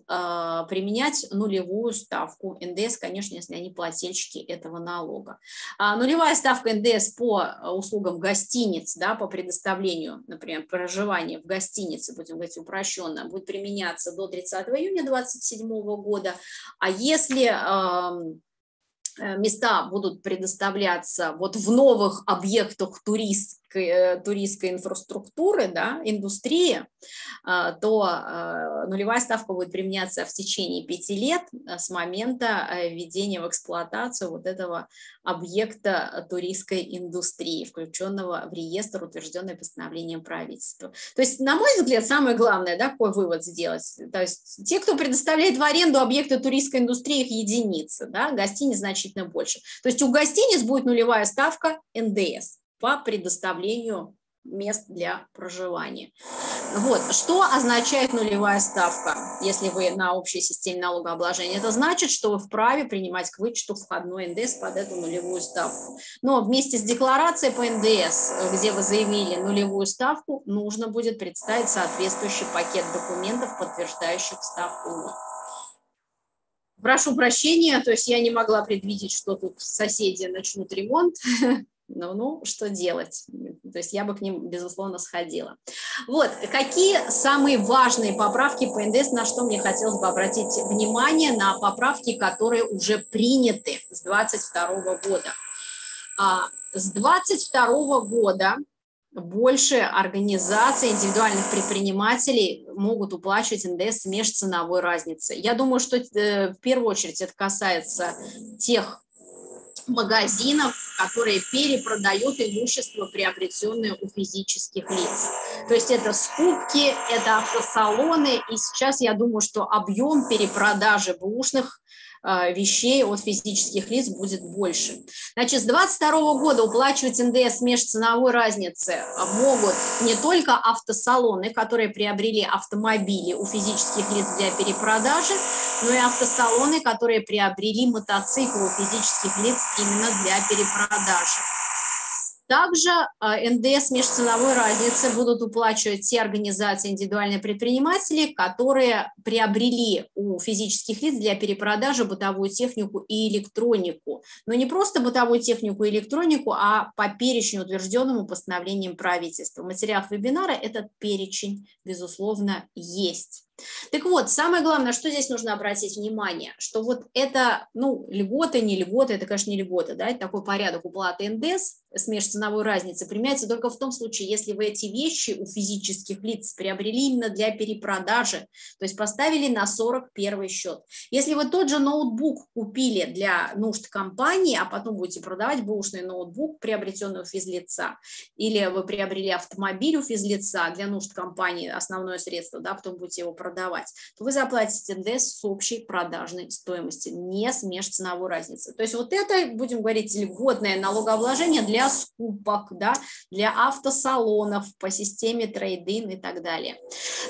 применять нулевую ставку НДС, конечно, если они плательщики этого налога. А нулевая ставка НДС по услугам гостиниц, да, по предоставлению, например, проживания в гостинице, будем говорить упрощенно, будет применяться до 30 июня 2027 года. А если э, Э, места будут предоставляться вот в новых объектах э, туристской инфраструктуры, да, индустрии, э, то нулевая ставка будет применяться в течение пяти лет с момента введения в эксплуатацию вот этого объекта туристской индустрии, включенного в реестр, утвержденный постановлением правительства. То есть, на мой взгляд, самое главное, да, какой вывод сделать, то есть те, кто предоставляет в аренду объекты туристской индустрии, их единицы, да, гостиниц, значит, значительно больше. То есть у гостиниц будет нулевая ставка НДС по предоставлению мест для проживания. Вот. Что означает нулевая ставка, если вы на общей системе налогообложения? Это значит, что вы вправе принимать к вычету входной НДС под эту нулевую ставку. Но вместе с декларацией по НДС, где вы заявили нулевую ставку, нужно будет представить соответствующий пакет документов, подтверждающих ставку Прошу прощения, то есть я не могла предвидеть, что тут соседи начнут ремонт. Ну, ну, что делать? То есть я бы к ним, безусловно, сходила. Вот, какие самые важные поправки по НДС, на что мне хотелось бы обратить внимание, на поправки, которые уже приняты с 2022 года. А, с 2022 года больше организаций, индивидуальных предпринимателей могут уплачивать НДС с межценовой разницей. Я думаю, что э, в первую очередь это касается тех магазинов, которые перепродают имущество, приобретенное у физических лиц. То есть это скупки, это автосалоны, и сейчас я думаю, что объем перепродажи бэушных Э, вещей от физических лиц будет больше. Значит, с 2022 года уплачивать НДС межценовой разницы могут не только автосалоны, которые приобрели автомобили у физических лиц для перепродажи, но и автосалоны, которые приобрели мотоциклы у физических лиц именно для перепродажи. Также а, НДС межценовой разницы будут уплачивать те организации индивидуальные предприниматели, которые приобрели у физических лиц для перепродажи бытовую технику и электронику. Но не просто бытовую технику и электронику, а по перечню, утвержденному постановлением правительства. В материалах вебинара этот перечень, безусловно, есть. Так вот, самое главное, что здесь нужно обратить внимание, что вот это, ну, льгота, не льгота, это, конечно, не льгота, да, это такой порядок уплаты НДС с межценовой разницы применяется только в том случае, если вы эти вещи у физических лиц приобрели именно для перепродажи, то есть поставили на 41 счет. Если вы тот же ноутбук купили для нужд компании, а потом будете продавать бэушный ноутбук, приобретенный у физлица, или вы приобрели автомобиль у физлица для нужд компании, основное средство, да, потом будете его продавать, то вы заплатите НДС с общей продажной стоимости, не с межценовой разницы. То есть вот это, будем говорить, льготное налогообложение для скупок, да, для автосалонов по системе трейдин и так далее.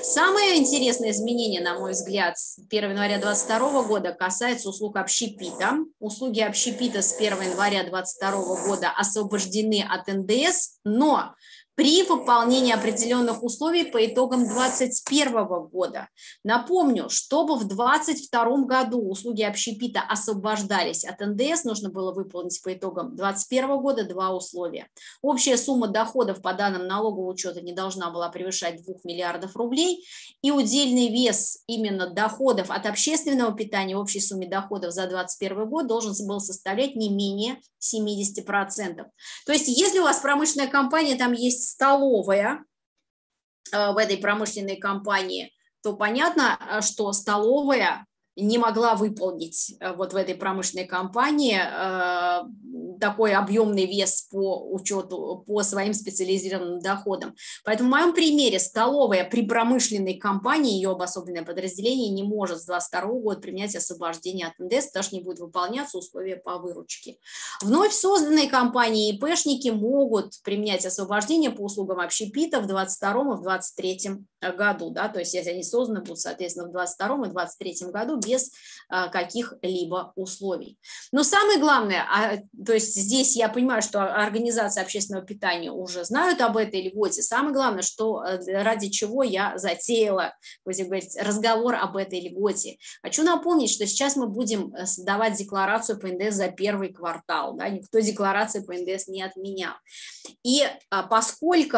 Самое интересное изменение, на мой взгляд, с 1 января 2022 года касается услуг общепита. Услуги общепита с 1 января 2022 года освобождены от НДС, но при выполнении определенных условий по итогам 2021 года. Напомню, чтобы в 2022 году услуги общепита освобождались от НДС, нужно было выполнить по итогам 2021 года два условия. Общая сумма доходов по данным налогового учета не должна была превышать 2 миллиардов рублей, и удельный вес именно доходов от общественного питания в общей сумме доходов за 2021 год должен был составлять не менее 70%. То есть если у вас промышленная компания, там есть столовая э, в этой промышленной компании, то понятно, э, что столовая не могла выполнить э, вот в этой промышленной компании такой объемный вес по учету, по своим специализированным доходам. Поэтому в моем примере столовая при промышленной компании, ее обособленное подразделение не может с 2022 года применять освобождение от НДС, потому что не будет выполняться условия по выручке. Вновь созданные компании и ИПшники могут применять освобождение по услугам общепита в 2022 и в 2023 году, да, то есть если они созданы будут, соответственно, в 2022 и 2023 году без а, каких-либо условий. Но самое главное, а, то есть есть здесь я понимаю, что организации общественного питания уже знают об этой льготе. Самое главное, что э, ради чего я затеяла, будем говорить, разговор об этой льготе. Хочу напомнить, что сейчас мы будем э, создавать декларацию по НДС за первый квартал. Да? Никто декларации по НДС не отменял. И а, поскольку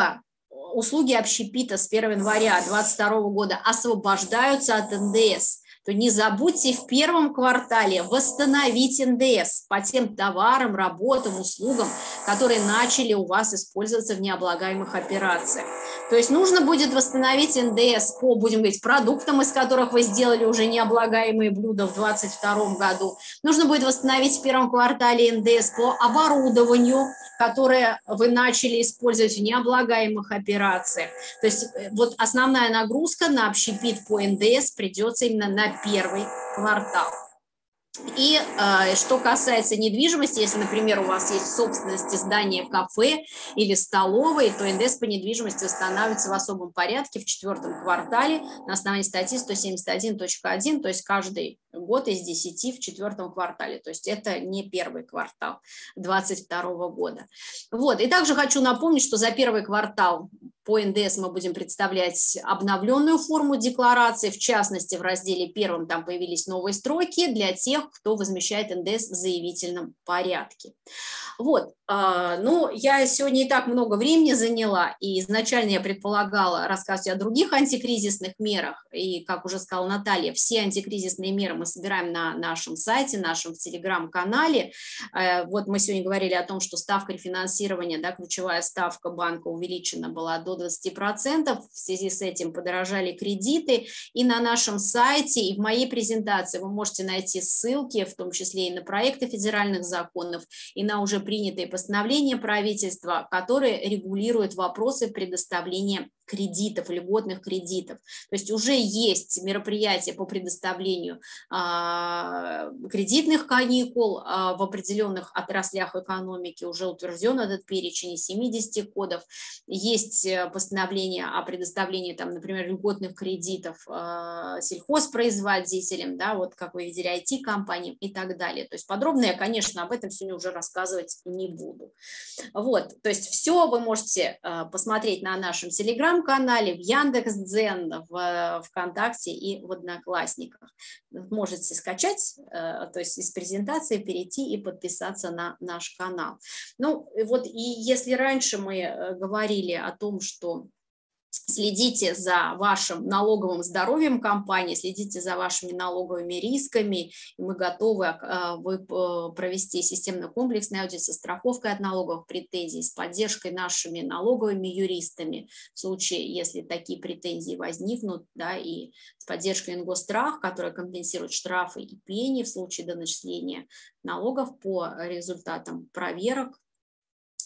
услуги общепита с 1 января 2022 года освобождаются от НДС, то не забудьте в первом квартале восстановить НДС по тем товарам, работам, услугам, которые начали у вас использоваться в необлагаемых операциях. То есть нужно будет восстановить НДС по, будем говорить, продуктам, из которых вы сделали уже необлагаемые блюда в 2022 году. Нужно будет восстановить в первом квартале НДС по оборудованию, которое вы начали использовать в необлагаемых операциях. То есть э, вот основная нагрузка на общепит по НДС придется именно на первый квартал. И э, что касается недвижимости, если, например, у вас есть в собственности здание кафе или столовой, то НДС по недвижимости восстанавливается в особом порядке в четвертом квартале на основании статьи 171.1, то есть каждый год из 10 в четвертом квартале, то есть это не первый квартал 2022 года. Вот, и также хочу напомнить, что за первый квартал по НДС мы будем представлять обновленную форму декларации, в частности, в разделе первом там появились новые строки для тех, кто возмещает НДС в заявительном порядке. Вот, а, ну, я сегодня и так много времени заняла, и изначально я предполагала рассказывать о других антикризисных мерах, и, как уже сказала Наталья, все антикризисные меры мы собираем на нашем сайте, нашем телеграм-канале. Э, вот мы сегодня говорили о том, что ставка рефинансирования, да, ключевая ставка банка увеличена была до 20%, в связи с этим подорожали кредиты, и на нашем сайте, и в моей презентации вы можете найти ссылки, в том числе и на проекты федеральных законов, и на уже принятые постановления правительства, которые регулируют вопросы предоставления кредитов, льготных кредитов. То есть уже есть мероприятия по предоставлению а, кредитных каникул а, в определенных отраслях экономики, уже утвержден этот перечень из 70 кодов. Есть э, постановление о предоставлении, там, например, льготных кредитов а, сельхозпроизводителям, да, вот как вы видели, IT-компаниям и так далее. То есть подробно я, конечно, об этом сегодня уже рассказывать не буду. Вот, то есть все вы можете а, посмотреть на нашем телеграм телеграм-канале, в Яндекс.Дзен, в ВКонтакте и в Одноклассниках. Можете скачать, э, то есть из презентации перейти и подписаться на наш канал. Ну, вот и если раньше мы э, говорили о том, что следите за вашим налоговым здоровьем компании, следите за вашими налоговыми рисками, и мы готовы а, вы, провести системно-комплексный аудит со страховкой от налоговых претензий, с поддержкой нашими налоговыми юристами в случае, если такие претензии возникнут, да, и с поддержкой Ингострах, которая компенсирует штрафы и пени в случае доначисления налогов по результатам проверок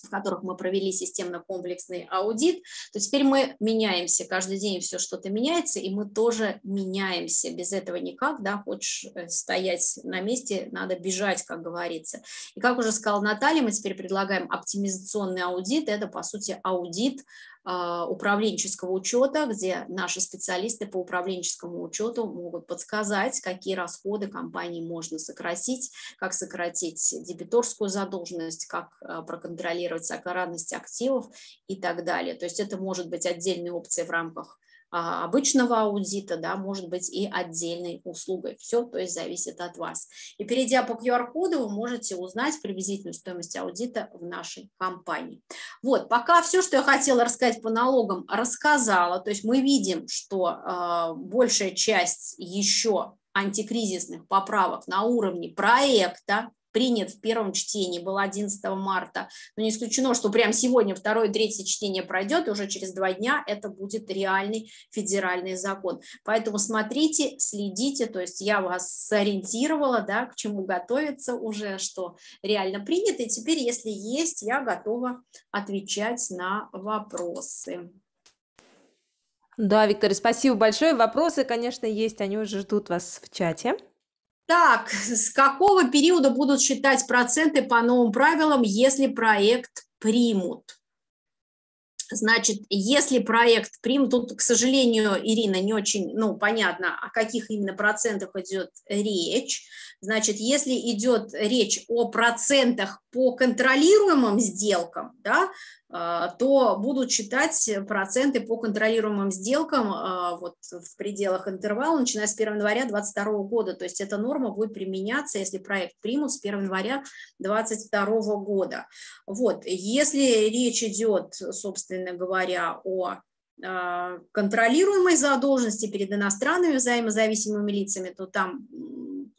в которых мы провели системно-комплексный аудит, то теперь мы меняемся, каждый день все что-то меняется, и мы тоже меняемся, без этого никак, да, хочешь э, стоять на месте, надо бежать, как говорится. И как уже сказала Наталья, мы теперь предлагаем оптимизационный аудит, это, по сути, аудит управленческого учета, где наши специалисты по управленческому учету могут подсказать, какие расходы компании можно сократить, как сократить дебиторскую задолженность, как а, проконтролировать сохранность активов и так далее. То есть это может быть отдельной опцией в рамках а, обычного аудита, да, может быть и отдельной услугой. Все, то есть зависит от вас. И перейдя по QR-коду, вы можете узнать приблизительную стоимость аудита в нашей компании. Вот, пока все, что я хотела рассказать по налогам, рассказала. То есть мы видим, что э, большая часть еще антикризисных поправок на уровне проекта, принят в первом чтении, был 11 марта, но не исключено, что прямо сегодня второе, третье чтение пройдет, и уже через два дня это будет реальный федеральный закон. Поэтому смотрите, следите, то есть я вас сориентировала, да, к чему готовиться уже, что реально принято, и теперь, если есть, я готова отвечать на вопросы. Да, Виктория, спасибо большое. Вопросы, конечно, есть, они уже ждут вас в чате. Так, с какого периода будут считать проценты по новым правилам, если проект примут? Значит, если проект примут, тут, к сожалению, Ирина, не очень, ну, понятно, о каких именно процентах идет речь. Значит, если идет речь о процентах по контролируемым сделкам, да, то будут считать проценты по контролируемым сделкам а, вот в пределах интервала, начиная с 1 января 2022 года. То есть эта норма будет применяться, если проект примут с 1 января 2022 года. Вот. Если речь идет, собственно говоря, о а, контролируемой задолженности перед иностранными взаимозависимыми лицами, то там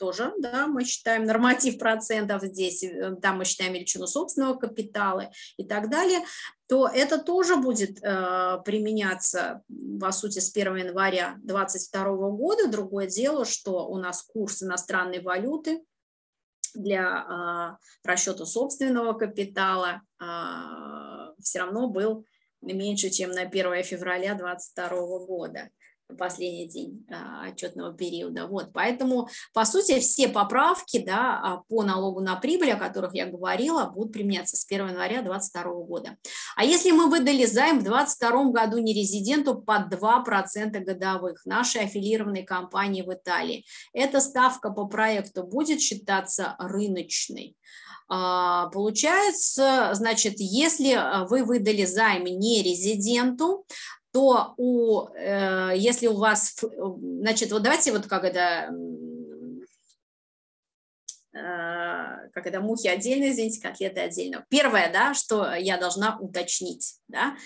тоже, да, мы считаем норматив процентов здесь, э, там мы считаем величину собственного капитала и так далее, то это тоже будет э, применяться, по сути, с 1 января 2022 года. Другое дело, что у нас курс иностранной валюты для э, расчета собственного капитала э, все равно был меньше, чем на 1 февраля 2022 года последний день а, отчетного периода. Вот, поэтому, по сути, все поправки да, а, по налогу на прибыль, о которых я говорила, будут применяться с 1 января 2022 года. А если мы выдали займ в 2022 году нерезиденту под 2% годовых нашей аффилированной компании в Италии, эта ставка по проекту будет считаться рыночной. А, получается, значит, если вы выдали займ не резиденту, то у, э, если у вас, значит, вот давайте вот как это, э, как это, мухи отдельно, извините, котлеты отдельно. Первое, да, что я должна уточнить, да,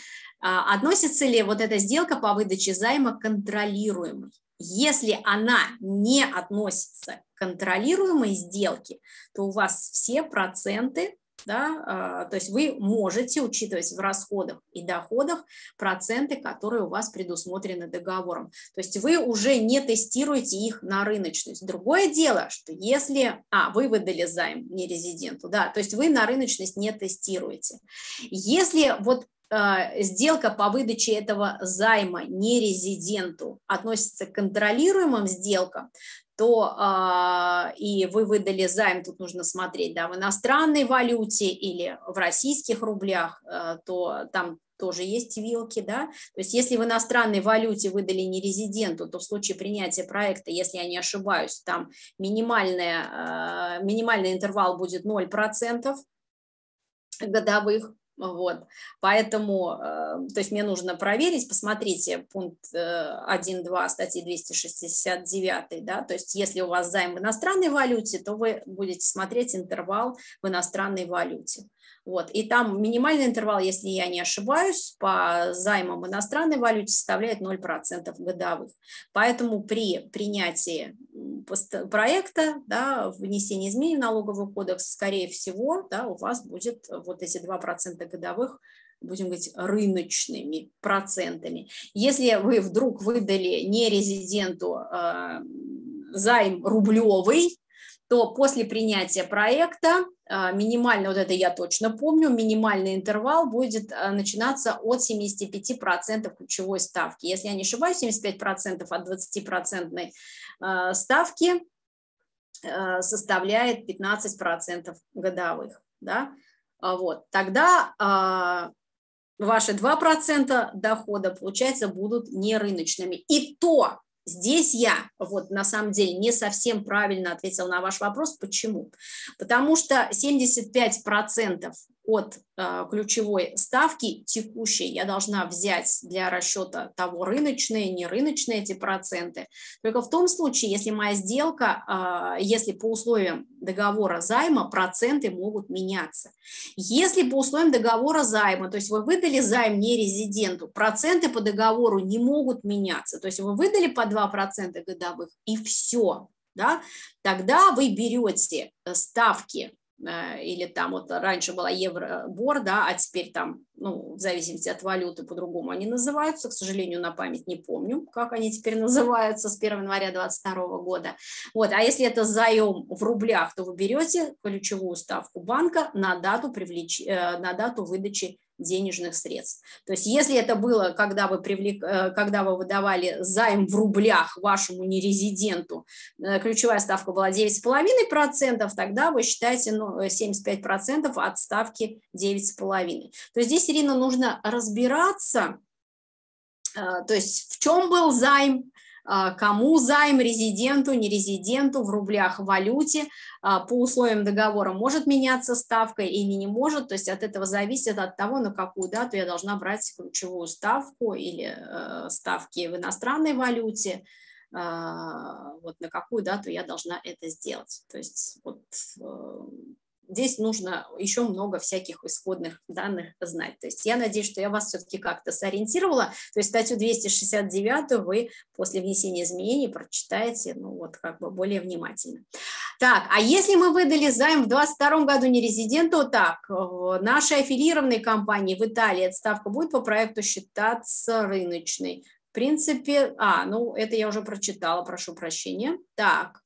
а, относится ли вот эта сделка по выдаче займа контролируемой. Если она не относится к контролируемой сделке, то у вас все проценты да, а, то есть вы можете учитывать в расходах и доходах проценты, которые у вас предусмотрены договором. То есть вы уже не тестируете их на рыночность. Другое дело, что если, а, вы выдали займ не резиденту, да, то есть вы на рыночность не тестируете. Если вот э, сделка по выдаче этого займа нерезиденту относится к контролируемым сделкам, то э, и вы выдали займ, тут нужно смотреть, да, в иностранной валюте или в российских рублях, э, то там тоже есть вилки, да, то есть если в иностранной валюте выдали не резиденту, то в случае принятия проекта, если я не ошибаюсь, там минимальная, э, минимальный интервал будет 0% годовых, вот, поэтому, э, то есть мне нужно проверить, посмотрите пункт 1.2 э, статьи 269, да, то есть если у вас займ в иностранной валюте, то вы будете смотреть интервал в иностранной валюте. Вот. И там минимальный интервал, если я не ошибаюсь, по займам иностранной валюте составляет 0% годовых. Поэтому при принятии проекта, да, внесении изменений в налоговый кодекс, скорее всего, да, у вас будет вот эти 2% годовых будем говорить, рыночными процентами. Если вы вдруг выдали нерезиденту э, займ рублевый, то после принятия проекта а, минимально, вот это я точно помню, минимальный интервал будет а, начинаться от 75% ключевой ставки. Если я не ошибаюсь, 75% от 20% а, ставки составляет 15% годовых. Да? Вот. Тогда ваши 2% дохода, получается, будут не рыночными. И то Здесь я, вот на самом деле, не совсем правильно ответила на ваш вопрос. Почему? Потому что 75% от э, ключевой ставки текущей я должна взять для расчета того, рыночные, не рыночные эти проценты. Только в том случае, если моя сделка, э, если по условиям договора займа проценты могут меняться. Если по условиям договора займа, то есть вы выдали займ не резиденту, проценты по договору не могут меняться. То есть вы выдали по 2% годовых и все. Да? Тогда вы берете ставки Э, или там вот раньше была евробор, да, а теперь там, ну, в зависимости от валюты по-другому они называются, к сожалению, на память не помню, как они теперь называются с 1 января 2022 года. Вот, а если это заем в рублях, то вы берете ключевую ставку банка на дату, привлеч... Э, на дату выдачи денежных средств. То есть если это было, когда вы, привлек, э, когда вы выдавали займ в рублях вашему нерезиденту, э, ключевая ставка была 9,5%, тогда вы считаете ну, 75% от ставки 9,5%. То есть здесь, Ирина, нужно разбираться, э, то есть в чем был займ, кому займ, резиденту, нерезиденту, в рублях, в валюте, а, по условиям договора может меняться ставка или не может, то есть от этого зависит от того, на какую дату я должна брать ключевую ставку или э, ставки в иностранной валюте, а, вот на какую дату я должна это сделать. То есть вот э, здесь нужно еще много всяких исходных данных знать. То есть я надеюсь, что я вас все-таки как-то сориентировала. То есть статью 269 вы после внесения изменений прочитаете, ну вот как бы более внимательно. Так, а если мы выдали займ в 2022 году не резиденту, так, в нашей аффилированной компании в Италии эта ставка будет по проекту считаться рыночной. В принципе, а, ну это я уже прочитала, прошу прощения. Так,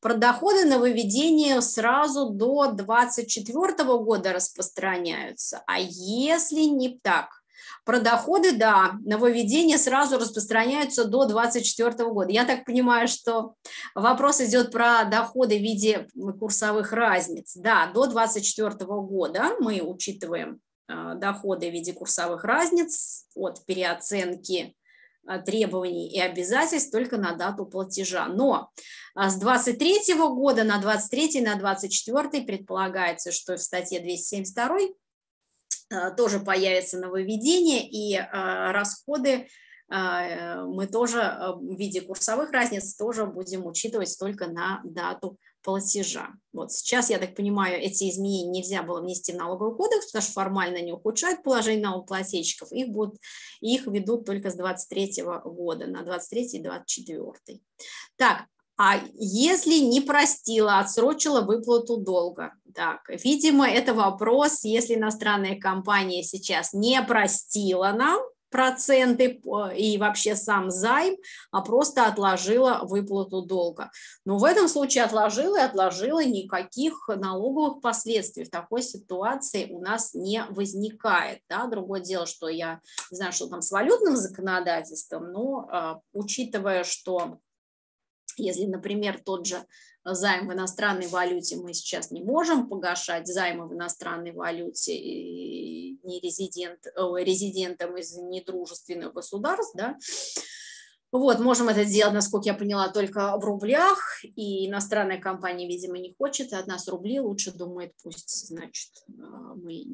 про доходы на выведение сразу до 2024 года распространяются. А если не так? Про доходы, да, нововведения сразу распространяются до 2024 года. Я так понимаю, что вопрос идет про доходы в виде курсовых разниц. Да, до 2024 года мы учитываем э, доходы в виде курсовых разниц от переоценки требований и обязательств только на дату платежа. Но а, с 23 года на 23 на 24 предполагается, что в статье 272 э, тоже появится нововведение и э, расходы мы тоже в виде курсовых разниц тоже будем учитывать только на дату платежа. Вот сейчас, я так понимаю, эти изменения нельзя было внести в налоговый кодекс, потому что формально они ухудшают положение налогоплательщиков, их, будут, их ведут только с 23 года, на 23 и 24. Так, а если не простила, отсрочила выплату долга? Так, видимо, это вопрос, если иностранная компания сейчас не простила нам, проценты и вообще сам займ, а просто отложила выплату долга. Но в этом случае отложила и отложила, никаких налоговых последствий в такой ситуации у нас не возникает. Да? Другое дело, что я не знаю, что там с валютным законодательством, но а, учитывая, что если, например, тот же займ в иностранной валюте мы сейчас не можем погашать, займы в иностранной валюте не резидент, резидентам из недружественных государств, да, вот, можем это сделать, насколько я поняла, только в рублях, и иностранная компания, видимо, не хочет от нас рубли, лучше думает, пусть, значит, мы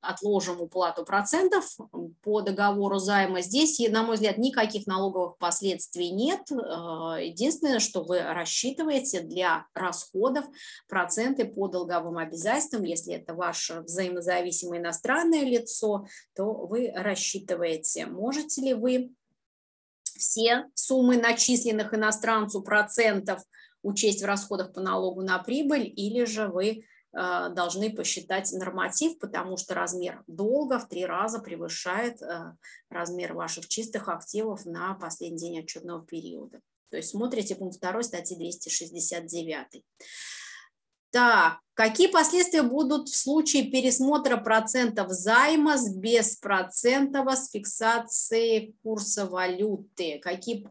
отложим уплату процентов по договору займа. Здесь, на мой взгляд, никаких налоговых последствий нет. Э, единственное, что вы рассчитываете для расходов проценты по долговым обязательствам. Если это ваше взаимозависимое иностранное лицо, то вы рассчитываете, можете ли вы все суммы начисленных иностранцу процентов учесть в расходах по налогу на прибыль, или же вы должны посчитать норматив, потому что размер долга в три раза превышает э, размер ваших чистых активов на последний день отчетного периода. То есть смотрите пункт 2 статьи 269. Так, какие последствия будут в случае пересмотра процентов займа с беспроцентного с фиксацией курса валюты? Какие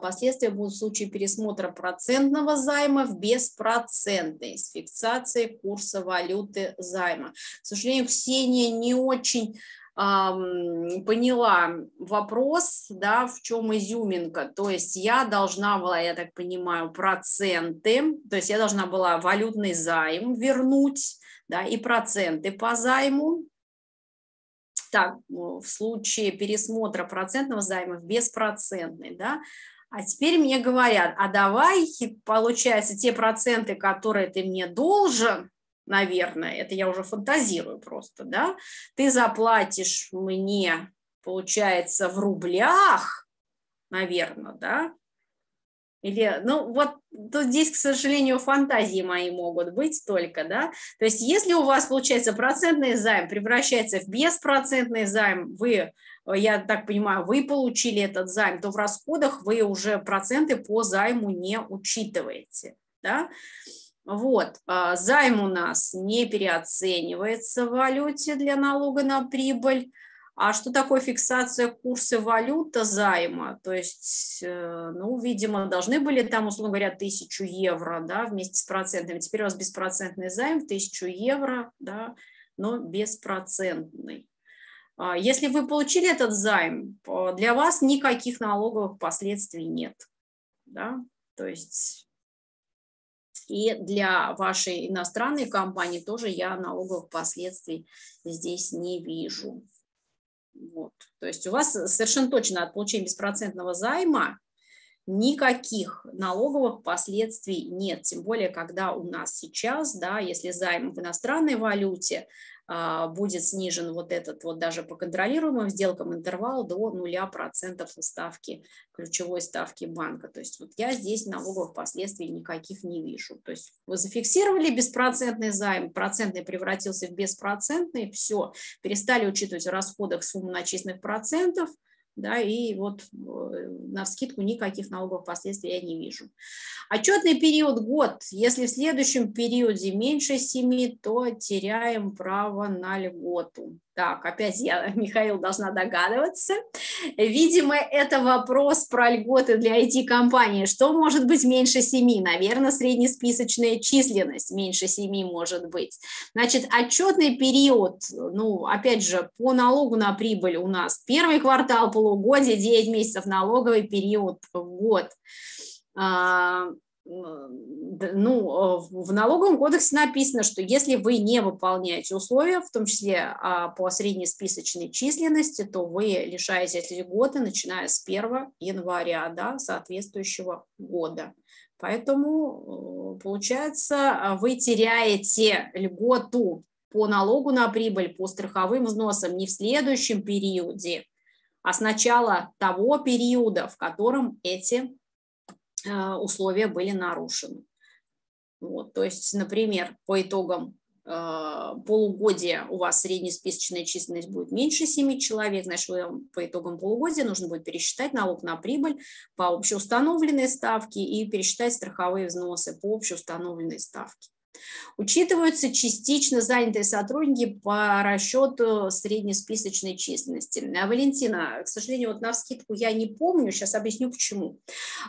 последствия будут в случае пересмотра процентного займа в беспроцентный с фиксацией курса валюты займа? К сожалению, Ксения не очень поняла вопрос, да, в чем изюминка. То есть я должна была, я так понимаю, проценты, то есть я должна была валютный займ вернуть, да, и проценты по займу. Так, в случае пересмотра процентного займа в беспроцентный, да, а теперь мне говорят, а давай, получается, те проценты, которые ты мне должен, наверное, это я уже фантазирую просто, да, ты заплатишь мне, получается, в рублях, наверное, да, или, ну, вот тут здесь, к сожалению, фантазии мои могут быть только, да, то есть если у вас, получается, процентный займ превращается в беспроцентный займ, вы, я так понимаю, вы получили этот займ, то в расходах вы уже проценты по займу не учитываете, да, вот, а, займ у нас не переоценивается в валюте для налога на прибыль. А что такое фиксация курса валюта займа? То есть, э, ну, видимо, должны были там, условно говоря, тысячу евро, да, вместе с процентами. Теперь у вас беспроцентный займ в тысячу евро, да, но беспроцентный. А, если вы получили этот займ, для вас никаких налоговых последствий нет, да, то есть и для вашей иностранной компании тоже я налоговых последствий здесь не вижу. Вот. То есть у вас совершенно точно от получения беспроцентного займа никаких налоговых последствий нет. Тем более, когда у нас сейчас, да, если займ в иностранной валюте, будет снижен вот этот вот даже по контролируемым сделкам интервал до 0% ставки, ключевой ставки банка. То есть вот я здесь налоговых последствий никаких не вижу. То есть вы зафиксировали беспроцентный займ, процентный превратился в беспроцентный, все, перестали учитывать в расходах сумму начисленных процентов, да, и вот э, на скидку никаких налоговых последствий я не вижу. Отчетный период год. Если в следующем периоде меньше 7, то теряем право на льготу. Так, опять я, Михаил, должна догадываться. Видимо, это вопрос про льготы для IT-компании. Что может быть меньше 7? Наверное, среднесписочная численность меньше 7 может быть. Значит, отчетный период, ну, опять же, по налогу на прибыль у нас первый квартал, полугодие, 9 месяцев налоговый период, год а, ну, в налоговом кодексе написано, что если вы не выполняете условия, в том числе а, по среднесписочной численности, то вы лишаетесь льготы, начиная с 1 января да, соответствующего года. Поэтому, э, получается, вы теряете льготу по налогу на прибыль, по страховым взносам не в следующем периоде, а с начала того периода, в котором эти Э, условия были нарушены. Вот, то есть, например, по итогам э, полугодия у вас среднесписочная численность будет меньше 7 человек, значит, вы по итогам полугодия нужно будет пересчитать налог на прибыль по общеустановленной ставке и пересчитать страховые взносы по общеустановленной ставке. Учитываются частично занятые сотрудники по расчету среднесписочной численности. А, Валентина, к сожалению, вот на вскидку я не помню, сейчас объясню почему.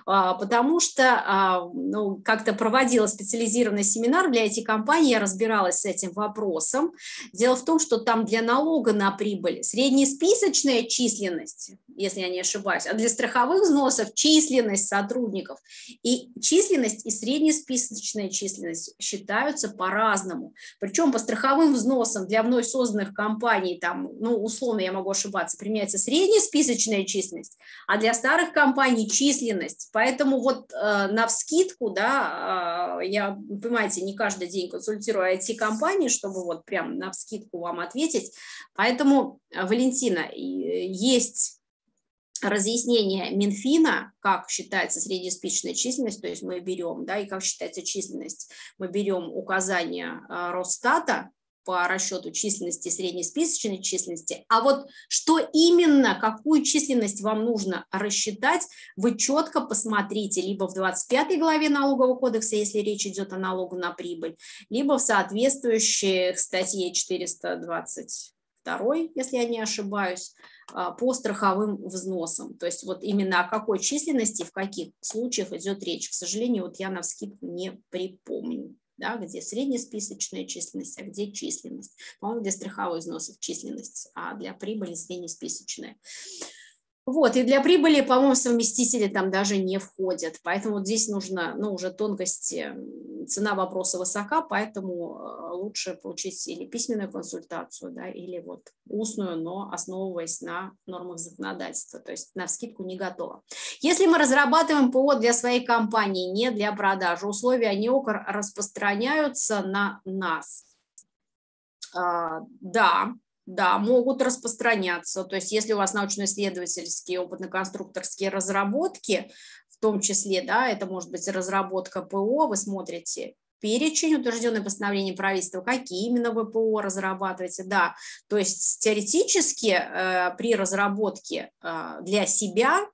А, потому что а, ну, как-то проводила специализированный семинар для этих компаний, я разбиралась с этим вопросом. Дело в том, что там для налога на прибыль среднесписочная численность, если я не ошибаюсь, а для страховых взносов численность сотрудников. И численность и среднесписочная численность считаются считаются по-разному. Причем по страховым взносам для вновь созданных компаний, там, ну, условно я могу ошибаться, применяется средняя списочная численность, а для старых компаний численность. Поэтому вот э, на вскидку, да, э, я, понимаете, не каждый день консультирую IT-компании, чтобы вот прям на вскидку вам ответить. Поэтому, э, Валентина, есть разъяснение Минфина, как считается среднеспичная численность, то есть мы берем, да, и как считается численность, мы берем указания а, Росстата по расчету численности среднесписочной численности, а вот что именно, какую численность вам нужно рассчитать, вы четко посмотрите либо в 25 главе налогового кодекса, если речь идет о налогу на прибыль, либо в соответствующей статье 422, если я не ошибаюсь, а, по страховым взносам. То есть вот именно о какой численности, в каких случаях идет речь. К сожалению, вот я на вскидку не припомню. Да, где среднесписочная численность, а где численность. По-моему, для страховых взносов численность, а для прибыли среднесписочная. Вот, и для прибыли, по-моему, совместители там даже не входят. Поэтому вот здесь нужно, ну, уже тонкости, цена вопроса высока, поэтому э, лучше получить или письменную консультацию, да, или вот устную, но основываясь на нормах законодательства, то есть на скидку не готово. Если мы разрабатываем ПО для своей компании, не для продажи, условия НИОКР распространяются на нас. А, да, да, могут распространяться. То есть если у вас научно-исследовательские, опытно-конструкторские разработки, в том числе, да, это может быть разработка ПО, вы смотрите перечень, утвержденный постановлением правительства, какие именно ПО разрабатываете, да, то есть теоретически э, при разработке э, для себя,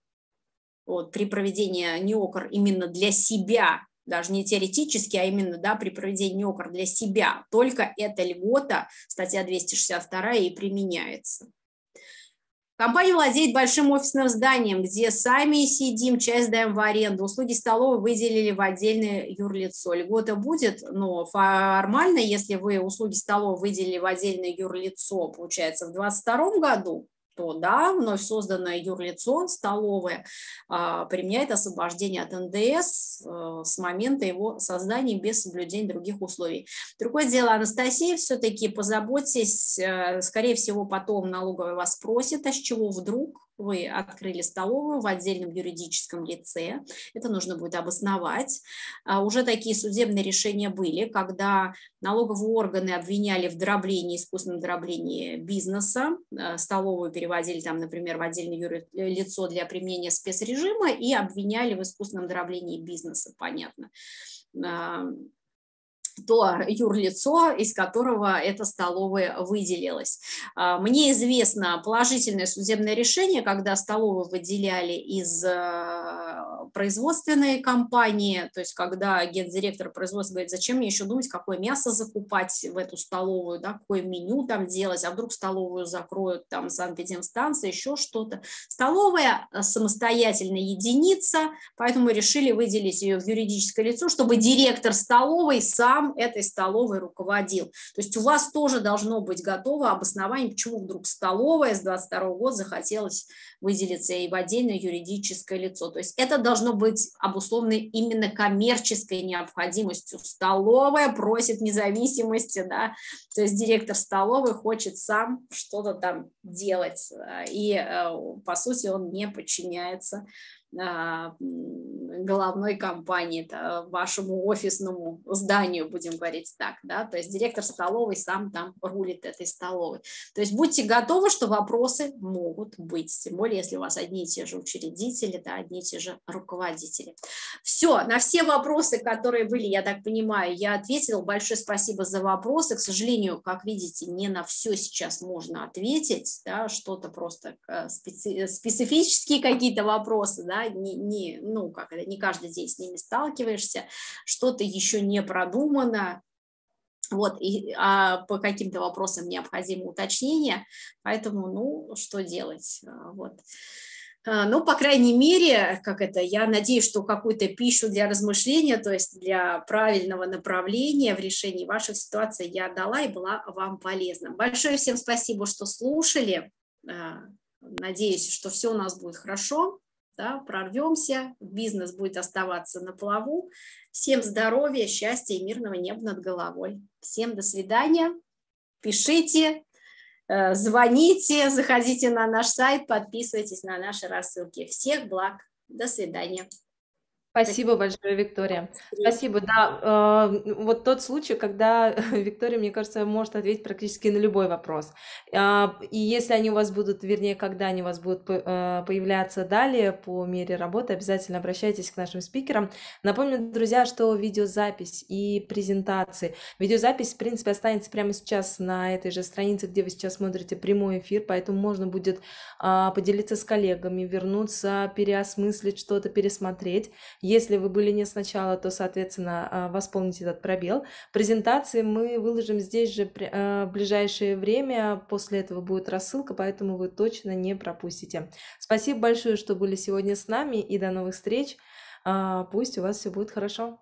вот, при проведении НИОКР именно для себя даже не теоретически, а именно да, при проведении ОКР для себя. Только эта льгота, статья 262, и применяется. Компания владеет большим офисным зданием, где сами сидим, часть даем в аренду. Услуги столовой выделили в отдельное юрлицо. Льгота будет, но формально, если вы услуги столовой выделили в отдельное юрлицо, получается, в 2022 году, то да, вновь созданное юрлицо столовое а, применяет освобождение от НДС а, с момента его создания без соблюдения других условий. Другое дело, Анастасия, все-таки позаботьтесь, а, скорее всего, потом налоговая вас спросит, а с чего вдруг вы открыли столовую в отдельном юридическом лице, это нужно будет обосновать. А, уже такие судебные решения были, когда налоговые органы обвиняли в дроблении, искусственном дроблении бизнеса, а, столовую переводили там, например, в отдельное юрлицо для применения спецрежима и обвиняли в искусственном дроблении бизнеса, понятно а, то юрлицо, из которого эта столовая выделилась. Мне известно положительное судебное решение, когда столовую выделяли из производственной компании, то есть когда гендиректор производства говорит, зачем мне еще думать, какое мясо закупать в эту столовую, да, какое меню там делать, а вдруг столовую закроют там санэпидемстанция, еще что-то. Столовая а, самостоятельная единица, поэтому мы решили выделить ее в юридическое лицо, чтобы директор столовой сам этой столовой руководил. То есть у вас тоже должно быть готово обоснование, почему вдруг столовая с 22 года захотелось выделиться и в отдельное юридическое лицо. То есть это должно быть обусловлено именно коммерческой необходимостью. Столовая просит независимости, да, то есть директор столовой хочет сам что-то там делать, и, э, по сути, он не подчиняется головной компании, это вашему офисному зданию, будем говорить так, да, то есть директор столовой сам там рулит этой столовой. То есть будьте готовы, что вопросы могут быть, тем более, если у вас одни и те же учредители, да, одни и те же руководители. Все, на все вопросы, которые были, я так понимаю, я ответила. Большое спасибо за вопросы. К сожалению, как видите, не на все сейчас можно ответить, да, что-то просто э, специ специфические какие-то вопросы, да, не, не, ну, как это, не каждый день с ними сталкиваешься, что-то еще не продумано, вот, и, а по каким-то вопросам необходимо уточнение, поэтому, ну, что делать, а, вот. А, ну, по крайней мере, как это, я надеюсь, что какую-то пищу для размышления, то есть для правильного направления в решении ваших ситуаций я дала и была вам полезна. Большое всем спасибо, что слушали. А, надеюсь, что все у нас будет хорошо да, прорвемся, бизнес будет оставаться на плаву. Всем здоровья, счастья и мирного неба над головой. Всем до свидания. Пишите, э, звоните, заходите на наш сайт, подписывайтесь на наши рассылки. Всех благ. До свидания. Спасибо большое, Виктория. Спасибо, да. Э, вот тот случай, когда Виктория, мне кажется, может ответить практически на любой вопрос. А, и если они у вас будут, вернее, когда они у вас будут э, появляться далее по мере работы, обязательно обращайтесь к нашим спикерам. Напомню, друзья, что видеозапись и презентации. Видеозапись, в принципе, останется прямо сейчас на этой же странице, где вы сейчас смотрите прямой эфир, поэтому можно будет поделиться с коллегами, вернуться, переосмыслить что-то, пересмотреть. Если вы были не сначала, то, соответственно, а, восполните этот пробел. Презентации мы выложим здесь же а, в ближайшее время. После этого будет рассылка, поэтому вы точно не пропустите. Спасибо большое, что были сегодня с нами и до новых встреч. А, пусть у вас все будет хорошо.